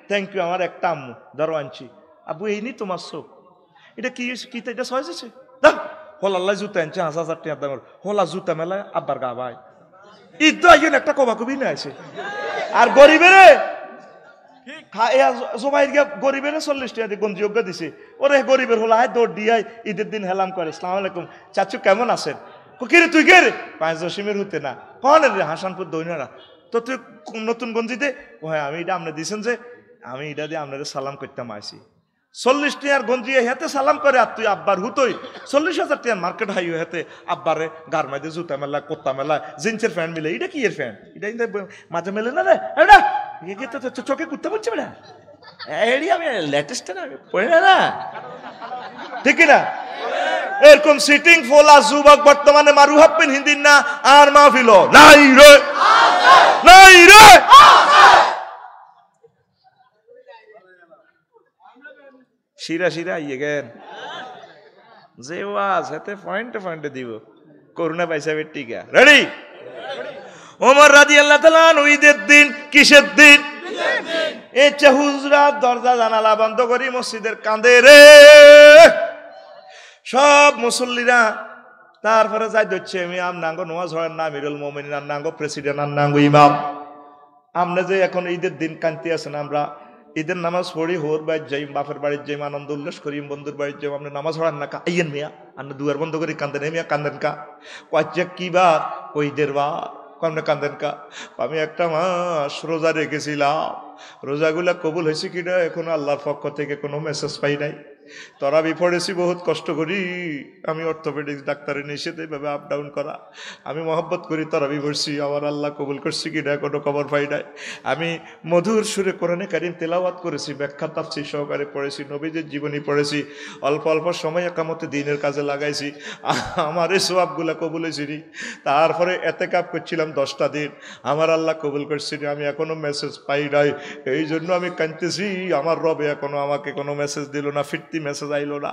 থ্যাংক ইউ আমার একটা আম্মু, ধরো আনছি। আবু এই নি তোমার চোখ। এটা কি কি এটা সহজেছে দাও। হোলাল্লাই জুতা আনছে হাজার হাজার টাকা দামের। হোলা জুতা মেলায় আব্বার গা ভাই। ঈদ তো একটা কবা কবি না আছে আর গরিবের গিয়া গরিবের চল্লিশ ওরে গরিবের দৌড় ঈদের দিন হেলাম করে। আলাইকুম। কেমন আছেন? তুই পাঁচ না। রে, হাসানপুর দৈনারা তো তুই নতুন গঞ্জিতে? হ্যাঁ আমি এটা আপনি দিছেন যে, আমি এটা দিয়ে আপনাদের সালাম করতাম আইসি চল্লিশ টিয়ার গঞ্জি হেতে সালাম করে আর তুই আব্বার হুতোই? চল্লিশ হাজার টিয়ার মার্কেট হাই হেতে আব্বারে গার মাঝে জুতা মেলা কোত্তা মেলা জিন্সের ফ্যান মিলে। এটা কি এর ফ্যান এটা কিন্তু মাঝে মেলে না রে? এটা এ কি তো চোখে কুত্তা বলছে বেটা? এডি আমি লেটেস্ট না পড়ে না। না ঠিক না এরকম সিটিং ফোলা যুবক বর্তমানে মারু হাপ্পেন হিন্দির না আর মাহফিল নাই রে! নাই রে! শিরা শিরা ইয়ে গেন। যে ওয়াজ, হাতে পয়েন্টে পয়েন্টে দিব। করুণা পাইসাবে টিকা। রেডি ওমর রাজি আল্লাহ তালান ঈদের দিন, কিসের দিন? এই চাহুজরা দরজা, জানালা বন্ধ করি, মসজিদের কাঁদে রে। সব মুসল্লিরা, তারপরে যাই ধরছে আমি আমনাঙ্গ নোয়াজ হওয়ার নাম ইরুল মোমিন আমনাঙ্গ প্রেসিডেন্ট আমনাঙ্গ ইমাম। আমরা যে এখন ঈদের দিন কান্তি আছেন আমরা ঈদের নামাজ পড়ি, হোর বাড়ির যাই, বাপের বাড়ির যাই আনন্দ উল্লাস করিম বন্ধুর বাড়ির যাই আমরা নামাজ হড়ান না কা? আইয়েন মিয়া আমরা দুয়ার বন্ধ করি, কান্দেন মিয়া, কান্দেন কা? কয়েক কি বার? কই দের বার? কমনে কান্দেন কা? আমি একটা মাস রোজা রেখেছিলাম। রোজাগুলা কবুল হয়েছে কিনা এখনও আল্লাহর পক্ষ থেকে কোনো মেসেজ পাই নাই। তরাবি পড়েছি বহুত কষ্ট করি। আমি অর্থোপেডিক্স ডাক্তারের নিষেধ এইভাবে আপ ডাউন করা। আমি মহব্বত করি তরাবি পড়ছি আমার আল্লাহ কবুল করছি কি না, কোনো খবর পাই নাই। আমি মধুর সুরে কোরআনে কারিম তেলাওয়াত করেছি, ব্যাখ্যা তাপসি সহকারে পড়েছি, নবীদের জীবনী পড়েছি, অল্প অল্প সময় একামতে দিনের কাজে লাগাইছি। আমার এই সোয়াবগুলা কবুল হয়েছিনি তারপরে এতে কাপ করছিলাম দশটা দিন। আমার আল্লাহ কবুল করছিনি আমি এখনও মেসেজ পাই নাই। এই জন্য আমি কাঁদতেছি। আমার রবে এখনও আমাকে কোনো মেসেজ দিল না, ফিরতি মেসেজ আইলো না।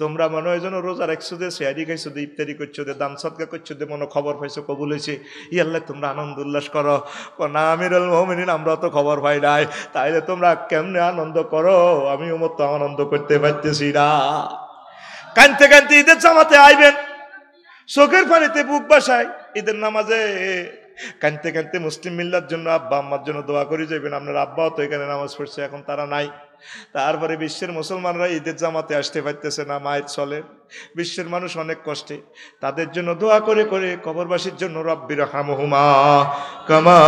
তোমরা মনে হয় যেন রোজা রাখছো দে শেয়ারি খাইছো দে ইফতারি করছ দে দান সদকা করছ দে মনে খবর পাইছো, কবুল হয়েছে। ই তোমরা আনন্দ উল্লাস করো। না আমিরুল মোহামিন আমরা তো খবর পাই নাই। তাইলে তোমরা কেমনে আনন্দ করো? আমিও মতো আনন্দ করতে পারতেছি না। কানতে কানতে ঈদের জামাতে আইবেন। চোখের পানিতে বুক বাসায় ঈদের নামাজে। কানতে কানতে মুসলিম মিল্লার জন্য আব্বা, আম্মার জন্য দোয়া করে যাবেন আপনার আব্বাও তো এখানে নামাজ পড়ছে, এখন তারা নাই। তারপরে বিশ্বের মুসলমানরা ঈদের জামাতে আসতে পারতেছে না, মায়ের চলে বিশ্বের মানুষ অনেক কষ্টে। তাদের জন্য দোয়া করে করে কবরবাসীর জন্য রব্বির হামহুমা কামা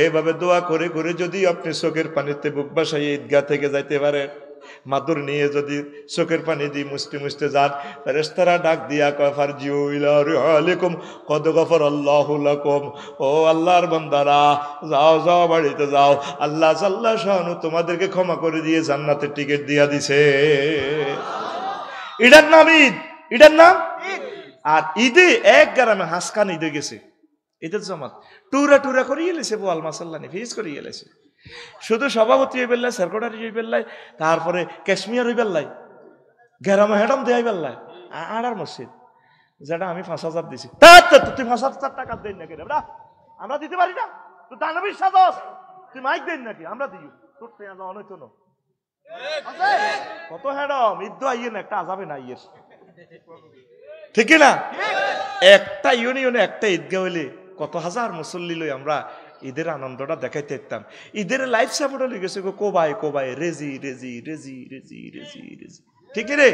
এইভাবে দোয়া করে করে যদি আপনি চোখের পানিতে বুক বাসায় ঈদগাহ থেকে যাইতে পারেন। মাদুর নিয়ে যদি চোখের পানি দিয়ে মুছতে মুছতে যান রেস্তারা ডাক দিয়া কফার জিও আলাইকুম কদ গফর আল্লাহ লাকুম। ও আল্লাহর বান্দারা যাও যাও বাড়িতে যাও। আল্লাহ সাল্লাহ শাহানু তোমাদেরকে ক্ষমা করে দিয়ে জান্নাতের টিকিট দিয়া দিছে। এটার নাম ঈদ। এটার নাম? আর ঈদে এক গ্রামে হাসকান ঈদে গেছে। ঈদের জামাত। টুরা টুরা করিয়ে এলেছে বোয়াল মাসাল্লানি ফিজ করিয়ে এলেছে শুধু সভাপতি হয়ে পেল্লাই সেক্রেটারি হয়ে পেল্লাই তারপরে ক্যাশ্মীর হয়ে পেল্লাই গ্রামে হেডম দেয় পেল্লাই আড়ার মসজিদ। যেটা আমি পাঁচ হাজার দিছি। তুই পাঁচ হাজার টাকা দেন নাকি রে আমরা দিতে পারি না। তুই দানবীর সাজস। তুই মাইক দেন নাকি? আমরা দিই। তোর তো অনৈত ন। কত হেডম? ঈদ আইয়ে না একটা আজাবে না ইয়ের ঠিক না? একটা ইউনিয়নে একটা ঈদগাহ হইলে কত হাজার মুসল্লি লই আমরা ঈদের আনন্দটা দেখাইতে ইতাম ঈদের লাইফ সাপোর্ট হয়ে গেছে গো কোবাই কোবাই রেজি রেজি রেজি রেজি রেজি রেজি। ঠিক রে?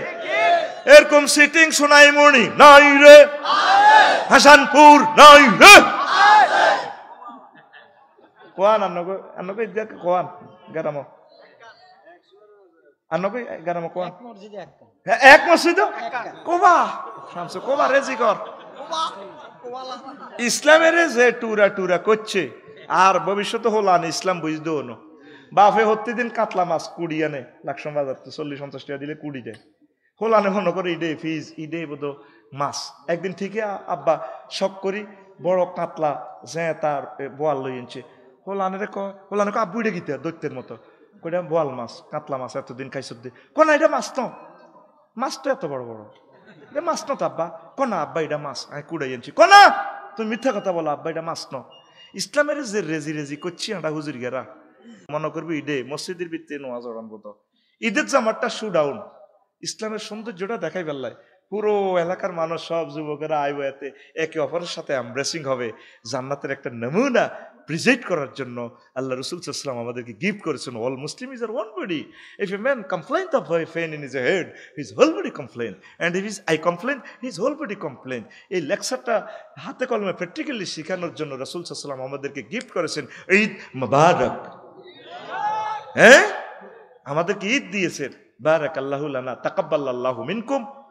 এরকম সিটিং শোনাই মর্নি নাই রে। হাসানপুর নাই রে। কোয়ান আন্নগো আন্নগো ঈদগাহ কোয়ান? গারামো। আন্নগো গারামো কোয়ান? হ্যাঁ, এক মসজিদ? কোবা। শামসু কোবা রেজি কর। ইসলামের যে টুরা টুরা করছে আর ভবিষ্যতে হলান ইসলাম বুঝতে হনো বাপে হতে দিন কাতলা মাছ কুড়ি আনে, লাকসাম বাজার তো চল্লিশ পঞ্চাশ টাকা দিলে কুড়ি দেয়। হোলানে মনে করে ইডে ফিজ, ইডে বোধ মাছ। একদিন ঠিকই আব্বা শখ করি, বড় কাতলা যে তার বোয়াল লই আনছে। হোলানে ক হোলানে ক আব্বু ইডে গিতে দৈত্যের মতো। কইটা বোয়াল মাছ, কাতলা মাছ, এতদিন খাইছ দে। কোন এটা মাছ তো। মাছ তো এত বড় বড়। মাছ ন তো আব্বা। কোনা আব্বা, এটা মাছ। আমি কুড়াই আনছি। কোনা তুমি মিথ্যা কথা বলো, আব্বা, এটা মাছ ন ইসলামের যে রেজি রেজি করছি হাঁটা হুজুর গেরা, মনে করবি ঈদে মসজিদের ভিত্তিতে নোয়াজ ওড়ান কত ঈদের জামারটা শু ডাউন ইসলামের সৌন্দর্যটা দেখাই বেলায় পুরো এলাকার মানুষ, সব যুবকেরা আইব এতে। একে অপরের সাথে এমব্রেসিং হবে, জান্নাতের একটা নমুনা প্রিজেন্ট করার জন্য আল্লাহ রসুল সাল্লাম আমাদেরকে গিফট করেছেন। All Muslim is are one body if a man complain of pain in is a head his whole body complain and if is I complain his whole body complain এই লেকচারটা হাতে কলমে প্র্যাকটিক্যালি শেখানোর জন্য রসুল সাল্লাম আমাদেরকে গিফট করেছেন ঈদ মুবারক। হ্যাঁ? আমাদেরকে ঈদ দিয়েছেন। বারাক আল্লাহুল্লানা তাকাব্বাল্লাহু মিনকুম।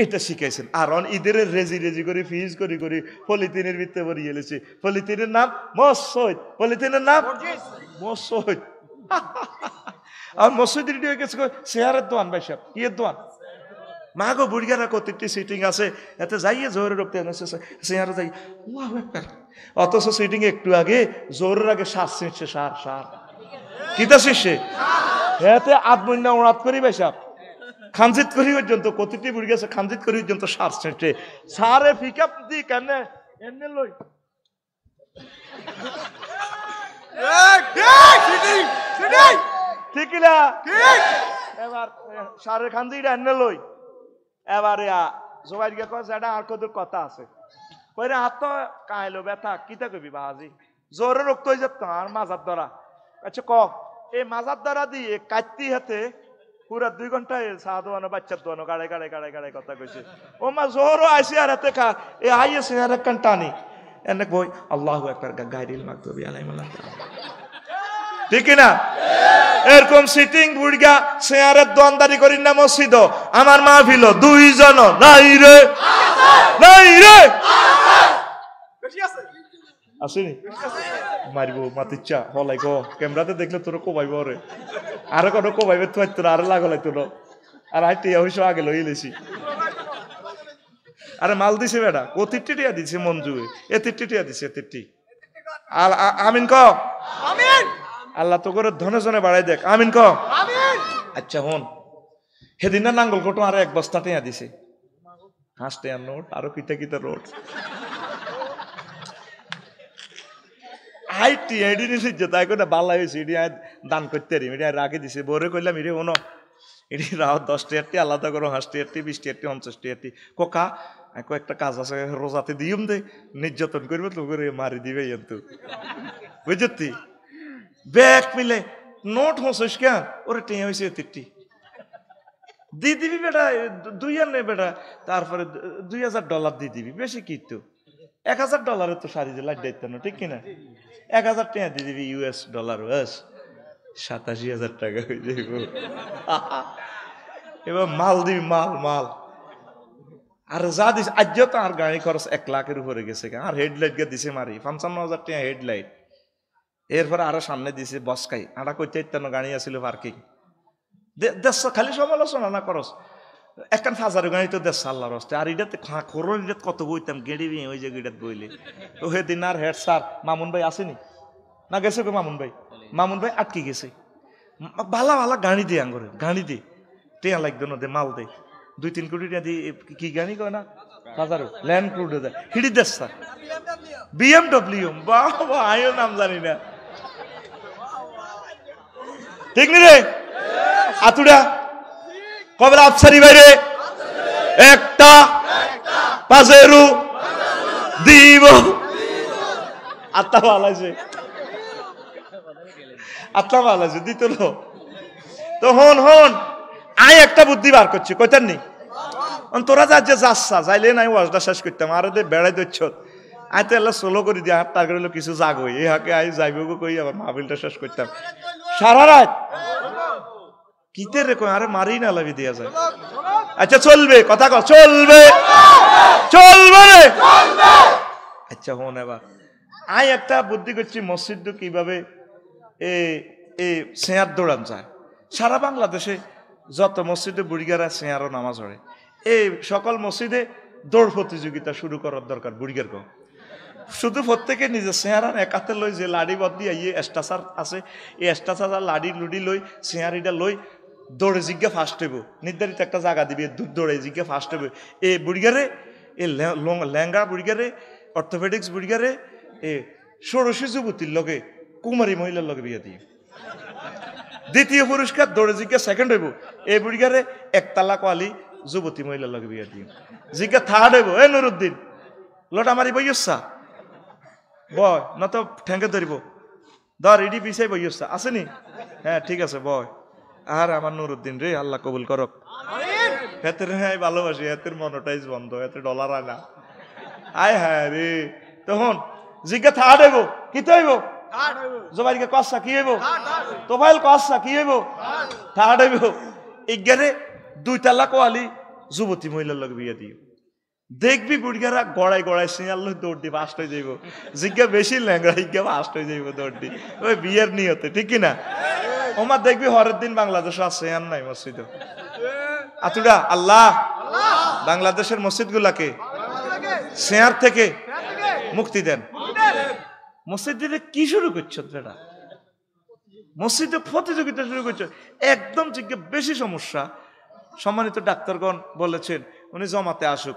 এটা শিখাইছেন। আর অন ঈদের রেজি রেজি করে, ফিজ করি করি পলিথিনের ভিত্তে ভরি এলেছে পলিথিনের নাম মসজিদ। পলিথিনের নাম মসজিদ। <laughs> আর মসজিদ রেডি হয়ে গেছে শেয়ারের দোয়ান ভাই সাহেব ইয়ের দোয়ান? মা গো বুড়িয়ারা কতটি সিটিং আছে। এতে যাইয়ে জোরে রক্তে শেয়ারে যাই অথচ সিটিং একটু আগে জোরের আগে শ্বাস ছিঁড়ছে, সার সার। কিতা শিষ্যে হেতে আদমন্যা ওড়াত করি বেসাব খানজিত করি পর্যন্ত কতিটি বুড়ি গেছে খানজিত করি পর্যন্ত সার ছেঁটে সারে পিকআপ দি কেন এনে লই। ঠিক না? এবার সারের খানজিটা এনে লই। এবারে জোবাই গিয়ে কয় যেটা আর কত কথা আছে। কইরে হাত তো কাইলো ব্যথা কিতা কবি বাহাজি? জোরে রক্ত হয়ে যেত আর মাজার ধরা আচ্ছা ক? এই মাজার দ্বারা দিয়ে কাটতি হাতে পুরা দুই ঘন্টায় চা দোয়ানো বাচ্চার দোয়ানো গাড়ে গাড়ে গাড়ে গাড়ে কথা কইছে। ও মা জোরও আইসি আর হাতে খা এ আইয়েছে আর এক টানি। এনে বই আল্লাহু একবার গাইরিল ঠিক না এরকম সিটিং বুড়গা চেয়ারের দোয়ানদারি করি না মসজিদ আমার মা ফিল দুইজন নাই রে। নাই রে। আসেনি? মারিব মাতিচ্ছা হলাই গো ক্যামেরাতে দেখলে তোর কোবাইব রে আর কোনো কোবাইবে তো তোর আর লাগলাই তোর আর টিয়া হইস আগে লই লেছি আরে মাল দিছে বেটা ও তিরটি টিয়া দিছে মঞ্জু এ তিরটি টিয়া দিছে এ তিরটি আর আমিন ক। আল্লাহ তো করে ধনে জনে বাড়াই দেখ। আমিন ক। আচ্ছা হন। সেদিন না নাঙ্গল কোটো আর এক বস্তা টিয়া দিছে। হাঁস টিয়ার নোট আরও কিতা কিতা নোট। আই টি এডি নিছি যে তাই করে বালা হয়েছে আই দান করতে পারি এডি রাখে দিছে। বরে কইলাম এডি হনো এডি রাও দশ টিয়ারটি আলাদা করো হাঁস টিয়ারটি বিশ টিয়ারটি পঞ্চাশ টিয়ারটি কোকা একো একটা কাজ আছে, রোজাতে দিম দে, নির্যাতন করবে তো করে মারি দিবে কিন্তু বুঝতি? ব্যাগ মিলে, নোট হসিস কেন ওরে টিয়া হয়েছে তিরটি দিয়ে দিবি বেটা দুই আর নে বেটা, তারপরে দুই হাজার ডলার দিয়ে দিবি, বেশি কি তো? এক হাজার ডলারে তো সারি যে লাইট দায়িত্ব না, ঠিক কিনা? এক হাজার টাকা দিয়ে দিবি ইউএস ডলার ওয়েস সাতাশি হাজার টাকা হয়ে যাইব। <laughs> এবার মাল দিবি, মাল মাল। আর যা দিস আজও তো আর গাড়ি খরচ এক লাখের উপরে গেছে আর হেডলাইট গে দিছে মারি। পঞ্চান্ন হাজার টাকা হেডলাইট এরপরে আরও সামনে দিছে বসকাই। আড়া কইতে ইত্যান্ন গাড়ি আছিল পার্কিং দেশ খালি সমালোচনা না করস? একখান হাজার গাড়ি তো দেশ আল্লাহর হস্তে। আর এটাতে খরচ এটা কত বইতাম, গেড়ি বিয়ে ওই যে গেড়াত বইলে। তো সেদিন আর হেড স্যার, মামুন ভাই আসেনি? না গেছে গো মামুন ভাই? মামুন ভাই আটকে গেছে। ভালা ভালা গাড়ি দিয়ে আঙ্গরে, গাড়ি দে। টেয়া লাগবে না দে, মাল দে। দুই তিন কোটি টাকা দিয়ে কি গাড়ি কয় না? হাজারো ল্যান্ড ক্রুডে দেয় হিড়ি দেশ স্যার। বিএমডব্লিউ বাবা আমিও নাম জানি না। ঠিক নি রে? আতুড়া। কবে আফসারি বাইরে। একটা। পাশেরু দিব। আত্মা ভালো আছে। আত্মা ভালো আছে, দিত। তো হন হন। আই একটা বুদ্ধি বার করছি, কইতার নি? তোরা যা যে যাচ্ছা যাইলে নাই, ওয়াজটা শেষ করতাম। আর দে, বেড়াই দিচ্ছ আই তো এলা সোলো করে দিয়া হাত তার কিছু জাগই এই হাকে আই যাইব কই, আবার মাহবিলটা শেষ করতাম। সারা রাত কিতে রে কই আরে মারি না লাগি দিয়া যায়। আচ্ছা চলবে কথা কর চলবে। চলবে রে। আচ্ছা হন এবার। আই একটা বুদ্ধি করছি মসজিদ কীভাবে এ এ সেয়ার দৌড়ান যায়। সারা বাংলাদেশে যত মসজিদে বুড়িগারা সেয়ারও নামাজ পড়ে এই সকল মসজিদে দৌড় প্রতিযোগিতা শুরু করার দরকার বুড়িগার কম শুধু প্রত্যেকে নিজে চেহারা একাতে লই যে লাড়ি বদি ইয়ে এস্টাচার আছে এই এস্টাচার লাড়ি লুডি লই চেহারিটা লই দৌড়ে জিজ্ঞা ফার্স্ট হইব। নির্ধারিত একটা জায়গা দিবি, দূর দৌড়ে জিজ্ঞা ফার্স্ট হইব। এই বুড়িগারে, এ লেঙ্গা বুড়িগারে, অর্থোপেডিক্স বুড়িগারে, এ ষোড়শী যুবতীর লগে, কুমারী মহিলার লগে বিয়ে দিয়ে। দ্বিতীয় পুরস্কার, দৌড়ে জিজ্ঞা সেকেন্ড হইব। এ বুড়িগারে একতালা কোয়ালি যুবতী মহিলার লগে বিয়ে দিয়ে। জিজ্ঞা থার্ড হইব, এ নুরুদ্দিন, লোটা মারি বইয়সা বয় না তো ঠ্যাঙ্কে ধরিব। ধর, ইডি পিছাই বইয়সা আসেনি? হ্যাঁ ঠিক আছে, বয়। আর আমার নুরুদ্দিন রে আল্লাহ কবুল করক। হেতের হ্যাঁ ভালোবাসি হেতের মনোটাইজ বন্ধ হেতে ডলার আয় না আয় হ্যাঁ রে। তখন জিজ্ঞা থার্ড হইব কি তো হইব? জবাইকে কসা কি হইব? তোফাইল কসা কি হইব? থার্ড হইব ইজ্ঞারে দুই তালা কোয়ালি যুবতী মহিলার লগে বিয়ে দিও। দেখবি বুড়িগারা গড়াই গড়াই সিঙ্গাল দৌড় দি ফাস্ট হয়ে যাইব। জিজ্ঞা বেশি ল্যাংরা জিজ্ঞা ফাস্ট হয়ে যাইব দৌড় দি ওই বিয়ের নিয়তে ঠিক কি না ওমার দেখবি হরের দিন বাংলাদেশ আছে আর নাই মসজিদ। আতুডা আল্লাহ। বাংলাদেশের মসজিদ গুলাকে শেয়ার থেকে মুক্তি দেন। মসজিদ দিলে কি শুরু করছ বেটা মসজিদে প্রতিযোগিতা শুরু করছ। একদম জিজ্ঞা বেশি সমস্যা। সম্মানিত ডাক্তারগণ বলেছেন উনি জমাতে আসুক।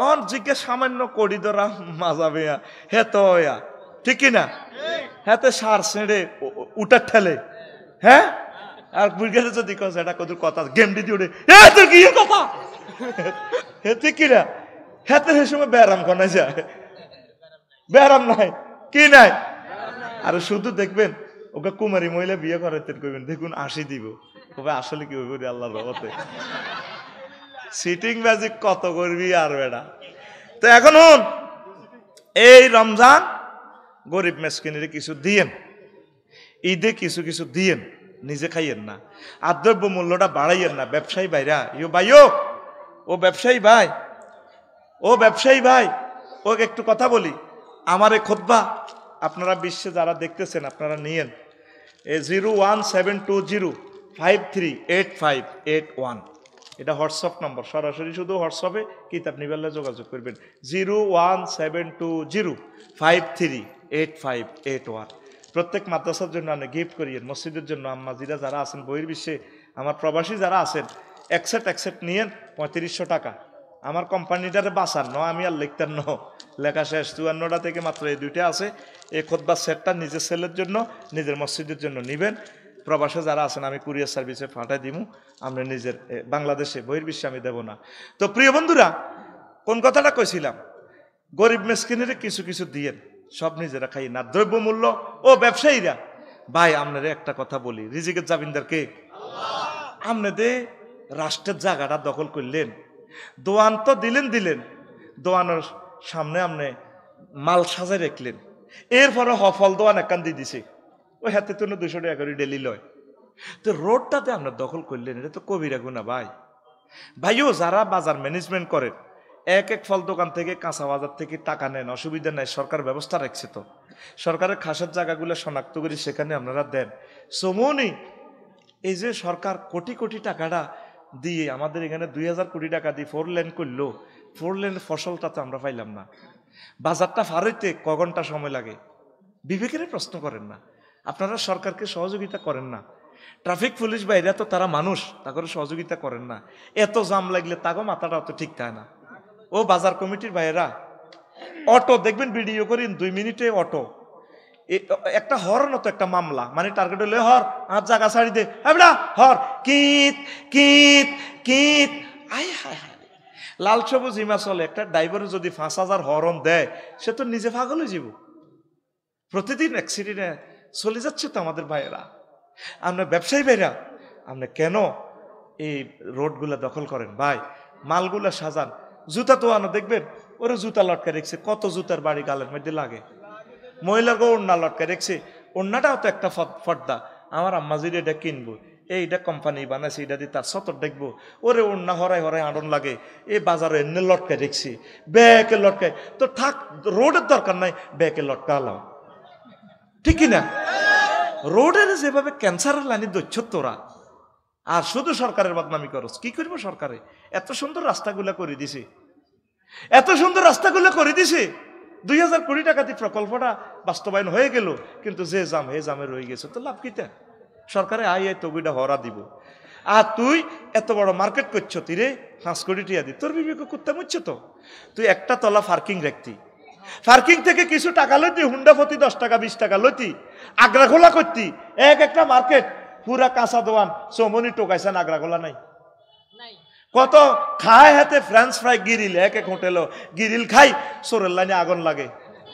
অন জিজ্ঞেস সামান্য কড়ি ধরা মাজাবে হে তো ইয়া ঠিক। না হেতে সার ছেড়ে উ- উ- উঠার ঠেলে। হ্যাঁ? আর বুড়গেলে যদি কস এটা কত কথা। গেম দিদি উঠে এ, তোর কি কথা? হে ঠিক কি না হেতে সে সময় ব্যারাম করা যায় ব্যারাম নাই। কি নাই? আর শুধু দেখবেন, ওকে কুমারী মহিলা বিয়ে করাতে কইবেন, দেখুন আশি দিব। তবে আসলে কি হইব আল্লাহর রহমতে? সিটিং ম্যাজিক কত করবি আর বেড়া। তো এখন এই রমজান গরিব মেসকিনের কিছু দিয়েন। ঈদে কিছু কিছু দিয়েন, নিজে খাইয়েন না। আর দ্রব্য মূল্যটা বাড়াইয়েন না, ব্যবসায়ী ভাইরা। ইও ভাই ও ও ব্যবসায়ী ভাই, ও ব্যবসায়ী ভাই, ওকে একটু কথা বলি। আমার এ খোদবা, আপনারা বিশ্বে যারা দেখতেছেন, আপনারা নিয়েন। এ zero one seven two zero five three eight five eight one. এটা হোয়াটসঅ্যাপ নম্বর। সরাসরি শুধু হোয়াটসঅ্যাপে কিতাব নিবেলে যোগাযোগ করবেন। Zero one seven two zero five three eight five eight one. প্রত্যেক মাদ্রাসার জন্য আপনি গিফট করিয়েন মসজিদের জন্য। আম্মাজিরা যারা আছেন, বহির্বিশ্বে আমার প্রবাসী যারা আছেন একসেট একসেট নিয়েন পঁয়ত্রিশশো টাকা। আমার কোম্পানিটারে বাঁচান, ন, আমি আর লিখতেন ন। লেখা শেষ, চুয়ান্নটা থেকে মাত্র এই দুইটা আছে। এই খোদবা সেটটা নিজের ছেলের জন্য, নিজের মসজিদের জন্য নিবেন। প্রবাসে যারা আছেন, আমি কুরিয়ার সার্ভিসে পাঠাই দিমু। আমরা নিজের বাংলাদেশে, বহির্বিশ্বে আমি দেব না। তো প্রিয় বন্ধুরা, কোন কথাটা কইছিলাম? গরিব মেসকিনের কিছু কিছু দিয়েন। সব নিজেরা খাই। না দ্রব্যমূল্য ও ব্যবসায়ীরা। ভাই আপনারা একটা কথা বলি রিজিকের জামিনদার কে? আপনাদের রাষ্ট্রের জায়গাটা দখল করলেন। দোয়ান তো দিলেন দিলেন। দোয়ানের সামনে আপনি মাল সাজায় রাখলেন। এরপরে হফল দোয়ান একান দিয়ে দিছে। ওই হাতে তো দুশো টাকা করে ডেলি লয়। তো রোডটাতে আপনার দখল করলেন এটা তো কবিরা গুণা ভাই। ভাইও যারা বাজার ম্যানেজমেন্ট করেন এক এক ফল দোকান থেকে কাঁচা বাজার থেকে টাকা নেন, অসুবিধা নাই, সরকার ব্যবস্থা রাখছে তো। সরকারের খাসের জায়গাগুলো শনাক্ত করে সেখানে আপনারা দেন। সমনি, এই যে সরকার কোটি কোটি টাকাটা দিয়ে আমাদের এখানে দুই হাজার কোটি টাকা দিয়ে ফোর লেন করল ফোর লেনের ফসলটা তো আমরা পাইলাম না। বাজারটা ফারইতে ক ঘণ্টা সময় লাগে? বিবেকের প্রশ্ন করেন না। আপনারা সরকারকে সহযোগিতা করেন না। ট্রাফিক পুলিশ বা এরা তো তারা মানুষ, তাকে সহযোগিতা করেন না। এত জাম লাগলে তাগো মাথাটা অত ঠিক থাকে না। ও বাজার কমিটির ভাইয়েরা, অটো দেখবেন, ভিডিও করেন দুই মিনিটে অটো। একটা হর তো একটা মামলা? মানে টার্গেট হলে হর, আর জায়গা ছাড়ি দে। হ্যাঁ হর। কিত কিত কিত। আয় হায় লাল সবুজ হিমাচলে একটা ড্রাইভার যদি পাঁচ হাজার হরন দেয়, সে তো নিজে পাগল হয়ে যাব। প্রতিদিন অ্যাক্সিডেন্টে চলে যাচ্ছে তো আমাদের ভাইয়েরা। আমরা ব্যবসায়ী ভাইরা আপনি কেন এই রোডগুলা দখল করেন? ভাই, মালগুলা সাজান। জুতা তো আনো, দেখবেন? ওরে জুতা লটকা রেখেছে, কত জুতার বাড়ি গালের মধ্যে লাগে। মহিলার ওড়না লটকা রেখেছে, ওড়নাটাও তো একটা ফর্দা। আমার আম্মাজির এটা কিনবো এইটা কোম্পানি বানাইছে, এটা দিয়ে তার সতর দেখব। ওরে ওড়না হরাই হরাই আড়ন লাগে, এ বাজারে এনে লটকায় রেখছি ব্যাকে লটকায় তো থাক, রোডের দরকার নাই ব্যাকে লটকা ঠিক কি না? রোডের যেভাবে ক্যান্সারের লাইনে দৈচ্ছ তোরা আর শুধু সরকারের বদনামি করস, কি করব সরকারে? এত সুন্দর রাস্তাগুলা করে দিছে। এত সুন্দর রাস্তাগুলো করে দিছে। দুই হাজার কোটি টাকা দিয়ে প্রকল্পটা বাস্তবায়ন হয়ে গেল, কিন্তু যে জাম, হে জামে রয়ে গেছে, তো লাভ কিটা? সরকারে আই আই তগুইটা হরা দিব। আর তুই এত বড় মার্কেট করছ, তীরে পাঁচ কোটি টিয়া দি। তোর বিবেক করতে মুচ্ছে তো? তুই একটা তলা পার্কিং রাখতি। পার্কিং থেকে কিছু টাকা লইতি, হুন্ডা প্রতি দশ টাকা, বিশ টাকা লইতি। আগ্রা খোলা করতি। এক একটা মার্কেট পুরা কাঁচা দোয়ান চৌমনি টোকাইছেন আগ্রা খোলা নাই। কত খায় হাতে ফ্রেঞ্চ ফ্রাই গিরিল এক এক হোটেলও গিরিল খাই সোরের লাইনে আগুন লাগে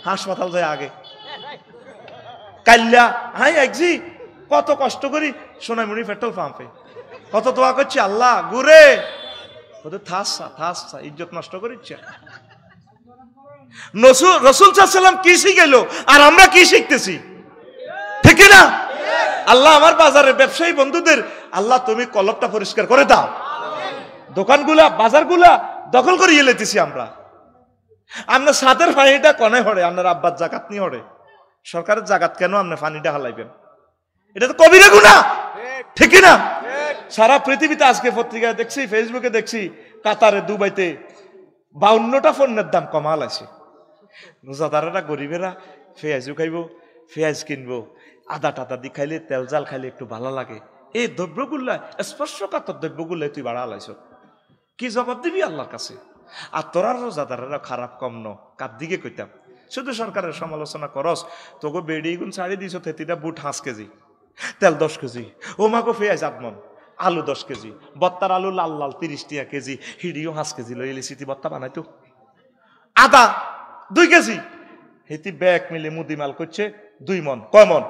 হাসপাতাল যায় আগে। কাল্লা হাই একজি কত কষ্ট করি সোনামুড়ি পেট্রোল পাম্পে। কত দোয়া করছি আল্লাহ গুরে। ওদের থাসা থাসা ইজ্জত নষ্ট করিচ্ছে। রসুল সাল্লাম কি শিখেলো আর আমরা কি শিখতেছি? ঠিক না? আল্লাহ আমার বাজারের ব্যবসায়ী বন্ধুদের, আল্লাহ তুমি কলবটা পরিষ্কার করে দাও। দোকানগুলা, বাজারগুলা দখল করে লেতেছি আমরা। আমরা সাদের পানিটা কনে হরে আপনার আব্বার জাকাত নিয়ে হরে সরকারের জাকাত কেন আপনি পানিটা হালাইবেন? এটা তো কবিরা গুণা ঠিক না? সারা পৃথিবীতে আজকে পত্রিকায় দেখছি, ফেসবুকে দেখছি, কাতারে, দুবাইতে বাউন্নটা পণ্যের দাম কমাল আছে। রোজাদারেরা, গরিবেরা পেঁয়াজও খাইব পেঁয়াজ কিনবো আদা টাদা দি খাইলে, তেল জাল খাইলে একটু ভালো লাগে। এই দ্রব্যগুলা, স্পর্শকাতর দ্রব্যগুলা তুই বাড়া লাইছ। কি জবাব দিবি আল্লাহর কাছে? আর তোরা রোজাদারেরা খারাপ কম ন, কার দিকে কইতাম? শুধু সরকারের সমালোচনা করস, তোকে বেড়ি গুণ ছাড়ি দিছ তেতিটা বুট হাঁস কেজি, তেল দশ কেজি ও মাকে পেঁয়াজ আদমন, আলু দশ কেজি, বত্তার আলু লাল লাল তিরিশ টিয়া কেজি, হিডিও হাঁস কেজি, লই এলি সিটি বত্তা বানাইতো। আদা দুই কেজি, হেতি ব্যাগ মিলে মুদি মাল করছে দুই মন, কয় মন?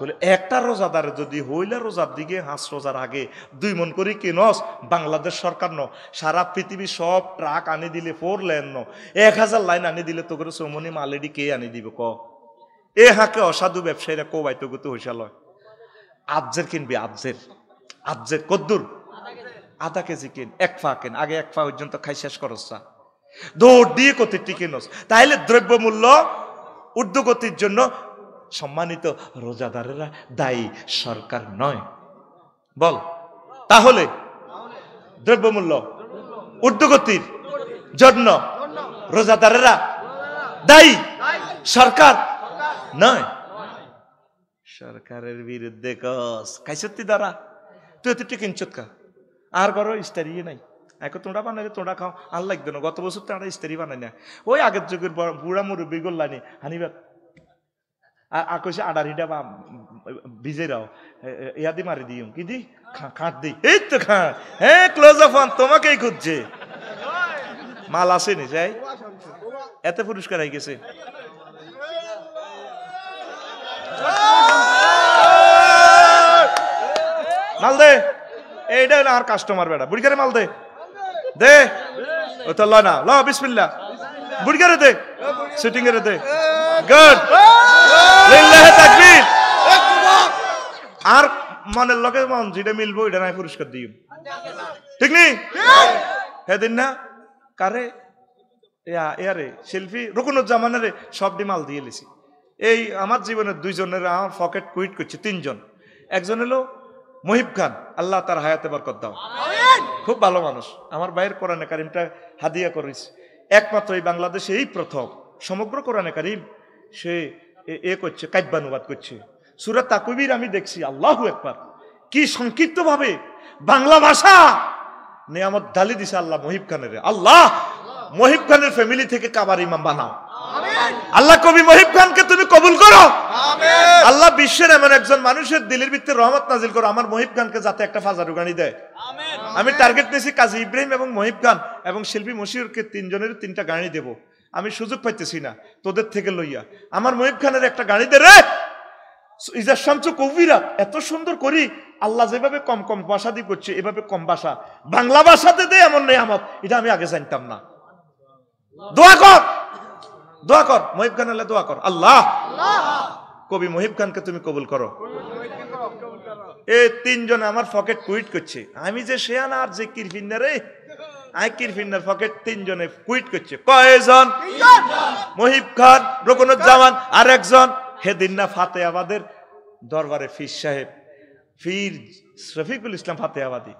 বলে একটা রোজাদার যদি হইলে রোজার দিকে, হাঁস রোজার আগে। দুই মন করে কিনস বাংলাদেশ সরকার ন। সারা পৃথিবী সব ট্রাক আনি দিলে ফোর লেন ন। এক হাজার লাইন আনি দিলে তো করে চৌমনি মালেডি কে আনি দিব ক? এ হাকে অসাধু ব্যবসায়ীরা কোবাইতো গুতো হইসালয় আবজের কিনবি, আবজের। আবজের কদ্দুর। আধা কেজি কিন, এক ফা কিন। আগে এক ফা পর্যন্ত খাই শেষ করসা দৌড় দিয়ে কতিটি কিনস তাহলে দ্রব্যমূল্য ঊর্ধ্বগতির জন্য সম্মানিত রোজাদারেরা দায়ী সরকার নয়। বল, তাহলে দ্রব্যমূল্য, ঊর্ধ্বগতির জন্য রোজাদারেরা দায়ী সরকার নয়। সরকারের বিরুদ্ধে কস খাইছত্তি দ্বারা? তুই এত টিকিন চটকা আর করো ইস্তারি নাই। এখন তোমরা বানাইলে তোমরা খাও। আর লাগবে না, গত বছর তো আমরা ইস্তারি বানাই না ওই আগের যুগের বড়- মুরব্বী গোল্লানি হানিবা আর কইছে, আডার, হিডা বা ভিজে রাও। ইয়াদি মারি দিও। কি দি? খাট দি। এই তো খা হ্যাঁ ক্লোজ আপ অন তোমাকেই খুঁজছে। মাল আসেনি, যাই। এতে পুরস্কার হয়ে গেছে। মাল দে। এইটা না আর কাস্টমার বেড়া। বুড়িকারে মাল দে। দে। ও তো ল না। ল বিসমিল্লা বুড়িকারে দে। সিটিং এর দে। গুড তাকবীর। আর মনের লগে মন যেটা মিলবো এটা নাই পুরস্কার দিও ঠিক নি? হেদিন না কারে? ইয়া ইয়ারে শিল্পী রুকুনুজ্জামানের সবটি মাল দিয়ে লিছি। এই আমার জীবনের দুইজনের আমার পকেট কুইট করছে তিনজন। একজন হলো মহিব খান আল্লাহ তার হায়াতে বরকত দাও। খুব ভালো মানুষ আমার বাইরের কোরআনে কারিমটা হাদিয়া করিস একমাত্র এই বাংলাদেশে এই প্রথম। সমগ্র কোরআনে কারিম সে এ- করছে কাব্যানুবাদ করছে। সুরাত তাকুবির আমি দেখছি, আল্লাহু একবার কি সংক্ষিপ্ত ভাবে বাংলা ভাষা নিয়ামত ডালি দিছে আল্লাহ মহিব খানের। আল্লাহ, মহিব খানের ফ্যামিলি থেকে কাবার ইমাম বানাও। আল্লাহ কবি মহিব খানকে তুমি কবুল করো। আল্লাহ বিশ্বের এমন একজন মানুষের দিলের ভিত্তিতে রহমত নাজিল করো, আমার মহিব খানকে যাতে একটা ফাজার উগানি দেয়। আমি টার্গেট নিয়েছি কাজী ইব্রাহিম এবং মহিব খান এবং শিল্পী মশিউরকে তিনজনের তিনটা গাড়ি দেব। আমি সুযোগ পাইতেছি না, তোদের থেকে লইয়া। আমার মহিব খানের একটা গাড়ি দে রে! ইজার শামসু কবিরা, এত সুন্দর করি, আল্লাহ যেভাবে কম কম ভাষা দিয়ে করছে, এভাবে কম ভাষা বাংলা ভাষাতে দে এমন নেই আমার এটা আমি আগে জানতাম না। দোয়া কর! দোয়া কর মহিব খান আল্লাহ দোয়া কর। আল্লাহ! কবি মহিব খানকে তুমি কবুল করো। এ তিনজন আমার পকেট কুইট করছে। আমি যে শেয়ানা আর যে কিরফিন্নার রে আই কিরফিন্নার পকেট তিনজনে কুইট করছে। কয়জন? মহিব খান রকুনুজ্জামান আর একজন হেদিন্না ফাতেহাবাদের দরবারে ফির সাহেব। ফির শফিকুল ইসলাম ফাতেহাবাদী।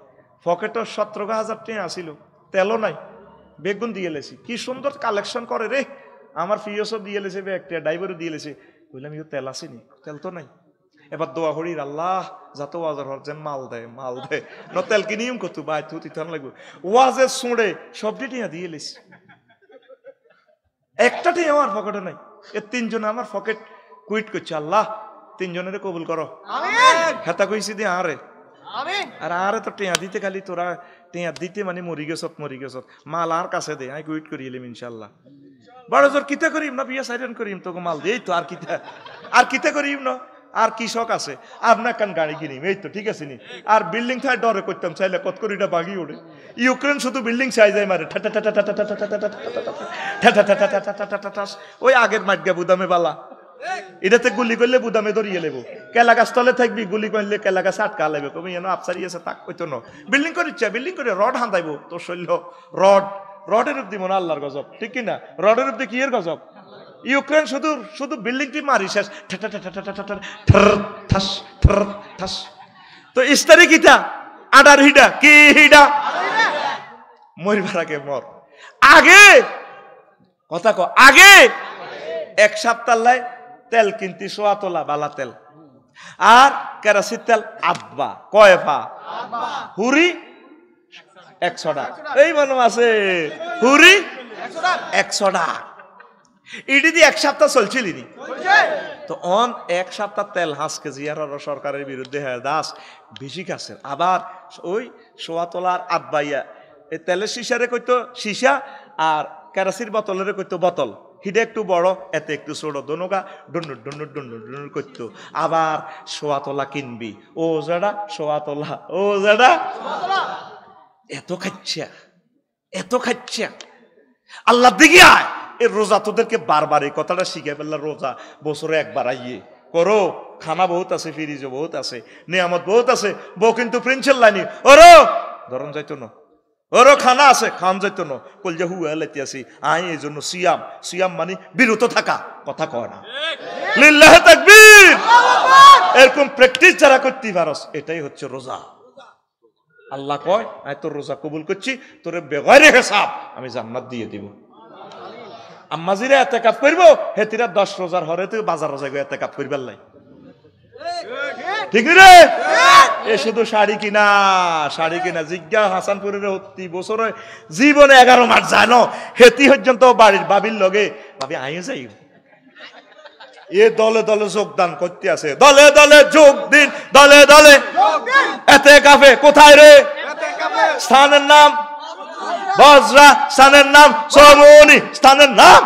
পকেটও সতেরো হাজার টাকা আসিল। তেলও নাই। বেগুন দিয়ে লেছি। কি সুন্দর কালেকশন করে রে। আমার ফিওসও দিয়ে লেছে একটা ড্রাইভারও দিয়ে লেছে। বললাম ইও তেল আসেনি। তেল তো নাই। এবার দোয়া হরির আল্লাহ যত ওয়াজের হর যেন মাল দেয় মাল দেয়। ন তেল কিনিম কত বাই তু তিথান লাগবে। ওয়াজের সুঁড়ে সবটি টিয়া দিয়ে লেছি। একটা টিয়া আমার পকেটে নাই। এ তিনজন আমার পকেট কুইট করছে আল্লাহ তিনজনের কবুল করো। হেতা কইছি দিয়ে আরে। আর আরে তো টেয়া দিতে খালি তোরা টেয়া দিতে মানে মরি গেছত মরি গেছত। মাল আর কাছে দে আমি কুইট করি এলিম ইনশাল্লাহ বড় জোর কিতে করিম না বিয়া সাইরেন করিম তোকে মাল দেই তো আর কিতা আর কিতে করিম না? আর কি শখ আছে আপনার কান গাড়ি কিনিম এই তো ঠিক আছে নি আর বিল্ডিং থায় ডরে করতাম চাইলে কত করিটা বাগি ওড়ে ইউক্রেন শুধু বিল্ডিং চাই যায় মারে ওই আগের মাটগা বুদামে বালা এটাতে গুলি করলে বুদামে ধরিয়ে লেবো কেলা গাছ তলে থাকবি গুলি করলে কেলা গাছ আটকা লেবে কবি যেন আফসারি আছে তাক হইতো ন বিল্ডিং করে ইচ্ছা বিল্ডিং করে রড হাঁদাইবো তোর শৈল্য রড রডের অব্দি মনে আল্লাহর গজব ঠিক কিনা রডের অব্দি কি এর গজব ইউক্রেন শুধু শুধু বিল্ডিংটি মারি, শেষ। তো ইস্তারি কিতা আডার হিডা? কি হিডা? মরিবার আগে মর। আগে? কথা ক, আগে? এক সপ্তাহ লাই তেল কিনতি, সোয়া তোলা, বালা তেল। আর কেরাসির তেল, আব্বা কয়ফা হুরি, একশো টাকা এই মানুষ আছে। হুরি, একশো টাকা ইডি দিয়ে এক সপ্তাহ চলছিল তো অন এক সপ্তাহ তেল হাঁস কেজি আর সরকারের বিরুদ্ধে হ্যাঁ দাস বেশি কাছে আবার ওই সোয়া তোলার আব্বাইয়া এই তেলের সিসারে কইতো সিসা আর কেরাসির বোতলের কইতো বোতল। হিডে একটু বড় এতে একটু ছোট দোনোগা ডুন্নুর ডুন্নুর ডুন্নুর ডুন্নুর করতো আবার সোয়াতলা কিনবি। ও জাডা সোয়া তোলা ও জাডা। এত খাচ্ছা এত খাচ্ছা আল্লাহ দিকে আয়। এই রোজা তোদেরকে বারবার এই কথাটা শিখে ফেললা, রোজা বছরে একবার আইয়ে। করো, খানা বহুত আছে, ফিরিজও বহুত আছে, নিয়ামত বহুত আছে, বউ কিন্তু প্রিন্সের লাইনি ওরো, ধরন যাইতো না। ওরও খানা আছে খান যাইতো না। কল যে হুয়া লেতে আসি আই, এই জন্য সিয়াম। সিয়াম মানে বিরত থাকা, কথা কয় না। লিল্লাহ তাকবীর। এরকম প্র্যাকটিস যারা করতে পারস এটাই হচ্ছে রোজা। আল্লাহ কয় আমি তোর রোজা কবুল করছি, তোরে বেগরে হিসাব আমি জান্নাত দিয়ে দিব। আম্মাজিরা এতে কাপ করব হেতিরা দশ রোজার হরে তুই বাজার রোজা গিয়ে এতে কাপ করবার লাই। ঠিক রে? এ শুধু শাড়ি কিনা শাড়ি কিনা। জিজ্ঞা হাসানপুরের অতি বছরে জীবনে এগারো মাস যায় ন। হেতি পর্যন্ত বাড়ির বাবির লগে ভাবি আইয়ে যাই এ দলে দলে যোগদান করতে আছে। দলে দলে যোগ দিন দলে দলে। এতে কাফে কোথায় রে? স্থানের নাম বজরা স্থানের নাম সমনি, স্থানের নাম?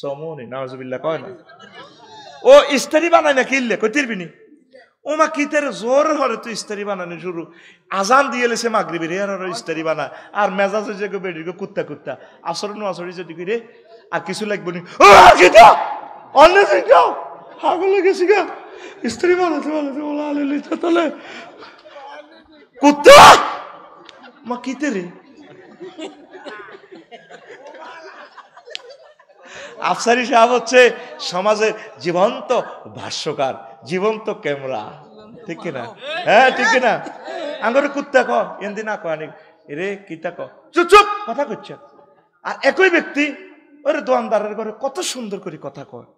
সমনি নাজবিল্লা কয় না? ও ইস্তারি বানায় না কিনলে কইতিরবি নি? ও মা কিতের জোর হরে তো ইস্তারি বানানো শুরু। আজান দিয়ে লেছে মাগরিবের এর হরে ইস্তারি বানা আর মেজাজ যে বেড়ি কুত্তা কুত্তা। আসর নো আসরি যদি কি রে। আর কিছু লাগবে নি? ও, আর কি দাও অন্য দিন যাও। হাগলে গেছি গা। ইস্তারি বানাতে বানাতে, বলা আলে লিতে তাহলে। কুত্তা? মা কিতে রে? আফসারি সাহেব হচ্ছে সমাজের জীবন্ত ভাষ্যকার, জীবন্ত ক্যামেরা ঠিক কিনা? হ্যাঁ ঠিক কিনা? আঙ্গরে কুত্তা ক, এন্দি না কয় রে কিতা ক? চুপ চুপ, কথা করছে আর একই ব্যক্তি, ওরে দোয়ানদারের ঘরে কত সুন্দর করে কথা কয়।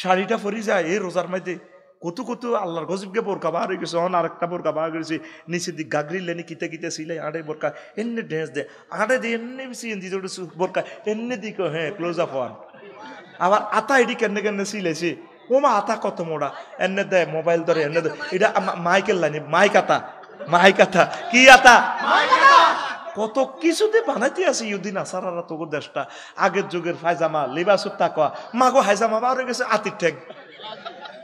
শাড়িটা পরি যায়, এই রোজার মধ্যে কত কত আল্লাহর গজবকে বোরকা বার হয়ে গেছে, অন আরেকটা বোরকা বার করেছে, নিচের দিক গাগরি লেনি কিতে কিতে সিলাই, আড়ে বোরকা এমনি ড্রেস দে, আড়ে দিয়ে এমনি সিএনজি বোরকা এমনি দিক হ্যাঁ ক্লোজ আপ ওয়ান আবার আতা এটি কেনে কেনে সিলেছি ও মা আতা কত মোড়া, এনে দে, মোবাইল ধরে, এনে দে, এটা মাইকেল লাইনি, মাইক আতা মাইক আতা, কি আতা? কত কিছুতে বানাইতে আছে ইউদিন আসারারা তোর দেশটা। আগের যুগের ফাইজামা, লিবাসুর তাকওয়া, মাগো হাইজামা বার হয়ে গেছে, আতির ঠেক।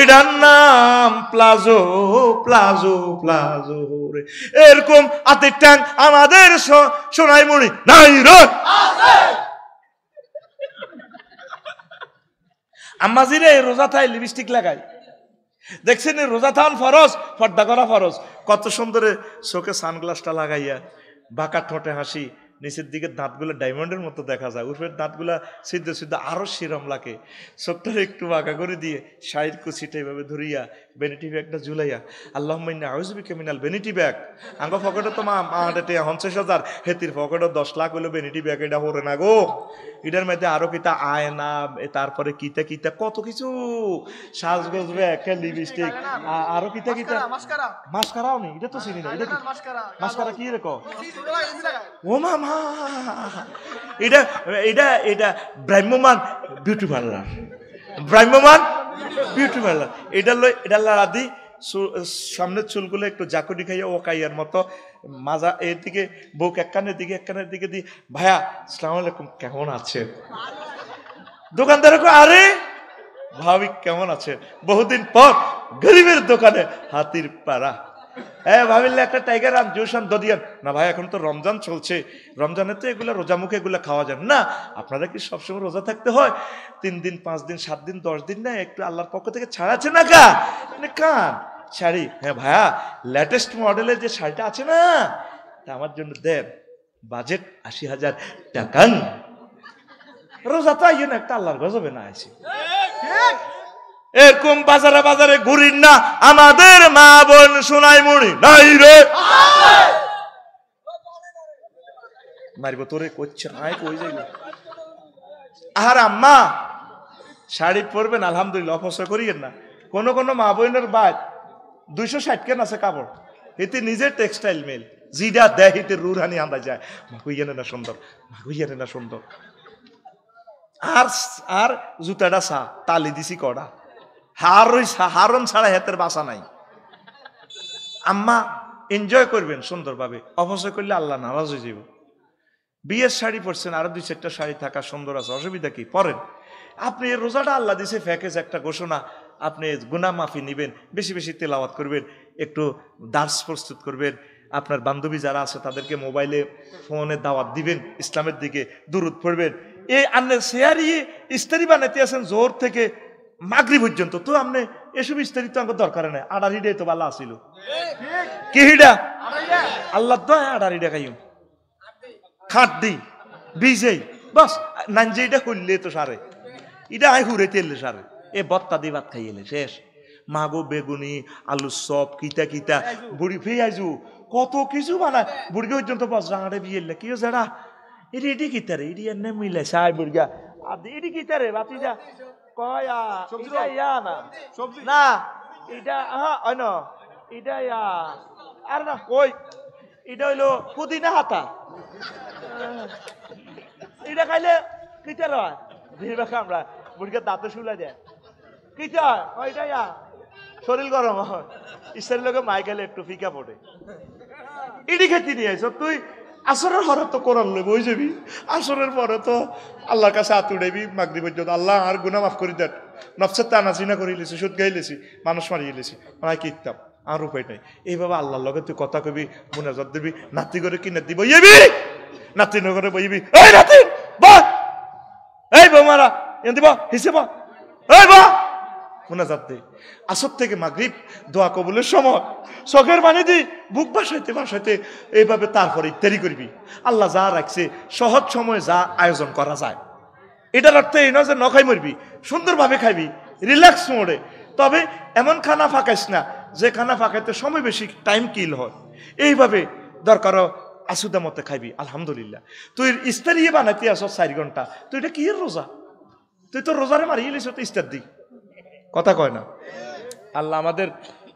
এটার নাম প্লাজো প্লাজো প্লাজো রে। এরকম ট্যাং আমাদের সোনাই নাই রে। রোজা থাই লিপস্টিক লাগাই। দেখছেন রোজা থান ফরজ, পর্দা করা ফরজ। কত সুন্দরে চোখে সানগ্লাসটা লাগাইয়া বাঁকা ঠোঁটে হাসি। নিচের দিকে দাঁতগুলো ডায়মন্ডের মতো দেখা যায়। উপরের দাঁতগুলা সিদ্ধ সিদ্ধ আরও সিরম লাগে। চোখটারে একটু বাঁকা করে দিয়ে শাড়ির কুচিটা এভাবে ধরিয়া বেনিটি ব্যাগটা ঝুলাইয়া আল্লাহ মাইনা আউজবি কেমিনাল বেনিটি ব্যাগ আঙ্গ পকেটে তো মা মাটে পঞ্চাশ হাজার। হেতির পকেটে দশ লাখ হলো বেনিটি ব্যাগ এটা হরে না গো। এটার মধ্যে আরও কিতা আয়না তারপরে কিতা কিতা কত কিছু। সাজগোজ ব্যাগ লিপস্টিক আরও কিতা কিতা। মাস্কারাও নেই এটা তো চিনি না এটা মাস্কারা কি রে ও মামা <laughs> এটা এটা এটা Brahman beauty parlour Brahman beauty parlour এটা লই, এটা লাড়া সামনের চুলগুলো একটু জাকুটি খাইয়া ও কাইয়ার মতো, মাজা এর দিকে বুক এক দিকে এক কানের দিকে দি, ভাইয়া সালাম আলাইকুম, কেমন আছে? দোকানদার আরে, ভাবি কেমন আছে? বহুদিন পর গরিবের দোকানে হাতির পাড়া। হ্যাঁ ভাবিলে একটা টাইগার আম জুসান দদিয়ান না ভাই, এখন তো রমজান চলছে। রমজানে তো এগুলো, রোজা মুখে এগুলো খাওয়া যায় না। আপনারা কি সবসময় রোজা থাকতে হয়? তিন দিন, পাঁচ দিন, সাত দিন, দশ দিন না, একটু আল্লাহর পক্ষ থেকে ছাড়াচ্ছে না কা কান শাড়ি? হ্যাঁ ভাইয়া লেটেস্ট মডেলের যে শাড়িটা আছে না, তা আমার জন্য দেন। বাজেট আশি হাজার টাকান। রোজা তো আইন একটা আল্লাহর গজবে না আছে এরকম বাজারে বাজারে ঘুরিন না। আমাদের মা বোন সোনাই মুড়ি নাই রে। মারিব, তোরে করছে নাই কই যাইব আর আম্মা, শাড়ি পরবেন, আলহামদুলিল্লাহ, অপচয় করিয়েন না। কোন কোন মা বোনের বাদ দুইশো ষাট কেন আছে কাপড়? এতে নিজের টেক্সটাইল মিল জিডা দেয় হিতে রুরহানি আন্দা যায়। মাগুইয়ানে না সুন্দর মাগুইয়ানে না সুন্দর। আর আর জুতাটা সা, তালি দিছি কড়া। হার হারন ছাড়া হেতের বাসা নাই। আম্মা এনজয় করবেন সুন্দরভাবে। অপচয় করলে আল্লাহ নারাজ হয়ে যাব বিয়ের শাড়ি পরছেন, আরও দুই চারটা শাড়ি থাকা সুন্দর আছে, অসুবিধা কি? পরেন। আপনি রোজাটা আল্লাহ দিছে প্যাকেজ একটা ঘোষণা। আপনি গুনা মাফি নিবেন, বেশি বেশি তেলাওয়াত করবেন, একটু দার্স প্রস্তুত করবেন। আপনার বান্ধবী যারা আছে, তাদেরকে মোবাইলে, ফোনে দাওয়াত দিবেন, ইসলামের দিকে দূরত পড়বেন। এই আন্নে শেয়ারি, ইস্তারি বানাতে আছেন জোর থেকে। মাগরি পর্যন্ত। তো আপনি এসব ইস্তারি তো আমার দরকার নেই। আড়ারিটাই তো ভালো আসিল। কি হিডা? আল্লাহ তো আড়ারিটা খাইম। খাট দি বিজেই বাস নাঞ্জেইটা করলে তো সারে। এটা আই হুরে তেললে সারে। এ বত্তা দিয়ে ভাত খাইলে শেষ। মাগো বেগুনি আলু সব কিতা কিতা। বুড়ি ফেয়ে আইজু। কত কিছু বানায়। বুড়ি পর্যন্ত বস রাঙাড়ে বিয়ে কি যারা এটি এটি কিতা রে? এটি এনে মিলে সাই বুড়িয়া আর এটি কিতা রে? বাতি যা কয়া এটা ইয়া না? না এটা হ্যাঁ ইয়া। আর না কই? এটা হইল পুদিনা হাতা। এটা খাইলে ভিড় আমরা বুড়িকে দাঁতে শুলা দেয়। ওইটা ইয়া। শরীর গরম হয়। ঈশ্বরের লোকে মাই গেলে একটু ফিকা পড়ে। ইডি খেতে নিয়ে তুই আসরের হরে তো কোরআন লইব, ওই যাবি আসরের পরে তো আল্লাহর কাছে হাত উড়াইবি মাগরি পর্যন্ত আল্লাহ আর গুনা মাফ করি দেন। নফসের টানা চিনা করে লিছি, সুদ গাই লিছি, মানুষ মারিয়ে লিছি। মানে কিতাম আর উপায় নাই। এইভাবে আল্লাহর লগে তুই কথা কবি মুনাজাত দিবি, নাতি করে কিনে দিব ইয়েবি নাতি নগরে বইবি। এই নাতি বা এই বৌমারা, এন দিব, হিসেবা এই বা মোনাজাত দে আসর থেকে মাগরিব দোয়া কবুলের সময়। চোখের পানি দি বুক বাসাইতে বাসাইতে এইভাবে তারপরে ইত্যাদি করবি। আল্লাহ যা রাখছে, সহজ সময়ে যা আয়োজন করা যায়। এটার অর্থ এই নয় যে নখাই মরবি, সুন্দরভাবে খাইবি, রিল্যাক্স মোডে। তবে এমন খানা ফাঁকাইস না, যে খানা ফাঁকাইতে সময় বেশি টাইম কিল হয়। এইভাবে দরকার আসুদা মতে খাইবি, আলহামদুলিল্লাহ। তুই ইস্তারিয়ে বানাইতে আসো চারি ঘণ্টা। তুই এটা কি রোজা? তুই তো রোজারে মারিয়ে লিস তো ইস্তার দি কথা কয় না। আল্লাহ আমাদের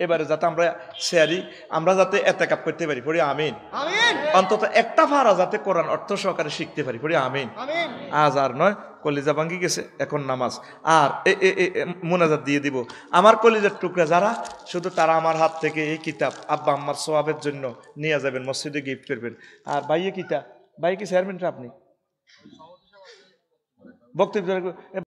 এবারে যাতে আমরা শেয়ারি আমরা যাতে এতে কাপ করতে পারি পড়ি আমিন। আমিন। অন্তত একটা ভাড়া যাতে কোরআন অর্থ সহকারে শিখতে পারি পড়ি আমিন। আমিন। আজ আর নয় কলিজা ভাঙ্গি গেছে এখন নামাজ। আর এ মোনাজাত দিয়ে দিব। আমার কলিজার টুকরা যারা শুধু তারা আমার হাত থেকে এই কিতাব আব্বা আম্মার সোয়াবের জন্য নিয়ে যাবেন মসজিদে গিফট করবেন। আর ভাইয়ে কিতাব? ভাই কি চেয়ারম্যানটা আপনি? বক্তব্য